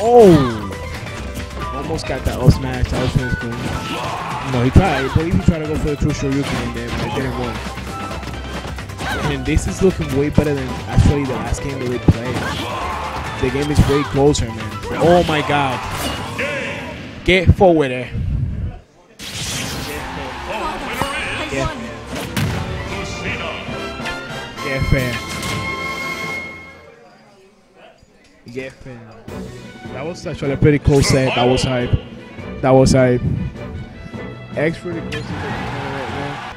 Oh. Almost got that up smash. That was really cool. No, he tried. I believe he tried to go for the true Shoryuken in there, but it didn't work. And this is looking way better than actually the last game that we played. The game is way closer, man. Oh my god. Get forward there. Get fair. That was actually a pretty cool set. That was hype. That was hype. The right now.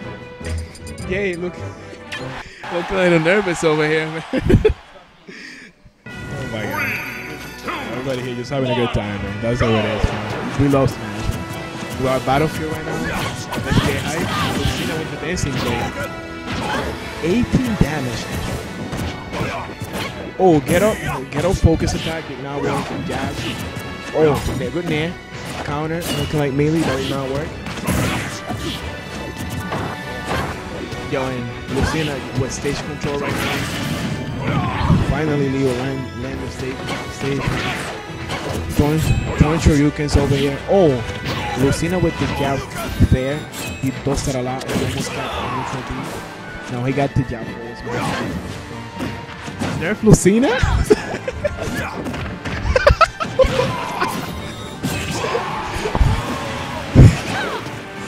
Yay, look. Look a little nervous over here, man. [laughs] oh my god. Everybody here just having a good time, man. That's all it is, man. We love Smash. we are battlefield right now. Let's get hype. Lucina with the dancing blade. 18 damage. Oh, get up, get up, focus attack. Did not work. Jab. Oh, okay, good nair. Counter, looking like melee. That did not work. Yo, and Lucina with stage control right now. Finally, Leo land, land the stage. stage. Throwing, throwing Shoryukens over here. Oh, Lucina with the jab there. He does that a lot. He almost got neutral B. Now he got the jab balls, man. Nerf Lucina?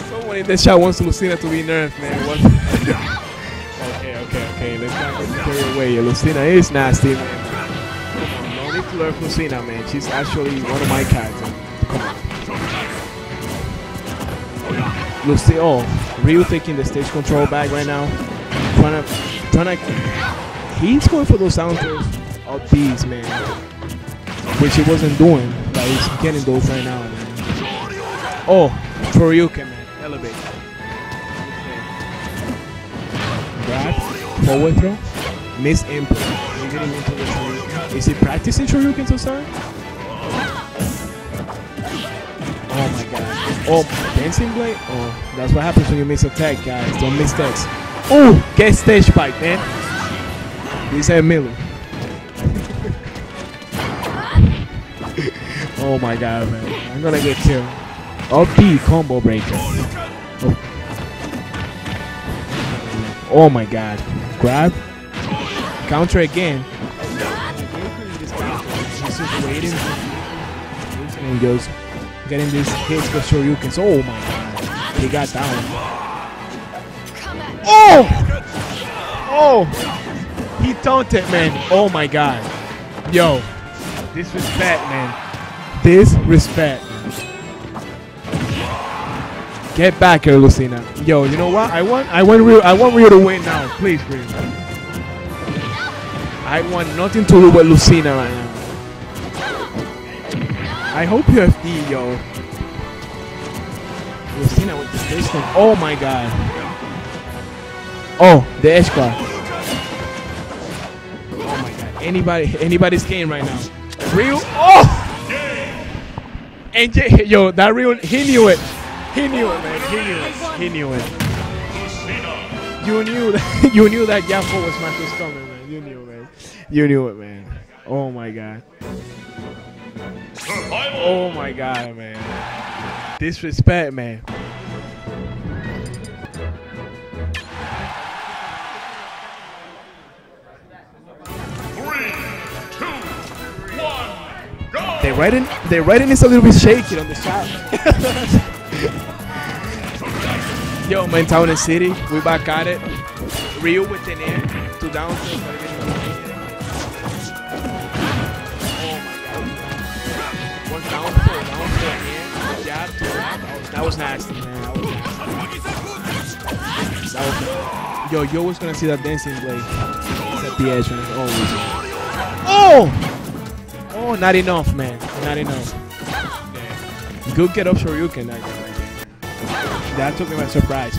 Someone in this chat wants Lucina to be nerfed, man. What? okay, okay, okay. Let's not get carried away. Lucina is nasty, man. Come on, no need to nerf Lucina, man. She's actually one of my characters. Come on. Lucina, oh, Ryu taking the stage control back right now. Trying to, trying to, he's going for those counters of these, man. Which he wasn't doing, but he's getting those right now, man. Oh, Shoryuken, man. Elevate. Grab, forward throw, miss input. You're getting into the. Is he practicing Shoryuken so sorry? Oh my god. Oh, dancing blade? Oh, that's what happens when you miss a attack, guys. Don't miss attacks. Um, oh, get stage spike, man. This is Miller. oh my god, man. I'm gonna get killed. B combo breaker. Oh. oh my god. Grab. Counter again. He's just waiting. And goes getting these hits with Shoryukens. Oh my god. He got down. Oh! Oh! He taunted, man. Oh my god. Yo. Disrespect, man. Disrespect. Get back here, Lucina. Yo, you know what? I want I want Ryu I want Ryu to win now. Please, Ryu. I want nothing to do with Lucina right now. I hope you have E, yo. Lucina with the station. Oh my god. Oh, the edge guard. Oh my god. Anybody anybody's game right now. Real Oh! And yo, that Ryu, he knew it. He knew it, man. He knew it. He knew it. You knew that. [laughs] You knew that Yafo was match was coming, man. You knew, man. You knew it, man. Oh my god. Oh my god, man. Disrespect, man. They writing, they writing is a little bit shaky on the chat. [laughs] Yo, man, Town and City, we back at it. Ryu with the air, oh, two down. Oh down, down, two jab. That was nasty, man. That was nasty. That was Yo, yo was gonna see that dancing blade. It's at the edge, man. Oh, oh! Oh, not enough, man. Not enough. Yeah. Good get up Shoryuken, that guy. That took me by surprise.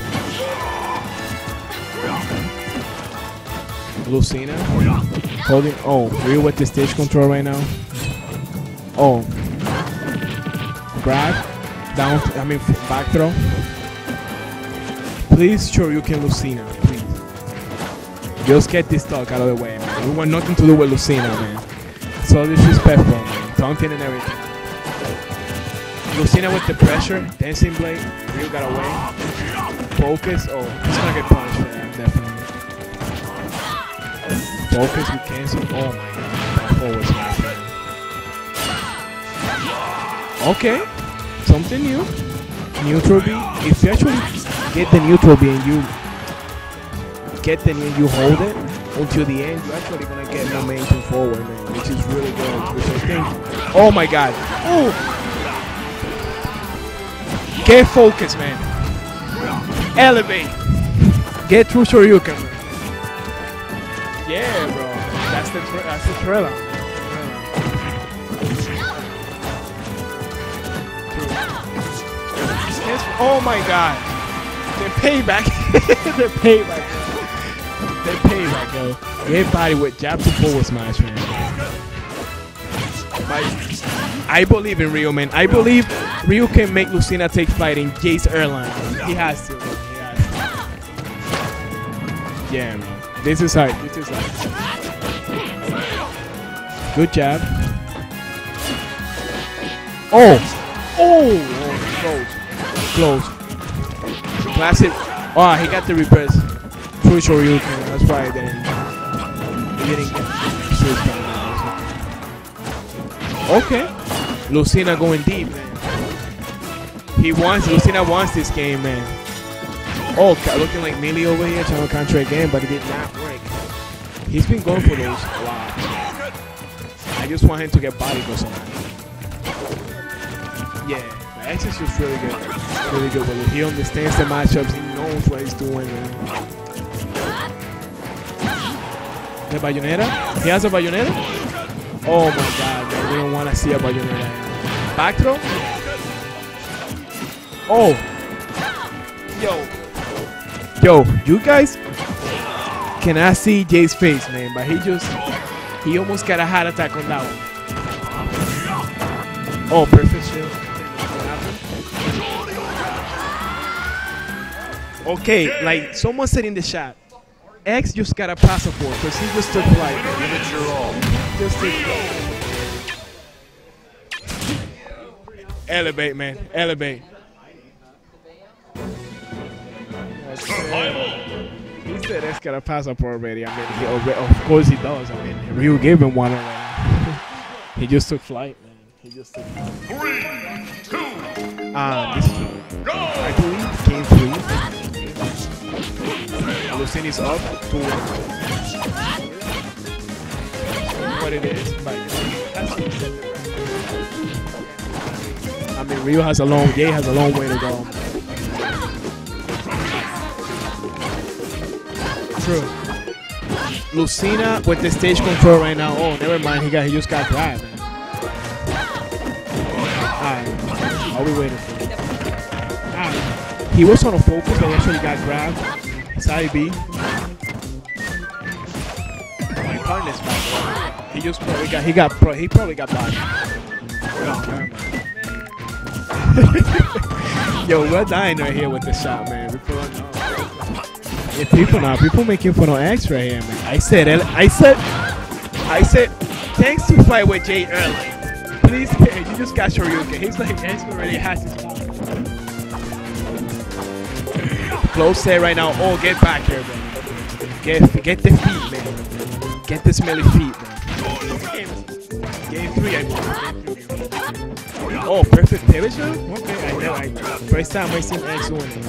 Lucina holding. Oh, Ryu with the stage control right now. Oh, grab down. I mean back throw. Please, Shoryuken Lucina, please. Just get this talk out of the way, man. We want nothing to do with Lucina, man. So disrespectful, man. Taunting and everything. Lucina with the pressure, dancing blade. Ryu got away. Focus. Oh, he's gonna get punished for that, definitely. Focus with cancel. Oh my god. That forward smash. Okay. Something new. Neutral B. If you actually get the neutral B and you get the and you hold it until the end, you're actually gonna get momentum forward, man, which is really good. Which I think. Oh my god. Oh. Get focused, man. Elevate. Get through Shoryuken. man. Yeah, bro. That's the that's the. Thriller. Oh my God. The payback. [laughs] the payback. The payback, uh, yo. Get body with jab to forward smash, man. But I believe in Ryu, man. I believe Ryu can make Lucina take flight in Jace airline. He has to. He has to. Yeah, man. This is hard. This is hard. Good job. Oh! Oh! oh close. Close. Classic. Oh, he got the reverse. True Shoryuken. That's why I didn't. He didn't get. Okay. Lucina going deep, man. He wants, Lucina wants this game, man. Oh, looking like Melee over here trying to counter again, but it did not work. He's been going for those a lot. I just want him to get body for something. Yeah, X is just really good. Really good it. He understands the matchups. He knows what he's doing, man. The Bayonetta? He has a Bayonetta? Oh my god, man. We don't want to see a Bayonetta. Back throw? Oh. Yo. Yo, you guys cannot see Jay's face, man, but he just, he almost got a heart attack on that one. Oh, perfect shield. Okay, like someone said in the chat, X just got a passport because he just took flight. Give it your all. Just took. Elevate, man. Elevate. He said X got a passport already. I mean, he already, of course he does. I mean, Ryu gave him one already. [laughs] he just took flight, man. He just took flight. Three, two, Uh, this is, go! Lucini's up to what it is, but. I mean, Ryu has a long, Jay has a long way to go. True. Lucina with the stage control right now. Oh, never mind. He got, he just got grabbed. Alright, are we waiting for? Alright. He was on a focus, but he actually got grabbed. Side B. My partner's back. He just probably got, he got, pro, he probably got body. [laughs] Yo, we're dying right here with this shot, man. People don't. Yeah, people now, people making fun of X right here, man. I said, I said, I said, thanks to fight with Jay early. Please, you just got your Shoryuken. He's like, X already has his Close set right now. Oh, get back here, man. Get, get the feet, man. Get the smelly feet, man. Game three, I believe. Oh, perfect pivot shot? Okay, I know. I, first time I seen X winning.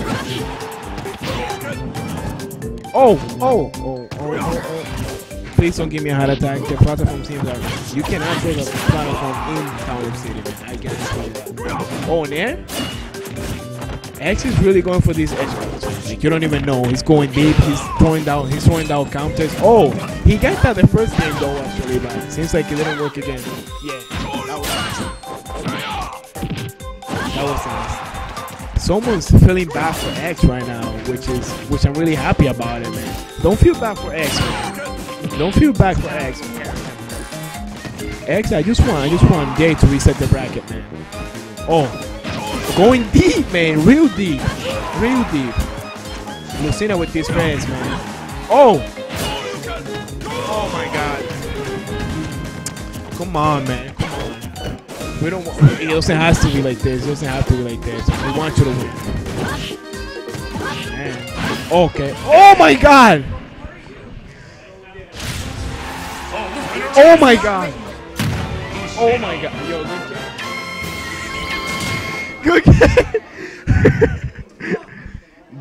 Oh, oh, oh, oh, oh, oh. Please don't give me a heart attack. The platform seems like you cannot take a platform in Town City, man. I you. Oh, there? X is really going for these edge guards. You don't even know. He's going deep. He's throwing down. He's throwing down counters. Oh, he got that the first game though. Actually, but seems like it didn't work again. Yeah, that was nice. That was nice. Someone's feeling bad for X right now, which is which I'm really happy about it, man. Don't feel bad for X. Man. Don't feel bad for X. X, I just want I just want Jay to reset the bracket, man. Oh, going deep, man, real deep, real deep. Lucina with these fans, man. Oh, oh my God. Come on, man. Come on. We don't want. It doesn't have to be like this. It doesn't have to be like this. We want you to win. Man. Okay. Oh my God. Oh my God. Oh my God. Yo, good game. Good game.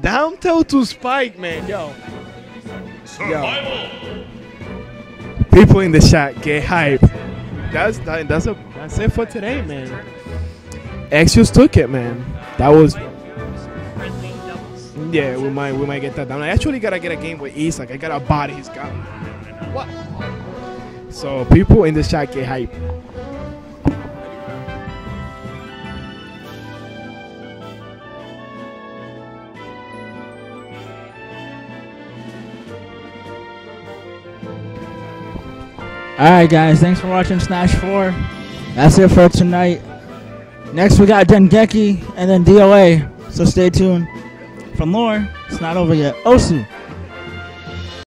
Down tilt to spike, man. Yo. Survival! People in the chat get hype. That's that, that's a that's it for today, man. X just took it, man. That was yeah. We might we might get that down. I actually gotta get a game with East. Like I got a body. He's got what? So people in the chat get hype. Alright, guys, thanks for watching Smash 4. That's it for tonight. Next, we got Dengeki and then DOA, so stay tuned. From Lore, it's not over yet. Osu.